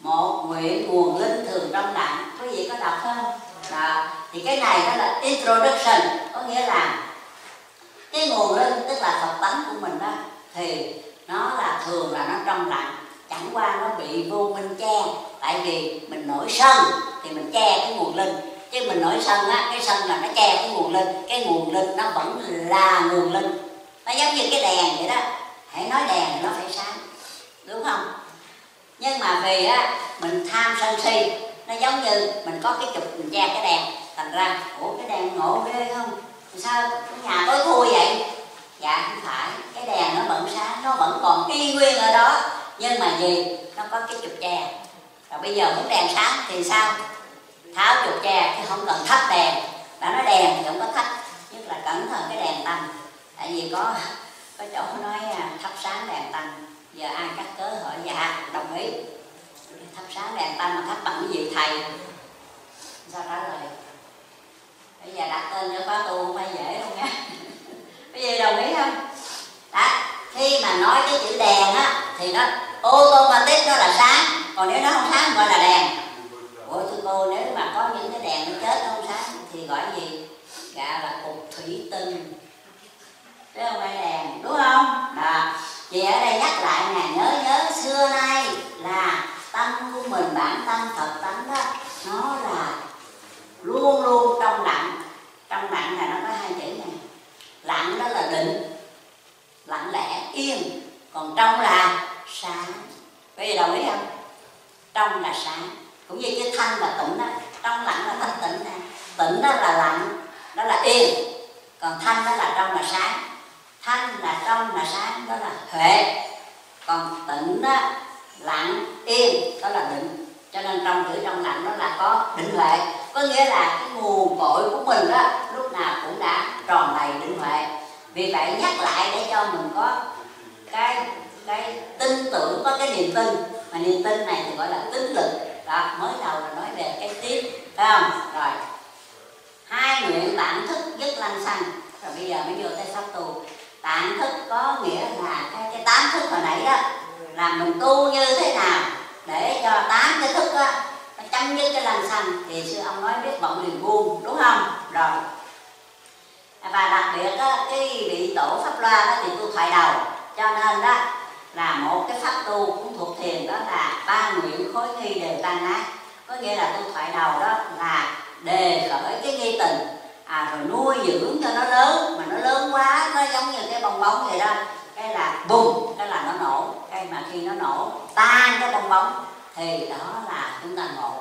Một nguyện nguồn linh thường trong lặng. Quý vị có đọc không? Đó. thì cái này đó là introduction. Có nghĩa là cái nguồn linh, tức là phật tánh của mình đó, thì nó là thường là nó trong lặng. Chẳng qua nó bị vô minh che. Tại vì mình nổi sân, thì mình che cái nguồn linh chứ mình nổi sân á, cái sân là nó che cái nguồn linh cái nguồn linh nó vẫn là nguồn linh nó giống như cái đèn vậy đó. Hãy nói đèn nó phải sáng, đúng không? Nhưng mà vì á, mình tham sân si, nó giống như mình có cái chụp, mình che cái đèn. Thành ra, ủa, cái đèn ngộ ghê không? Sao cái nhà tối thui vậy? Dạ không phải. Cái đèn nó vẫn sáng, nó vẫn còn y nguyên ở đó. Nhưng mà gì? Nó có cái chụp che. Rồi bây giờ muốn đèn sáng thì sao? Tháo chuột tre, chứ không cần thắp đèn. Đã nói đèn thì không có thắp nhất là cẩn thận cái đèn tăm tại vì có có chỗ nói à, thắp sáng đèn tăm giờ ai cắt cớ hỏi dạ đồng ý. Thắp sáng đèn tăm mà thắp bằng cái gì, thầy? Sao trả lời? Bây giờ đặt tên cho khóa tu không phải dễ đâu nha. Bây giờ đồng ý không? Đó, khi mà nói cái chữ đèn á, thì nó ô tô mà automatic nó là sáng. Còn nếu nó không sáng gọi là đèn ủa, thưa cô, nếu mà có những cái đèn nó chết không sáng thì gọi gì? Gọi là cục thủy tinh. Chứ không phải đèn? Đúng không? Đó. Chị ở đây nhắc lại nè, nhớ nhớ xưa nay là tâm của mình, bản tâm phật tánh đó, nó là luôn luôn trong lặng. Trong lặng là nó có hai chữ này lặng đó là định, lặng lẽ, yên. Còn trong là sáng. Bây giờ đồng ý không? Trong là sáng cũng như cái thanh là tịnh đó trong lặng là thanh tịnh nè, tịnh đó là lặng đó là yên còn thanh đó là trong là sáng. Thanh là trong là sáng, đó là huệ, còn tịnh đó lặng yên đó là định. Cho nên trong chữ trong lặng đó là có định huệ. Có nghĩa là cái nguồn cội của mình đó, lúc nào cũng đã tròn đầy định huệ. Vì vậy nhắc lại để cho mình có cái cái tin tưởng, có cái niềm tin. Mà niềm tin này thì gọi là tín lực đó mới đầu là nói về cái tiếp phải không? Rồi. Hai nguyện tạng thức dứt lăng xăng rồi bây giờ mới vô tới pháp tu. Tạng thức có nghĩa là cái cái tám thức hồi nãy đó là mình tu như thế nào để cho tám cái thức đó nó chấm dứt cái lăng xăng thì sư ông nói biết vọng liền buông đúng không? Rồi. À, và đặc biệt đó, cái vị tổ pháp loa đó thì tu thoại đầu. Cho nên đó là một cái pháp tu cũng thuộc thiền đó là ba nguyện khối nghi đều tan nát. Có nghĩa là tu thoại đầu đó là đề khởi cái nghi tình. À rồi nuôi dưỡng cho nó lớn. Mà nó lớn quá, nó giống như cái bong bóng vậy đó. Cái là bùng, cái là nó nổ. Cái mà khi nó nổ, tan cái bong bóng, thì đó là chúng ta ngộ.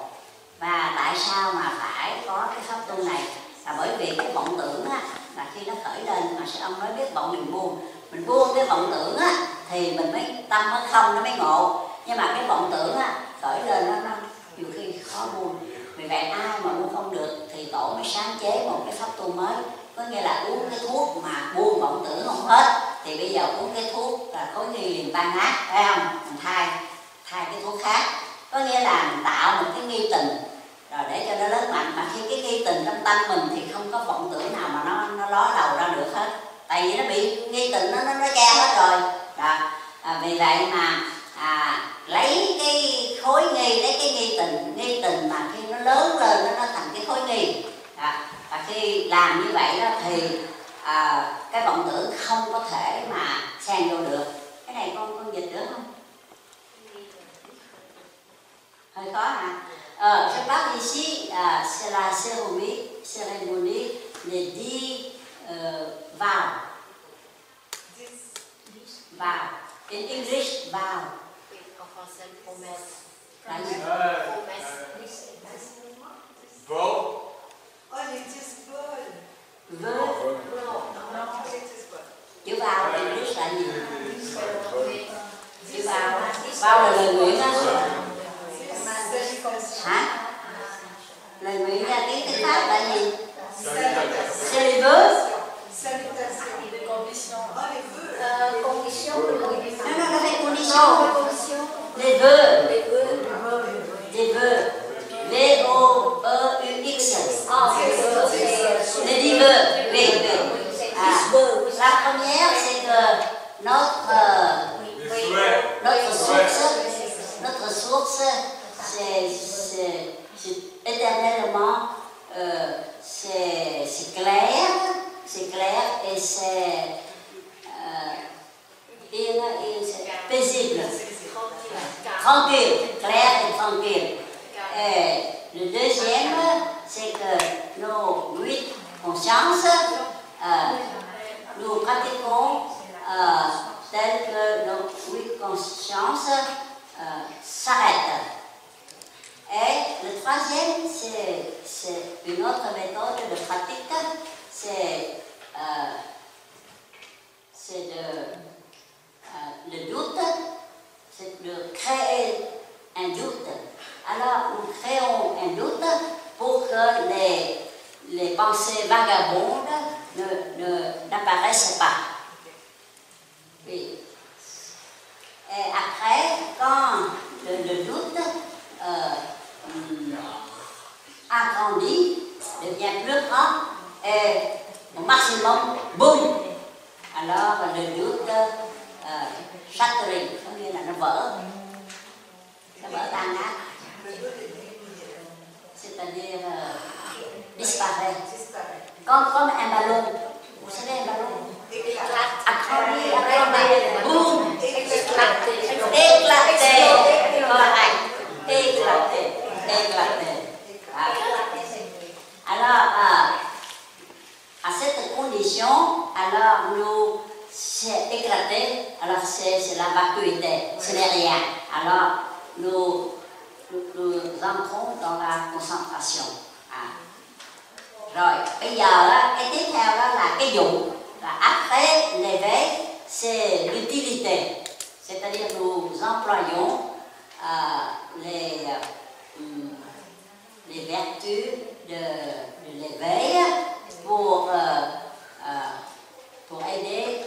Và tại sao mà phải có cái pháp tu này? Là bởi vì cái vọng tưởng á, là khi nó khởi lên mà sư ông nói biết vọng mình buông. Mình buông cái vọng tưởng á thì mình mới tâm nó không nó mới ngộ. Nhưng mà cái vọng tưởng á khởi lên nó, nó nhiều khi khó buông. Vì vậy ai mà buông không được thì tổ mới sáng chế một cái pháp tu mới. Có nghĩa là uống cái thuốc mà buông vọng tưởng không hết. Thì bây giờ uống cái thuốc là khối nghi liền tan nát phải không? Mình thay thay cái thuốc khác. Có nghĩa là mình tạo một cái nghi tình. Rồi để cho nó lớn mạnh. Mà khi cái nghi tình trong tâm mình thì không có vọng tưởng nào mà nó nó ló đầu ra được hết. Tại vì nó bị nghi tình nó nó nó che hết rồi đó à, vì vậy mà à, lấy cái khối nghi lấy cái nghi tình nghi tình mà khi nó lớn lên nó nó thành cái khối nghi. Đó. và khi làm như vậy đó thì à, cái vọng tưởng không có thể mà xen vô được. Cái này con con dịch được không? Hơi khó hả? Euh, je parle ici, euh, c'est la cérémonie, cérémonie để đi euh, vào. Vow. In English, vow. En français, promesse. Promesse. Vol. Oh. Vœu. Non, les dix bols. Chữ vow in English là gì? Oui. Chữ vow. Vow là lời nguyện á. Hả? Lời nguyện ra tiếng tiếng Pháp là gì? Salutation. C'est les vœux. Salutation. Les conditions. Oh, les vœux. Euh, conditions, le Non, condition. non, non, les Non, conditions. les conditions. Les vœux. Les vœux. Des vœux. V-O-E-U-X. Ah, les vœux, c'est... Les dix vœux. Oui, oui. C'est Ah. dix vœux. La première, c'est que notre, Oui. Les souhaits. notre source, notre source, c'est, c'est, c'est éternellement, euh, c'est, c'est clair, euh, c'est paisible. Tranquille, clair et tranquille. Et le deuxième, c'est que nos huit consciences, euh, nous pratiquons euh, tel que nos huit consciences euh, s'arrêtent. Et le troisième, c'est une autre méthode de pratique, c'est euh, c'est de, euh, le doute, c'est de créer un doute. Alors, nous créons un doute pour que les, les pensées vagabondes ne, ne- n'apparaissent pas. Oui. Et après, quand le, le doute euh, hum, agrandit, devient plus grand et au maximum, boum, alors le nước euh, shattering, có nghĩa là nó vỡ, nó vỡ tan nát, c'est-à-dire ờ, euh, disparaît. disparaît, Comme, comme un ballon, vous savez un ballon éclate. Agrandi, agrandi, boum, Éclaté. éclaté, correct, à. éclaté, éclaté. Alors, euh, à cette condition, alors nous, c'est éclaté, alors c'est la vacuité, ce n'est rien. Alors, nous, nous, nous entrons dans la concentration. À. Rồi, bây giờ á, cái tiếp theo đó là cái dụng. Là après l'éveil, c'est l'utilité. C'est-à-dire nous employons euh, les, euh, hum, les vertus de, de l'éveil pour, euh, euh, pour aider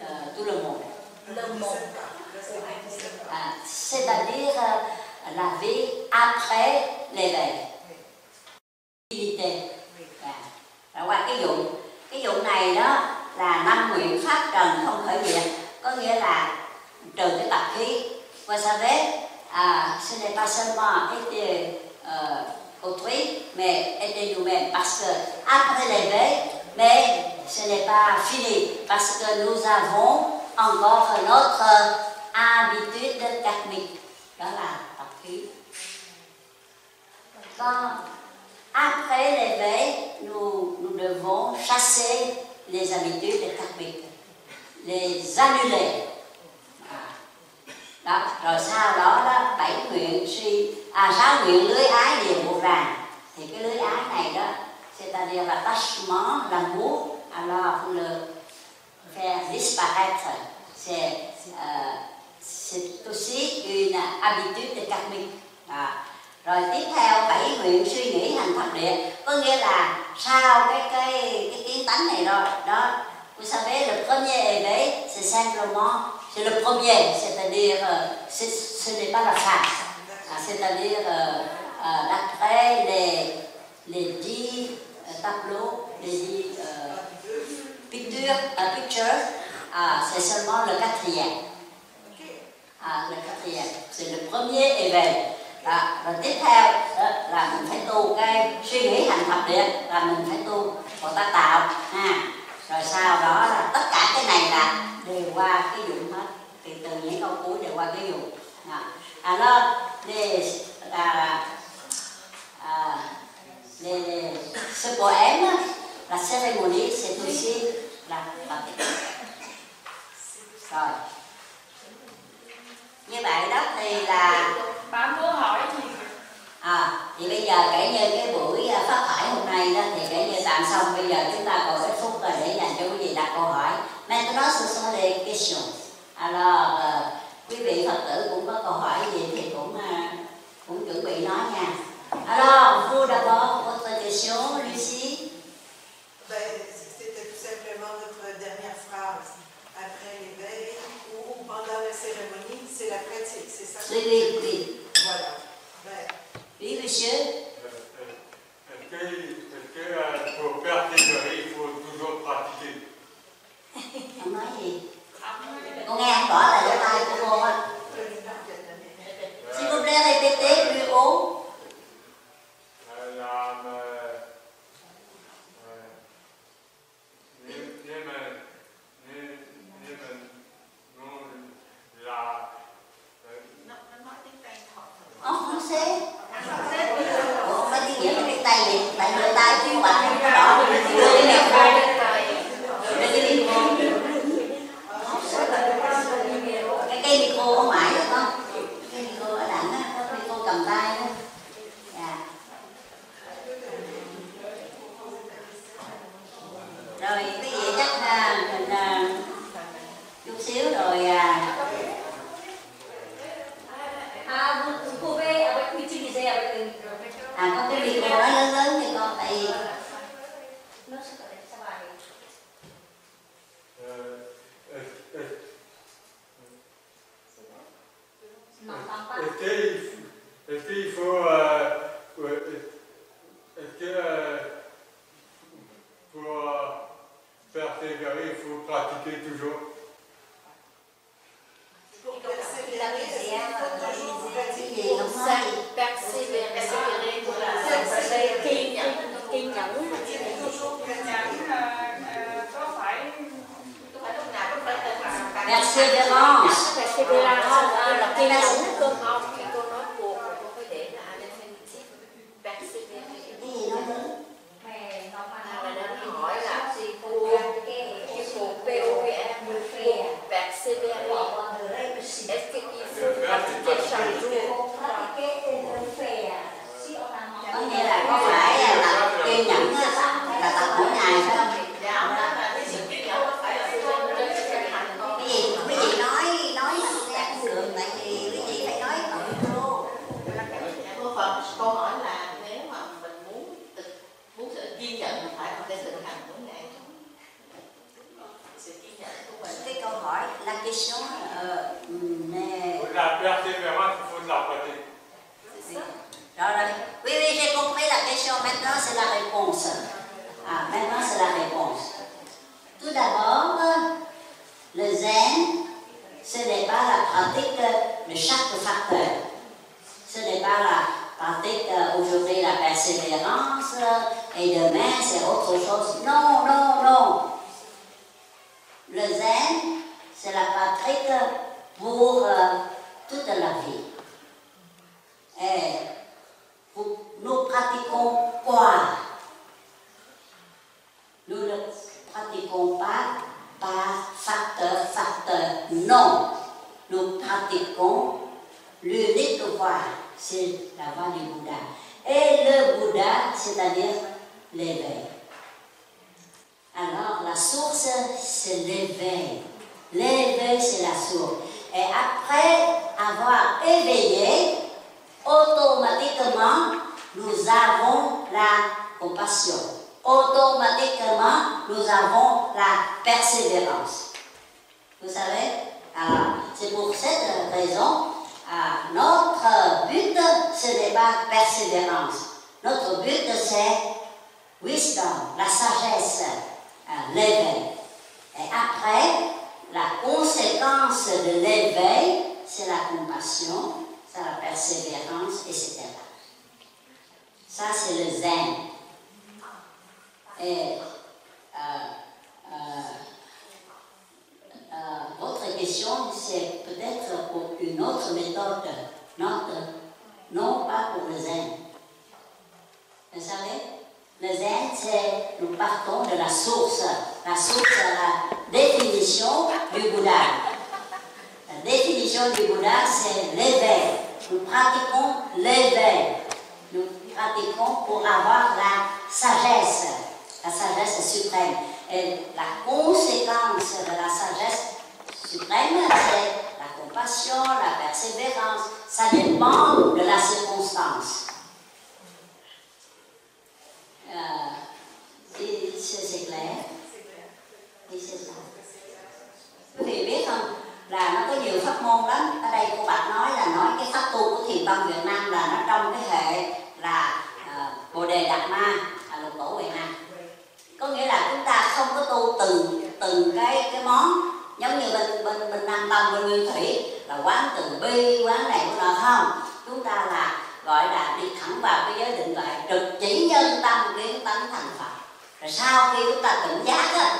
euh, tout le monde. Le monde. C'est-à-dire la vie après l'éveil. Utilité. Rồi qua cái dụng cái dụng này đó là năm nguyện pháp trần không khởi diệt có nghĩa là trừ cái tập khí Vous savez, à, ce n'est pas seulement aider euh, autrui, mais aider nous-mêmes. Parce que après l'éveil, mais ce n'est pas fini. Parce que nous avons encore notre habitude karmique. Đó là après l'éveil, nous, devons chasser les habitudes karmiques, les annuler. Đó rồi sau đó bảy nguyện à sáu nguyện lưới ái đều buộc ràng thì cái lưới ái này đó c'est-à-dire l'attachement l'amour alors faut le faire disparaître c'est euh, c'est aussi une habitude karmique à. rồi tiếp theo bảy nguyện suy nghĩ hành thập địa. Có nghĩa là sau cái cái cái kiến tánh này rồi đó vous savez le premier éveil c'est simplement c'est le premier c'est-à-dire euh, c'est- ce n'est pas la fin c'est-à-dire euh, euh, d'après les les dix euh, tableaux les dix euh, pictures euh, pictures ah, c'est seulement le quatrième à, le quatrième c'est le premier éveil là rồi tiếp theo đó, là mình phải tu cái suy nghĩ hành thập điện là mình phải tu của ta tạo ha. Rồi sau đó là tất cả cái này là đều qua cái dụng hết. Thì từ những câu cuối đều qua cái dụng à, à alors les là à, les, les, ce poème la cérémonie c'est aussi la pratique rồi. Như vậy đó thì là Bạn muốn hỏi gì? à, thì bây giờ kể như cái buổi à, phát thải hôm nay đó thì kể như tạm xong. Bây giờ chúng ta còn ít phút rồi để dành cho quý vị đặt câu hỏi. Maintenant ce sont les questions alors euh, quý vị phật tử cũng có câu hỏi gì thì cũng à, cũng chuẩn bị nói nha. Alors vous d'abord votre question Lucie Ben, C'était tout simplement votre dernière phrase. Après l'éveil ou pendant la cérémonie, c'est la pratique, c'est ça? Oui oui oui. Voilà. Ben, oui monsieur. Est-ce que, est-ce que euh, pour faire des jurys, il faut toujours pratiquer? Nói gì con nghe anh bỏ lại cái tay của cô xin cô ra đây, tê tê. tâm bên nguyên thủy là quán từ bi, quán này của nọ không? Chúng ta là, gọi là đi thẳng vào cái giới định tuệ trực chỉ nhân tâm kiến tánh thành phật. Rồi sau khi chúng ta tỉnh giác á,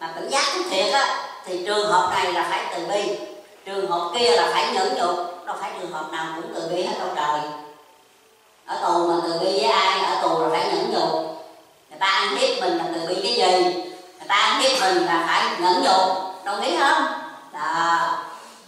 mà tỉnh giác cũng thiệt á, thì trường hợp này là phải từ bi. Trường hợp kia là phải nhẫn nhục. Đâu phải trường hợp nào cũng từ bi hết đâu trời. Ở tù mà từ bi với ai, ở tù là phải nhẫn nhục. Người ta ăn hiếp mình là từ bi cái gì? Người ta ăn hiếp mình là phải nhẫn nhục. Đồng ý không? đó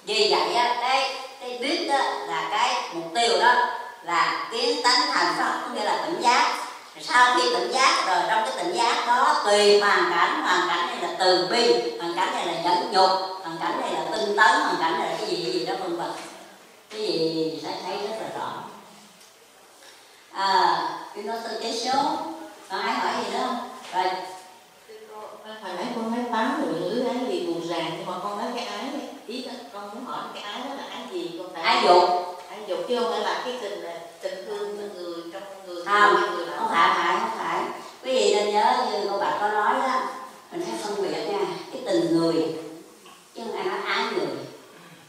vì vậy á, cái cái biết đó là cái mục tiêu đó là kiến tánh thành phật nghĩa là tỉnh giác. Sau khi tỉnh giác rồi, trong cái tỉnh giác đó, tùy hoàn cảnh hoàn cảnh này là từ bi, hoàn cảnh này là nhẫn nhục, hoàn cảnh này là tinh tấn, hoàn cảnh này là cái gì gì đó vân vân. Cái gì sẽ thấy rất là rõ. À cái nó tên cái số còn ai hỏi gì nữa không? Rồi. Hồi nãy con nói tám người nữ ấy bị buồn ràng, nhưng mà con nói cái ai dục. Ái dục chứ không phải là cái tình tình thương của người trong người không người không phải phải không phải. Quý vị nên nhớ như cô bạn có nói đó mình phải phân biệt nha cái tình người chứ không ai nói ái người.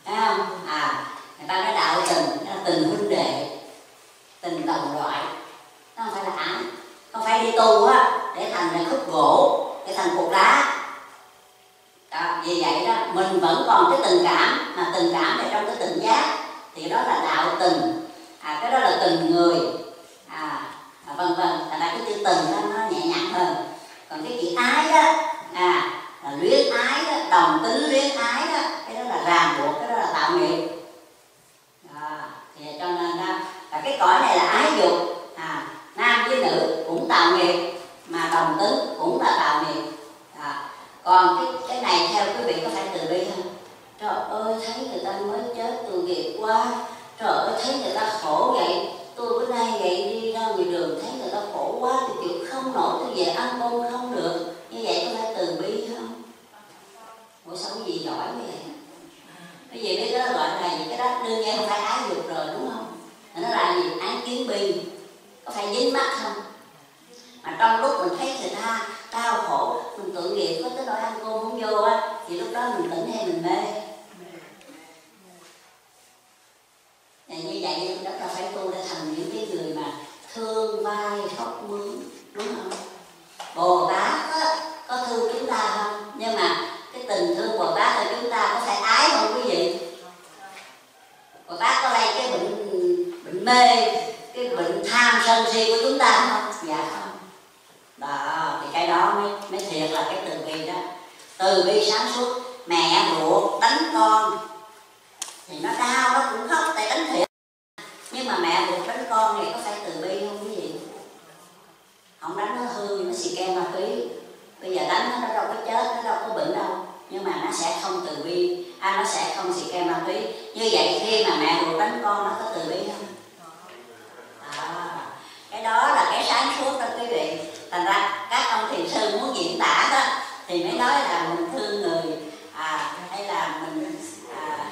Thấy không? À người ta nói đạo tình là tình huynh đệ tình đồng loại. Nó không phải là ái. Không phải đi tu á để thành là khúc gỗ để thành cục đá. Đó, vì vậy đó mình vẫn còn cái tình cảm mà tình cảm là trong cái tình giác thì đó là đạo từng, à cái đó là từng người. À, à vân vân. Thành ra cái chữ từng đó nó nhẹ nhàng hơn. Còn cái chữ ái đó à là luyến ái đó đồng tính luyến ái đó cái đó là ràng buộc cái đó là tạo nghiệp. À, thì cho nên đó là cái cõi này là ái dục. À nam với nữ cũng tạo nghiệp mà đồng tính cũng là tạo nghiệp. À, còn cái cái này theo quý vị có phải từ bi không? Trời ơi, thấy người ta mới chết, tôi nghiệp quá. Trời ơi, thấy người ta khổ vậy. Tôi bữa nay vậy đi ra ngoài đường, thấy người ta khổ quá thì chịu không nổi, tôi về ăn cơm không được. Như vậy có phải từ bi không? Ủa, sao cái gì giỏi như vậy? Bây giờ cái đó gọi là gì? Cái đó đương nhiên không phải ái dục rồi, đúng không? Nó là gì? Ái kiến bi. Có phải dính mắt không? Mà trong lúc mình thấy người ta đau khổ, mình tự nghiệp có tới nỗi ăn cơm không vô á, thì lúc đó mình tỉnh hay mình mê? Thì như vậy đó là phải tu đã thành những cái người mà thương vai khóc mướn đúng không? Bồ tát á, có thương chúng ta không? Nhưng mà cái tình thương bồ tát là chúng ta có phải ái không quý vị? Bồ tát có lây cái bệnh bệnh mê cái bệnh tham sân si của chúng ta không? Dạ không. Đó thì cái đó mới mới thiệt là cái từ bi đó. Từ bi sáng suốt mẹ ruột đánh con thì nó đau nó cũng khóc tại đánh thiệt nhưng mà mẹ buộc đánh con thì có phải từ bi không quý vị không đánh nó hư nó xì ke ma túy. Bây giờ đánh nó, nó đâu có chết nó đâu có bệnh đâu. Nhưng mà nó sẽ không từ bi. À, nó sẽ không xì ke ma túy. Như vậy khi mà mẹ buộc đánh con nó có từ bi không? À, cái đó là cái sáng suốt đó quý vị thành ra các ông thiền sư muốn diễn tả đó thì mới nói là mình thương người à, hay là mình à,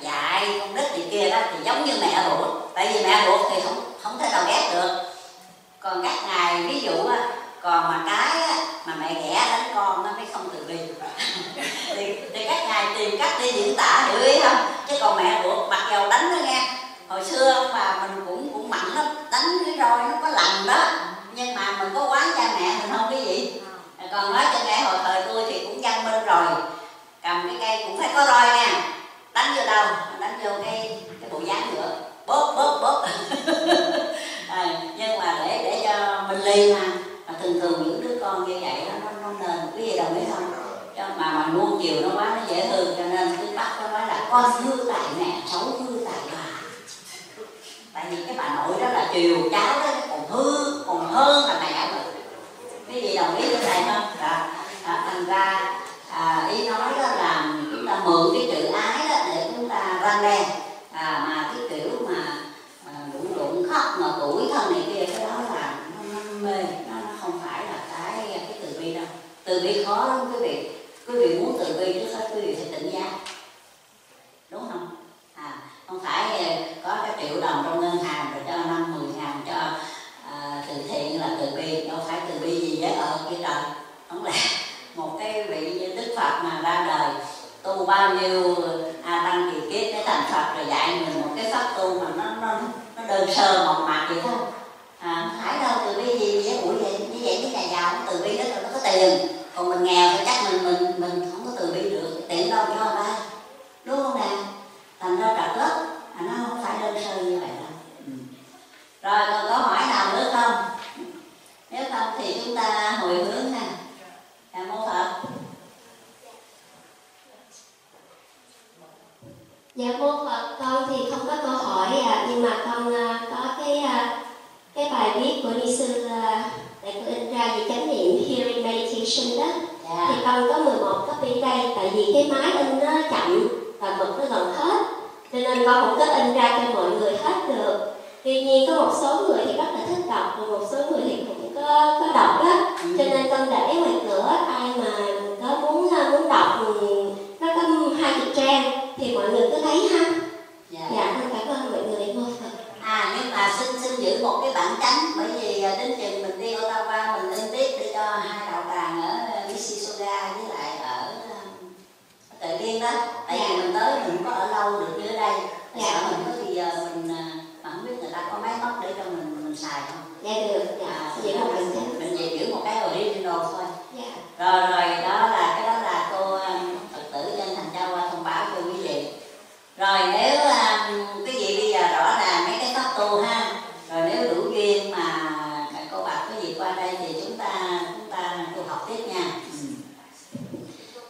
dạy con nít gì kia đó thì giống như mẹ ruột. Tại vì mẹ ruột thì không không thể nào ghét được. Còn các ngài ví dụ á còn mà cái mà mẹ ghẻ đánh con nó mới không từ bi. Thì, thì các ngài tìm cách đi diễn tả hiểu ý không chứ còn mẹ ruột mặc dầu đánh nó nghe. Hồi xưa ông bà mình cũng cũng mạnh lắm. Đánh cái roi nó có lành đó. Nhưng mà mình có quán cha mẹ mình không cái gì. Còn nói cho nghe hồi thời tôi thì cũng văn bên rồi. Cầm cái cây cũng phải có roi nha. Đánh vô đâu? Đánh vô cái bộ dáng nữa. Bóp bóp bóp. À, nhưng mà để để cho mình ly mà mà thường thường những đứa con như vậy đó nó, nó nên cái gì đồng ý không cho mà mà nuông chiều nó quá nó dễ thương cho nên cứ bắt nó nói là con hư tại mẹ xấu hư tại bà. Tại vì cái bà nội đó là chiều cháu đó còn hư còn hơn là mẹ mình cái gì đồng ý với này không? Đó. À, thành ra à, ý nói đó là chúng ta mượn cái chữ ái đó để chúng ta răng đen à, mà cái kiểu mà à, đụng đụng khóc mà tuổi thân này kia cái đó là nó, nó mê. Nó, nó không phải là cái à, cái từ bi đâu. Từ bi khó lắm quý vị. Quý vị muốn từ bi trước hết quý vị phải tỉnh giác. Đúng không? À không phải à, có cái triệu đồng trong ngân hàng rồi cho năm mười ngàn cho à, từ thiện là từ bi. Đâu phải từ bi gì với ở kia trời không lẽ một cái vị như đức phật mà ra đời tu bao nhiêu a tăng kỳ kiếp để thành phật rồi dạy mình một cái pháp tu mà nó nó nó đơn sơ mộc mạc vậy thôi. À phải đâu từ bi gì với ủi vậy? Như vậy với nhà giàu từ bi đó là nó có tiền. Còn mình nghèo thì chắc mình mình mình không có từ bi được. Tiền đâu cho ba đúng không nè? Thành ra trật lất à, nó không phải đơn sơ như vậy đâu. Ừ. rồi còn có hỏi nào nữa không nếu không thì chúng ta hồi hướng ha dạ mô phật Dạ mô Phật, con thì không có câu hỏi à, nhưng mà con à, có cái à, cái bài viết của ni sư à, để con in ra về chánh niệm hearing meditation đó. Dạ. Thì con có 11 copy đây tại vì cái máy in nó chậm và mực nó gần hết cho nên con không có in ra cho mọi người hết được. Tuy nhiên có một số người thì rất là thích đọc và một số người thì cũng có có đọc đó. Ừ. cho nên con để ngoài cửa ai mà có muốn muốn đọc nó có hai chục trang thì mọi người cứ lấy ha? Dạ. dạ con cảm ơn mọi người vô à nhưng mà xin xin giữ một cái bản trắng bởi vì à, đến chừng mình đi Ottawa mình lên tiếp để cho hai đạo tràng ở à, Mississauga với lại ở à, Tệ Liên đó. Tại vì mình tới mình không có ở lâu được như ở đây. Dạ. dạ. mình có thì giờ mình mà không biết người ta có máy móc để cho mình mình xài không? Dạ được. Dạ. À, một bản trắng mình chỉ giữ một cái original thôi. Dạ. Rồi rồi đó là cô um, phật tử chân thành cho qua thông báo cho quý vị rồi nếu um, quý vị bây giờ rõ ràng mấy cái pháp tu ha rồi nếu đủ duyên mà cô bạch quý vị qua đây thì chúng ta chúng ta tu học tiếp nha ừ.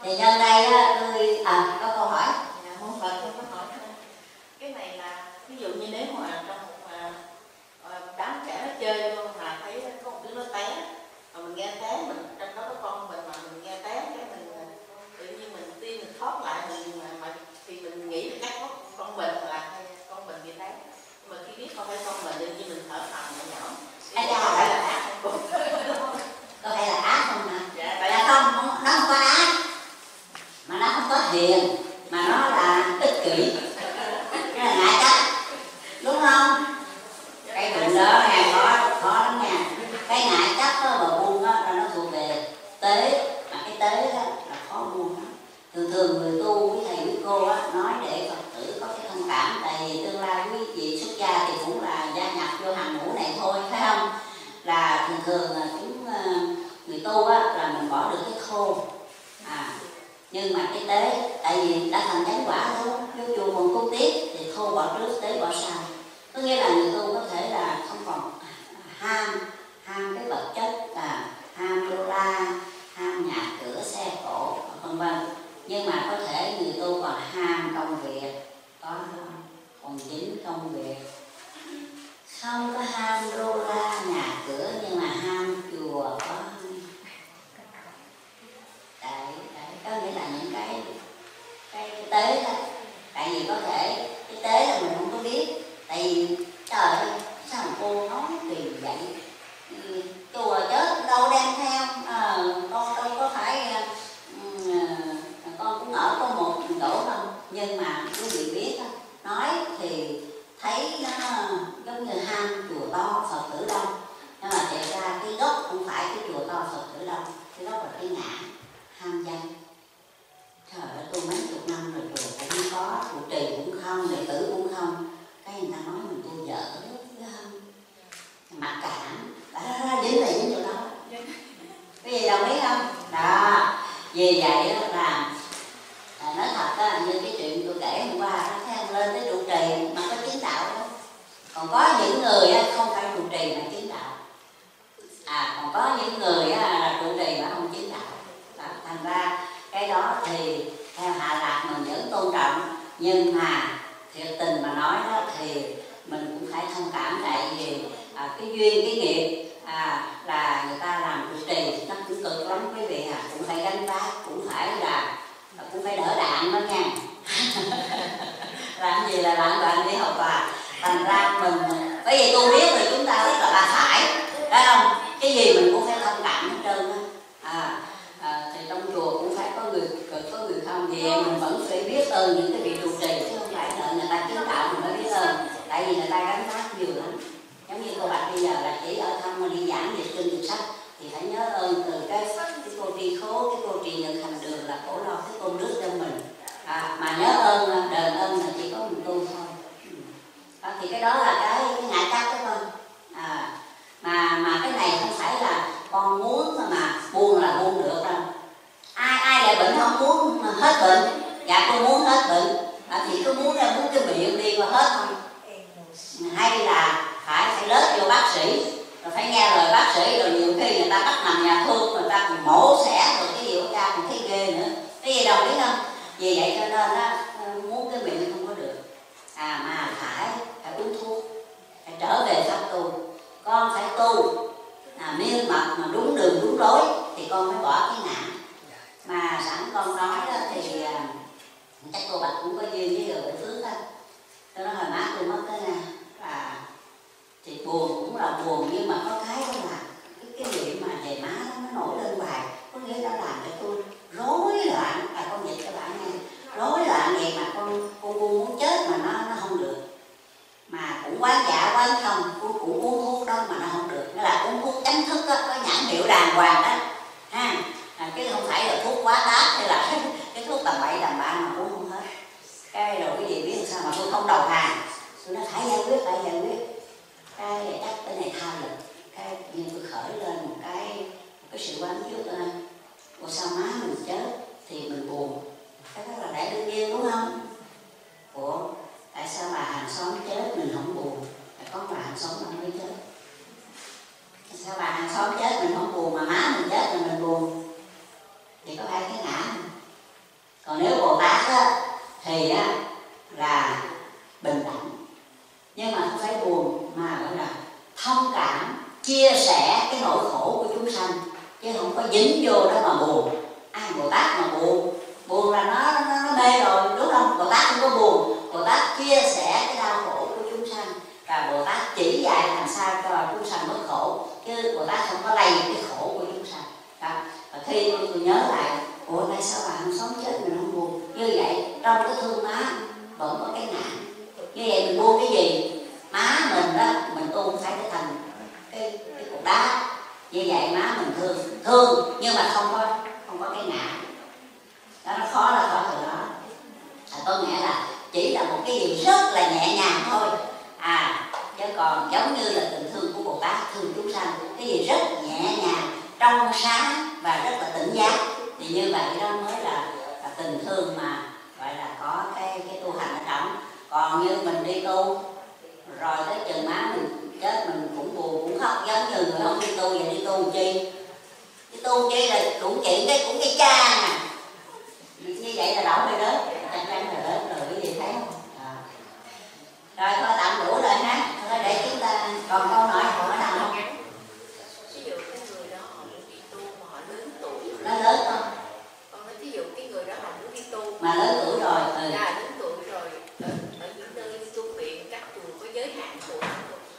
thì nhân đây á, tôi à có câu hỏi Dạ, mong Phật tôi có hỏi thôi. cái này là ví dụ như nếu mà trong một à, à, đám trẻ nó chơi vô mà thấy có một đứa nó té mà mình nghe té mình trong đó có con mình mà mình nghe té cái mình à, tự nhiên mình tin mình thoát lại mình mà, mà thì mình nghĩ là chắc có con mình là hay con mình bị té nhưng mà khi biết không phải con mình tự nhiên mình thở phào nhẹ nhõm Ây Cái da. không phải là ác không cô có phải là ác không mà dạ tại là không, không nó không có ác mà nó không có hiền mà nó là ích kỷ. Cái là ngại cách đúng không? Cái bệnh đó nè khó khó lắm nha. Cái ngại chấp đó mà buông đó là nó thuộc về tế. Mà cái tế đó là khó buông lắm. Thường thường người tu quý thầy quý cô á, nói để phật tử có cái thông cảm tại vì tương lai quý vị xuất gia thì cũng là gia nhập vô hàng ngũ này thôi phải không? Là thường thường là chúng ờ, người tu á, là mình bỏ được cái khô nhưng mà cái tế, tại vì đã thành chánh quả rồi vô chùa còn tu tiếp, thì thu bỏ trước tế, bỏ sau có nghĩa là người tu có thể là không còn ham ham cái vật chất là ham đô la, ham nhà cửa, xe cộ, vân vân nhưng mà có thể người tu còn ham công việc, có không? còn dính công việc không có ham đô la, nhà cửa, nhưng mà ham chùa, có không? đấy, mới là những cái cái, cái tế đó tại vì có thể cái tế là mình không có biết. Tại vì trời ơi sao mà cô nói kỳ vậy. Ừ, chùa chết đâu đem theo. À, con đâu có phải à, con cũng ở có một chỗ không nhưng mà quý vị biết đó, nói thì thấy nó giống như ham chùa to phật tử đông. Nhưng mà thiệt ra cái gốc không phải cái chùa to phật tử đông. Cái gốc là cái ngã ham danh trời ơi tôi mấy chục năm rồi chùa cũng không có trụ trì cũng không đệ tử cũng không. Cái người ta nói mình tu dở không mặc cảm đã ra đó, đến là chỗ đó. Cái gì đồng ý không? Đó vì vậy đó là à, nói thật đó như cái chuyện tôi kể hôm qua đó, thấy ông lên tới trụ trì mà có kiến tạo đó. Còn có những người không phải trụ trì mà kiến tạo. À còn có những người là trụ trì mà không kiến tạo. Đó, thành ra cái đó thì theo hạ lạc mình vẫn tôn trọng nhưng mà thiệt tình mà nói đó thì mình cũng phải thông cảm tại vì à, cái duyên cái nghiệp à, là người ta làm trụ trì nó cũng cực lắm quý vị à cũng phải gánh vác cũng phải là à, cũng phải đỡ đạn đó nha. Làm gì là làm bạn đi học và thành ra mình bởi vì tôi biết thì chúng ta rất là bà phải phải không? Cái gì mình cũng phải thông cảm hết trơn á à, à, thì trong chùa cũng phải có người cực có người vì vậy mình vẫn phải biết ơn những cái vị trụ trì, chứ không phải đợi người ta chứng đạo mình mới biết ơn tại vì người ta gánh vác nhiều lắm. Giống như cô bạch bây giờ là chỉ ở thăm mà đi giảng về kinh đường sách, thì phải nhớ ơn từ cái cái cô tri khố, cái cô trì nhận hành đường là khổ lo cái công đức cho mình à, mà nhớ ơn đền ơn là chỉ có mình tu thôi Ừ. đó, thì cái đó là cái, cái ngại chắc đó thôi à, mà mà cái này không phải là con muốn mà, mà buông là buông được đâu ai ai lại bệnh không muốn mà hết. Bệnh dạ cô muốn hết bệnh à, dạ, thì cứ muốn ra muốn cái miệng đi mà hết không? Hay là phải phải lớp vô bác sĩ rồi phải nghe lời bác sĩ rồi nhiều khi người ta bắt nằm nhà thương người ta còn mổ xẻ rồi cái gì của cha còn thấy ghê nữa. Cái gì đồng ý không? Vì vậy cho nên á ờ, muốn cái miệng không có được. À mà phải phải uống thuốc phải trở về pháp tu. Con phải tu. À, miên mật mà đúng đường đúng lối thì con mới bỏ cái nạn mà sẵn con nói đó thì à, chắc cô bạch cũng có duyên với người phước á. Tôi nói hồi má tôi mất cái nè à thì buồn cũng là buồn nhưng mà có cái đó là cái, cái điểm mà về má nó nổi lên hoài. Có nghĩa nó làm cho tôi rối loạn. À con dịch cho bạn nghe. Rối loạn vậy mà con con buồn muốn chết mà nó nó không được. Mà cũng quá dạ quá không cũng, cũng uống thuốc đó mà nó không được. Nghĩa là uống thuốc tránh thức đó, có nhãn hiệu đàng hoàng đó. Ha. à, chứ không phải là thuốc quá đắt hay là cái thuốc tầm bậy tầm bạ mà cũng không hết. Cái rồi cái gì biết sao mà tôi không đầu hàng. Tôi nói phải giải quyết phải giải quyết cái này chắc cái này thao lực. Cái nhưng tôi khởi lên một cái một cái sự quán chiếu tôi anh ủa sao má mình chết thì mình buồn? Cái đó là đại đương nhiên, đúng không? Ủa, tại sao bà hàng xóm chết mình không buồn? Tại có bà hàng xóm mà mới chết. Tại sao bà hàng xóm chết mình không buồn mà má mình chết là mình buồn? Thì có hai cái ngã còn nếu bồ tát á, thì á, là bình đẳng. Nhưng mà không phải buồn mà gọi là thông cảm chia sẻ cái nỗi khổ của chúng sanh. Chứ không có dính vô đó mà buồn. Ai bồ tát mà buồn? Buồn là nó nó, nó mê rồi đúng không? Bồ tát không có buồn. Bồ tát chia sẻ cái đau khổ của chúng sanh. Và bồ tát chỉ dạy làm sao cho chúng sanh bớt khổ. Chứ bồ tát không có lây cái khổ của chúng sanh. Đó và khi tôi nhớ lại ủa tại sao bà không sống chết mình không buồn? Như vậy trong cái thương má vẫn có cái ngã như vậy mình buông cái gì? Má mình đó mình tu phải cái thành cái cái cục đá. Như vậy má mình thương thương nhưng mà không có không có cái ngã đó nó khó là khó từ đó. À, có nghĩa là chỉ là một cái gì rất là nhẹ nhàng thôi. À chứ còn giống như là tình thương của bồ tát thương chúng sanh cái gì rất nhẹ nhàng trong sáng và rất là tỉnh giác thì như vậy đó mới là, là tình thương mà gọi là có cái cái tu hành ở trong. Còn như mình đi tu rồi tới chừng má mình chết mình cũng buồn cũng khóc giống như người không đi tu vậy đi tu chi? Đi tu chi là cũng chuyện cái cũng cái cha nè. Như vậy là đổ rồi đó chắc chắn là lớn rồi cái gì thấy không? À. rồi thôi tạm đủ rồi ha. Thôi để chúng ta còn câu nói còn ở nào? không ví dụ cái người đó họ muốn đi tu mà họ lớn tuổi nó lớn không? Còn nói ví dụ cái người đó họ muốn đi tu. Mà lớn tuổi rồi ừ. là lớn tuổi rồi. Ở, ở những nơi tu viện các chùa có giới hạn tuổi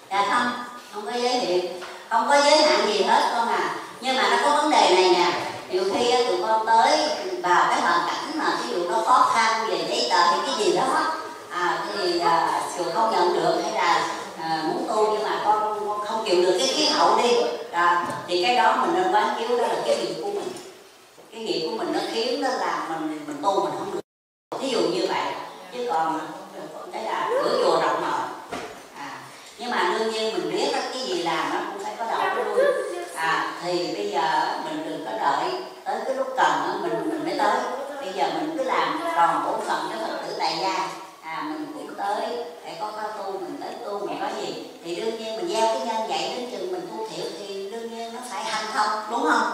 dạ không không có giới hạn không có giới hạn gì hết con à. Nhưng mà nó có vấn đề này nè. Nhiều khi tụi con tới vào cái hoàn cảnh mà ví dụ nó khó khăn về giấy tờ hay cái gì đó à, thì à, chùa không nhận được hay là à, muốn tu nhưng mà con, con không chịu được cái khí hậu đi. À, thì cái đó mình nên quán chiếu đó là cái mình cái nghiệp của mình nó khiến nó làm mình mình tu mình không được. Thí dụ như vậy chứ còn đấy là cửa chùa rộng mở. À, nhưng mà đương nhiên mình biết đó, cái gì làm nó cũng phải có đầu có đuôi. À thì bây giờ mình đừng có đợi tới cái lúc cần đó, mình mình mới tới. Bây giờ mình cứ làm tròn bổn phận cho phật tử tại gia. À mình cũng tới để có có tu mình tới tu mình có gì. Thì đương nhiên mình gieo cái nhân vậy đến chừng mình tu thiểu thì đương nhiên nó phải hành thông đúng không?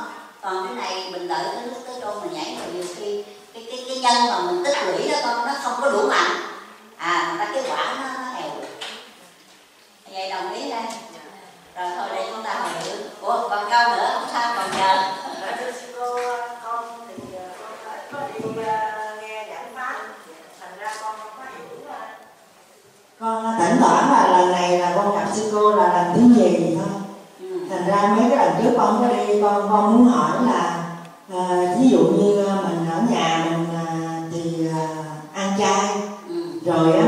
Còn cái này mình đợi tới lúc tới chỗ mình nhảy rồi nhiều khi cái cái cái nhân mà mình tích lũy đó con nó không có đủ mạnh. À ra cái quả nó nó hèo vậy đồng ý đây. Rồi thôi để chúng ta hỏi thử ủa còn câu nữa không sao còn chờ cô con thì con có đi nghe giảng pháp. Thành ra con không có hiểu con thỉnh thoảng là lần này là con gặp sư cô là lần thứ ừ. Thành ra mấy cái lần trước con có đi con con muốn hỏi là ờ, ví dụ như mình ở nhà mình ờ, thì ờ, ăn chay Ừ. rồi á,